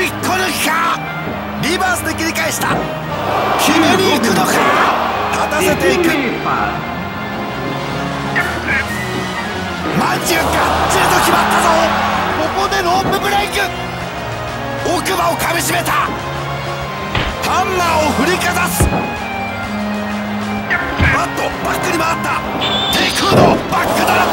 引っこ抜きか？リバースで切り返した。決めに行くのか？立たせていく。10ミニッパマンチがガッチリと決まったぞ。ここでロープブレイク。悪魔をかみしめた。ハンマーを振りかざす。バットバックに回った。テイクーのバックだ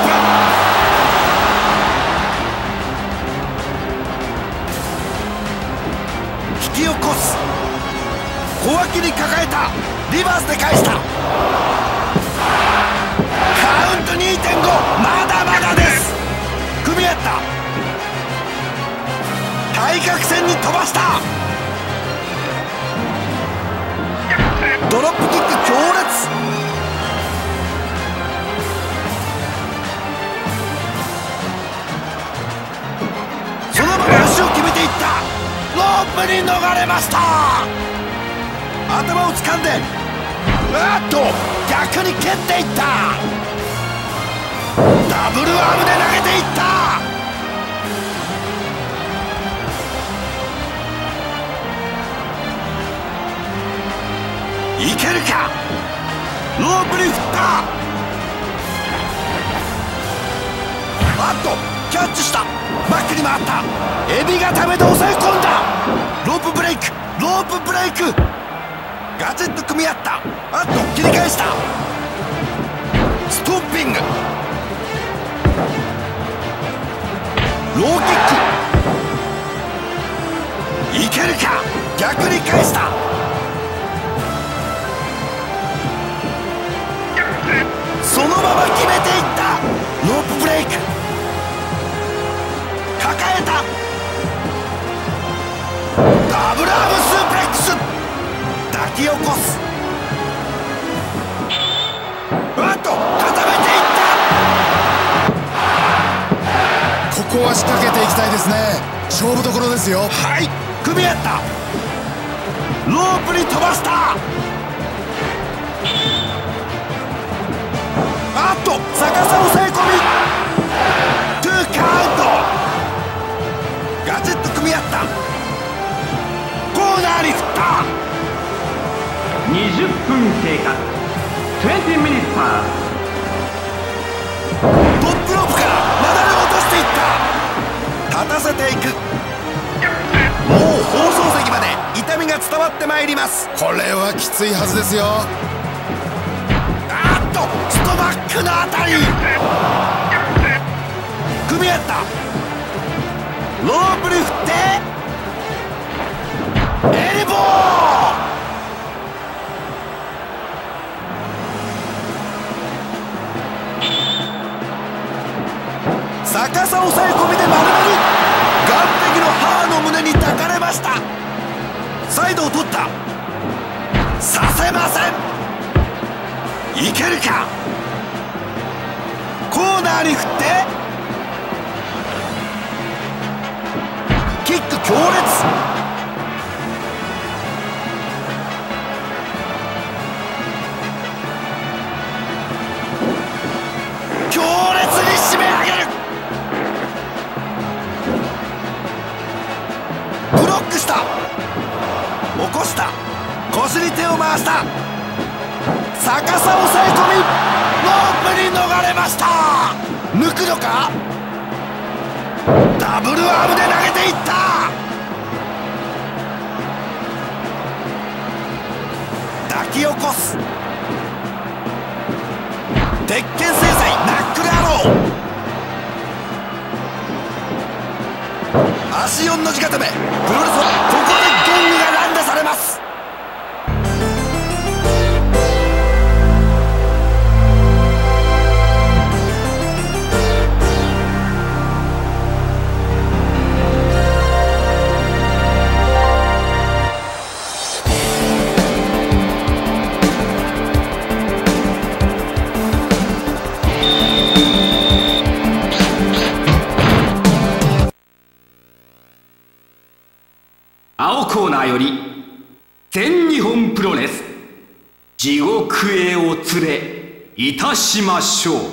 しましょう。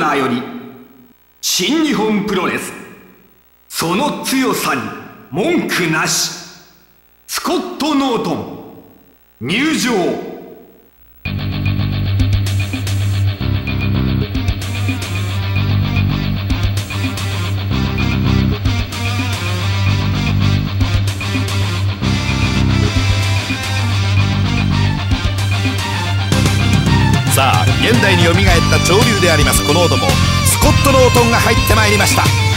ナーより新日本プロレス。その強さに文句なし。スコット・ノートン。入場。現代によみがえった潮流でありますこの音もスコットの音が入ってまいりました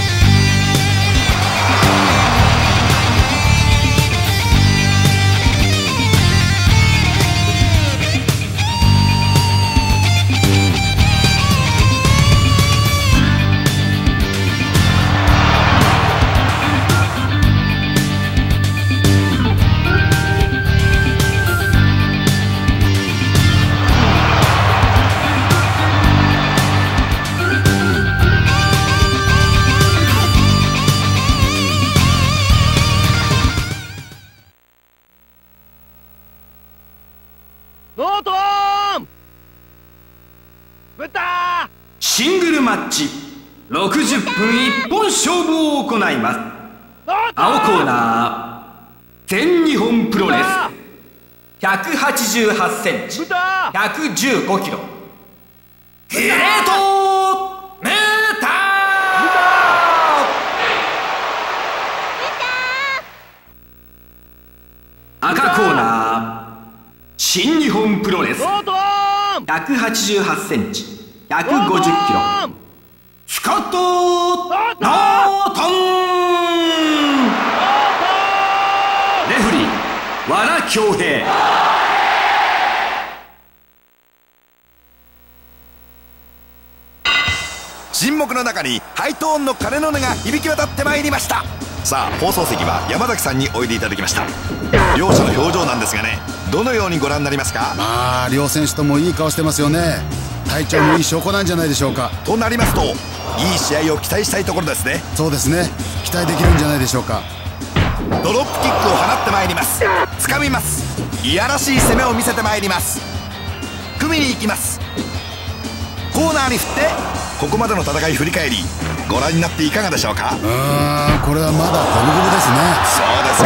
188センチ。豚。115キロ。ゲレート。メータ。ー赤コーナー。新日本プロレス。ゴートン。188センチ。150キロ。スカット。ノートン。レフリー。和田恭平沈黙の中にハイトーンの鐘の音が響き渡ってまいりました。さあ放送席は山崎さんにおいでいただきました。両者の表情なんですがねどのようにご覧になりますか？まあ両選手ともいい顔してますよね。体調もいい証拠なんじゃないでしょうか。となりますといい試合を期待したいところですね。そうですね。期待できるんじゃないでしょうか。ドロップキックを放ってまいります。掴みます。いやらしい攻めを見せてまいります。組みに行きます。コーナーに振ってここまでの戦い振り返りご覧になっていかがでしょうか？うーんこれはまだ五分五分ですね。そうです。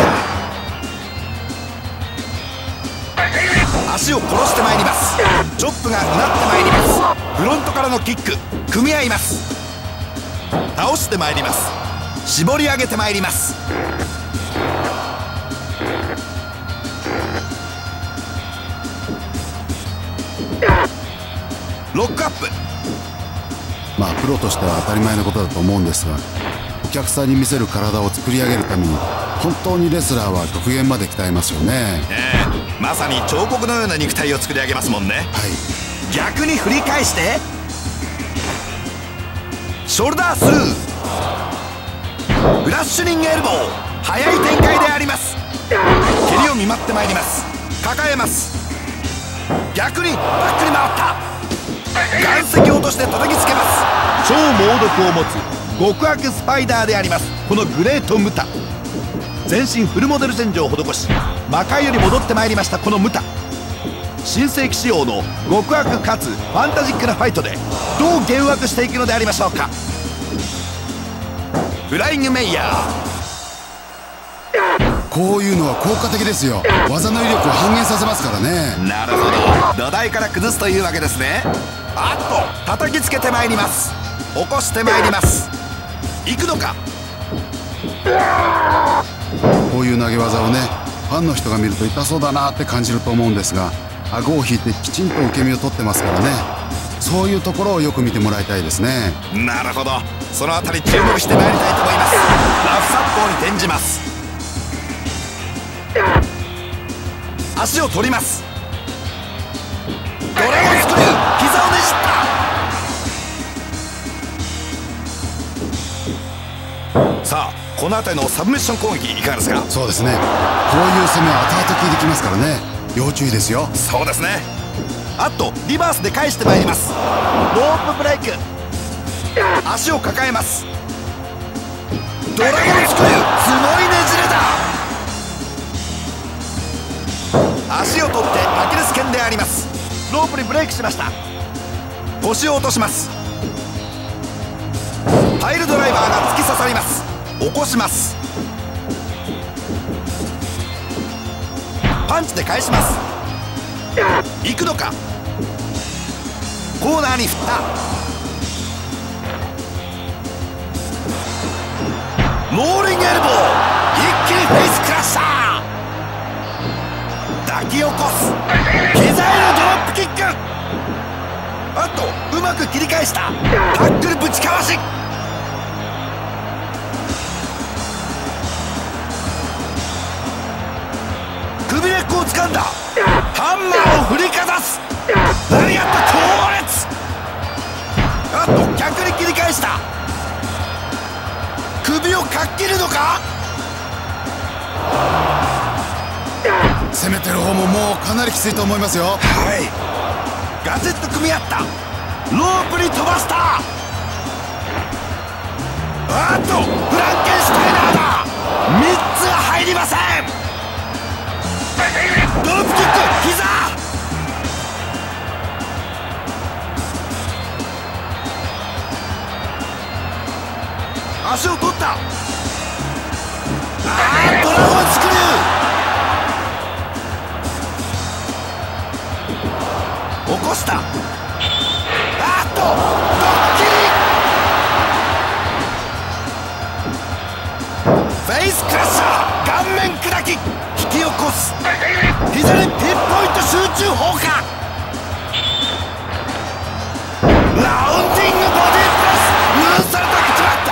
か足を殺してまいります。チョップがうなってまいります。フロントからのキック組み合います。倒してまいります。絞り上げてまいります。ロックアップまあプロとしては当たり前のことだと思うんですがお客さんに見せる体を作り上げるために本当にレスラーは極限まで鍛えますよね。ええまさに彫刻のような肉体を作り上げますもんね。はい。逆に振り返して。ショルダースルー。フラッシュリングエルボー。速い展開であります。蹴りを見舞ってまいります。抱えます。逆にバックに回った岩石落として叩きつけます。超猛毒を持つ極悪スパイダーであります。このグレートムタ。全身フルモデルチェンジを施し魔界より戻ってまいりました。このムタ。新世紀仕様の極悪かつファンタジックなファイトでどう幻惑していくのでありましょうか。フライングメイヤー。こういうのは効果的ですよ。技の威力を半減させますからね。なるほど。土台から崩すというわけですねあっと叩きつけてまいります。起こしてまいります。行くのか？こういう投げ技をねファンの人が見ると痛そうだなって感じると思うんですが顎を引いてきちんと受け身を取ってますからね。そういうところをよく見てもらいたいですね。なるほど。そのあたり注目してまいりたいと思います。ラフサッポーに転じます。足を取りますドラゴンスクリュー膝をねじったさあこの辺りのサブミッション攻撃いかがですか？そうですね。こういう攻めは後々効いてきますからね。要注意ですよ。そうですね。あとリバースで返してまいります。ロープブレイク。足を抱えます。ドラゴンスクリューすごいねじれだ。足を取ってアキレス腱でありますロープにブレイクしました。腰を落とします。パイルドライバーが突き刺さります。起こします。パンチで返します。行くのか。コーナーに振った。ローリング。く切り返した。タックルぶちかわし。首根っこを掴んだ。ハンマーを振りかざす。何やった強烈。あと逆に切り返した。首をかっ切るのか。攻めてる方ももうかなりきついと思いますよ。はい。ガチッと組み合ったロープに飛ばした。あっとフランケンシュタイナーだ。3つは入りません。ドロップキック膝。足を取った。あードラゴンスクリュー。起こした。イスクラッシャー顔面砕き引き起こす左ピンポイント集中砲火ラウンディングボディプラスムーンサルト食らった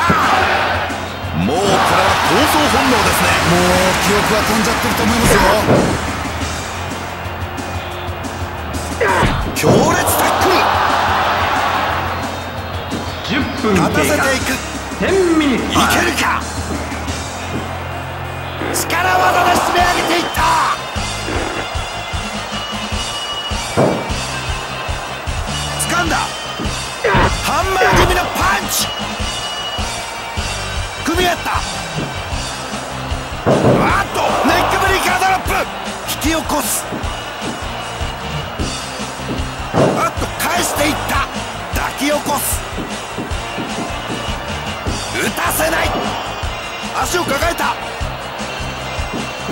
もうこれは闘争本能ですねもう記憶は飛んじゃってると思いますよ。強烈タックル10分立たせていく10ミニいけるか技で締め上げていった。掴んだ。ハンマー気味のパンチ。組み合った。あっとネックブリーカードロップ。引き起こす。あっと返していった。抱き起こす。打たせない。足を抱えた。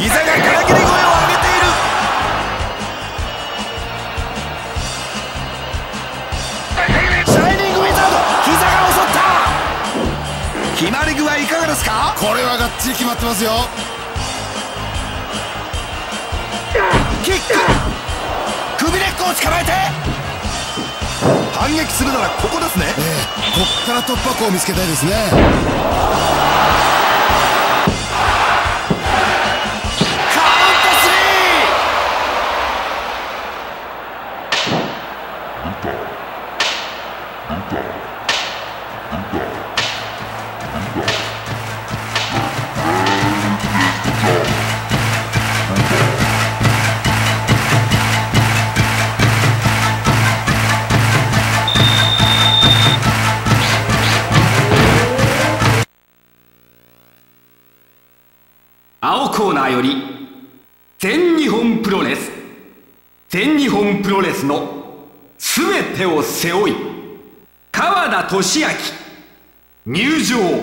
膝がから切り声を上げている。シャイニングウィザード膝が襲った。決まり具合いかがですか？これはがっちり決まってますよ。キック。首根っこを捕まえて。反撃するならここですね。ええこっから突破口を見つけたいですねナーより全日本プロレス全日本プロレスの全てを背負い川田俊明入場。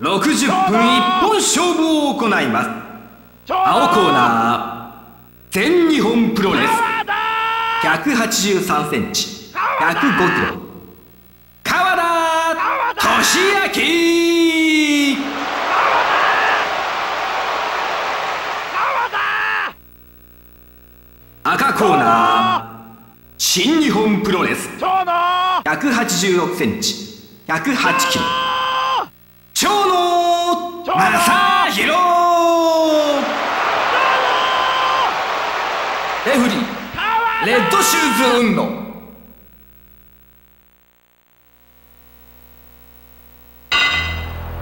60分一本勝負を行います。青コーナー全日本プロレス。183センチ105キロ。川田俊明。赤コーナー新日本プロレス。186センチ108キロ。長野正宏レフリーレッドシューズ運動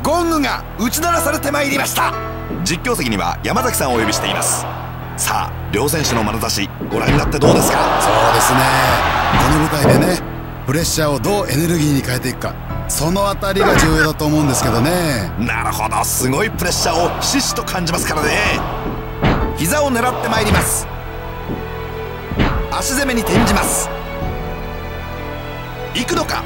ゴングが打ち鳴らされてまいりました実況席には山崎さんをお呼びしていますさあ両選手の眼差しご覧になってどうですかそうですねこの舞台でねプレッシャーをどうエネルギーに変えていくかそのあたりが重要だと思うんですけどね。なるほど。すごいプレッシャーをひしひしと感じますからね。膝を狙ってまいります。足攻めに転じます。行くのか。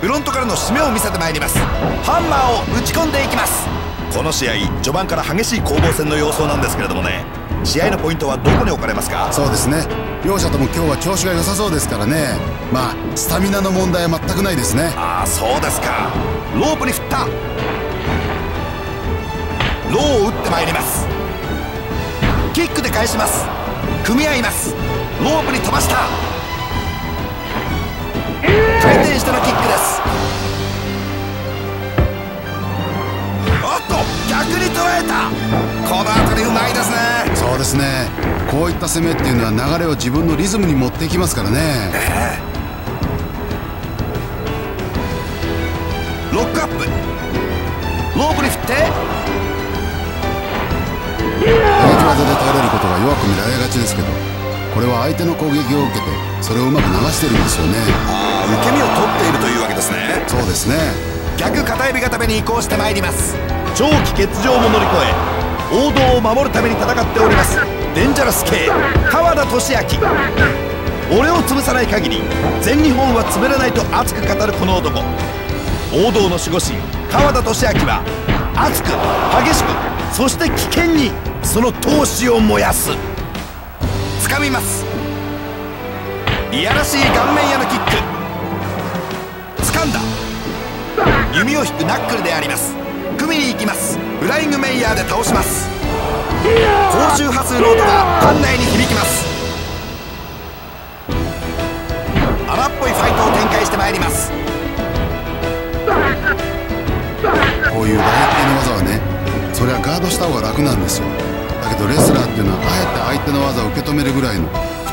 フロントからの締めを見せてまいります。ハンマーを打ち込んでいきます。この試合序盤から激しい攻防戦の様相なんですけれどもね。試合のポイントはどこに置かれますか？そうですね。両者とも今日は調子が良さそうですからね。まあスタミナの問題は全くないですね。ああそうですか。ロープに振った。ローを打ってまいります。キックで返します。組み合います。ロープに飛ばした。回転してのキックですおっと逆に捉えた。この辺りうまいですね。そうですね。こういった攻めっていうのは流れを自分のリズムに持っていきますからね。ロックアップ。ロープに振って。相手技で倒れることが弱く見られがちですけどこれは相手の攻撃を受けてそれをうまく流してるんですよね。ああ受け身を取っているというわけですね。そうですね逆片指固めに移行してまいります。長期欠場も乗り越え王道を守るために戦っております。デンジャラス系川田俊明。俺を潰さない限り全日本は潰れないと熱く語るこの男。王道の守護神川田俊明は熱く激しくそして危険にその闘志を燃やす。掴みます。いやらしい顔面へのキック。掴んだ弓を引くナックルであります。組みに行きます。フライングメイヤーで倒します。高周波数の音が館内に響きます。荒っぽいファイトを展開してまいります。こういう外手の技はねそれはガードした方が楽なんですよ。だけどレスラーっていうのはあえて相手の技を受け止めるぐらいの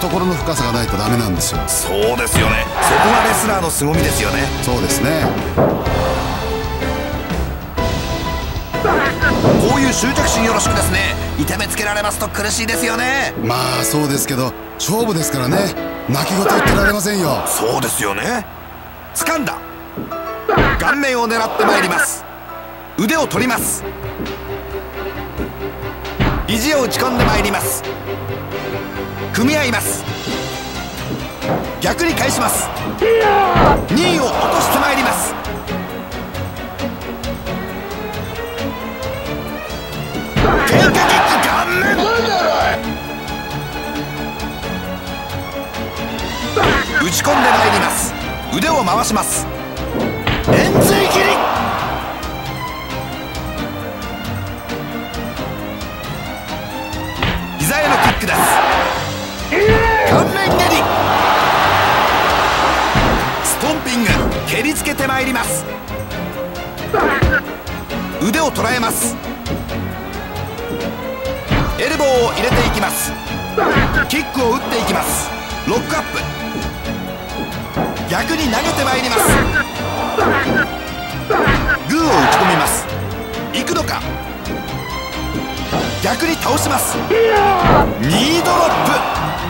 懐の深さがないとダメなんですよ。そうですよね。そこがレスラーの凄みですよね。そうですね。こういう執着心よろしくですね。痛めつけられますと苦しいですよね。まあそうですけど勝負ですからね。泣き言言ってられませんよ。そうですよね。掴んだ。顔面を狙ってまいります。腕を取ります。肘を打ち込んでまいります組み合います。逆に返します。2位を落としてまいります。喧嘩キック顔面打ち込んでまいります。腕を回します。円髄切り。膝へのキックです。顔面蹴りストンピング蹴りつけてまいります。腕を捉えます。エルボーを入れていきます。キックを打っていきます。ロックアップ。逆に投げてまいります。グーを打ち込みます。行くのか。逆に倒します。ニードロップ。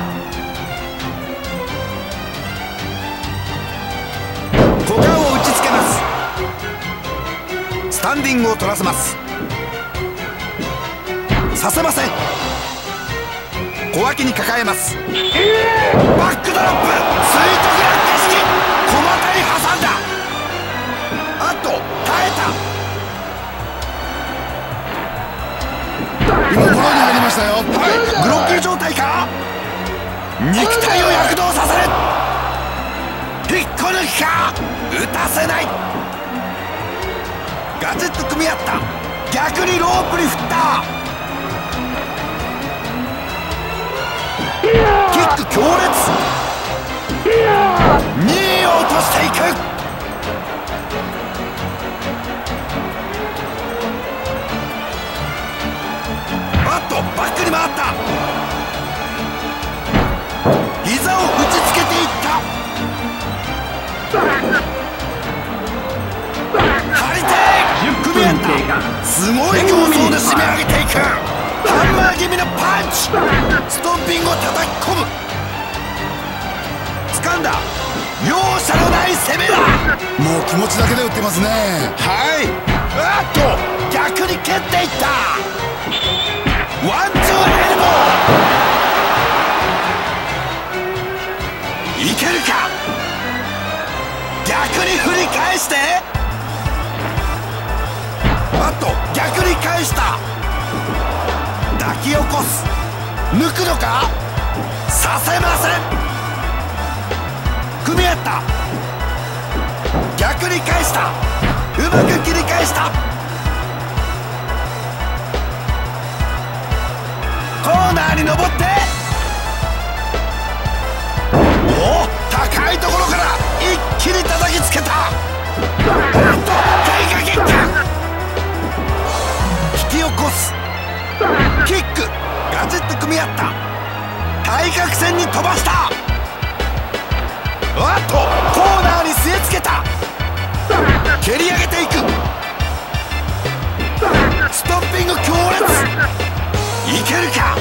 股間を打ちつけます。スタンディングを取らせます。させません。小脇に抱えます。バックドロップ。スイートフラッグ式小股に挟んだ。あと耐えた。今フォローに入りましたよ。はい。グロッキー状態か肉体を躍動させる。引っこ抜きか打たせない。ガチッと組み合った。逆にロープに振った。キック強烈。2位を落としていく。あっとバッすごい構想で締め上げていく。ハンマー気味のパンチ。ストンピングを叩き込む。掴んだ。容赦のない攻めだ。もう気持ちだけで打ってますね。はい。あっと。逆に蹴っていった。ワンツーエルボー。いけるか。逆に振り返してと逆に返した。抱き起こす。抜くのか？させません。組み合った。逆に返した。うまく切り返した。コーナーに登って。おお高いところから一気に叩きつけた。あっとキックガチッと組み合った。対角線に飛ばした。あっとコーナーに据え付けた。蹴り上げていく。ストッピング強烈。いけるか。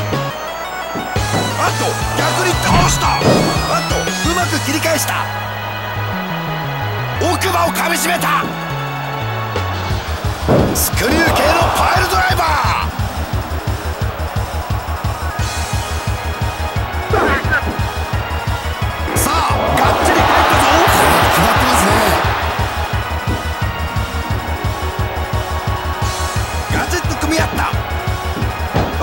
あと逆に倒した。あとうまく切り返した。奥歯をかみしめた。スクリュー系のパイルドライバー。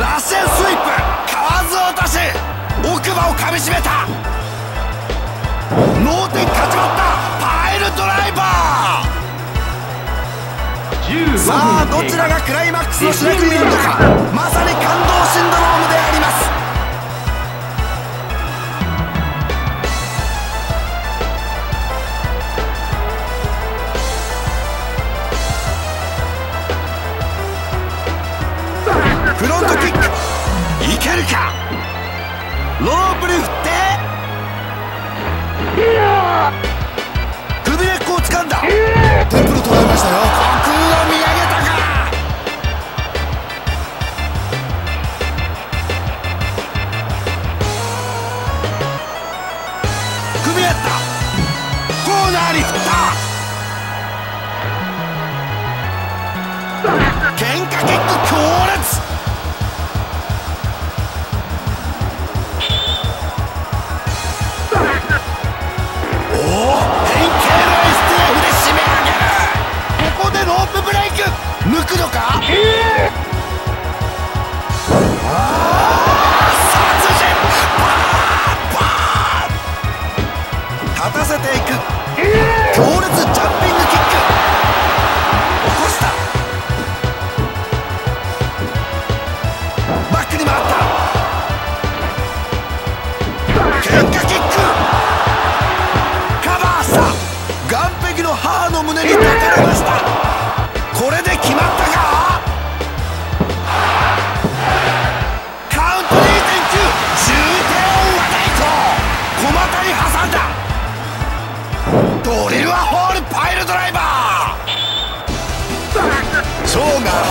ラッセンスイープ。河津落とし。奥歯をかみしめた。脳天勝ちまったパイルドライバー。さあどちらがクライマックスの主役になるのか。まさに感動シンドロームであります。フロントキいけるか？ロープに振って。首根っこを掴んだ。テンプル捉えましたよこれで決まったか？ドリルはホールパイルドライバー。超が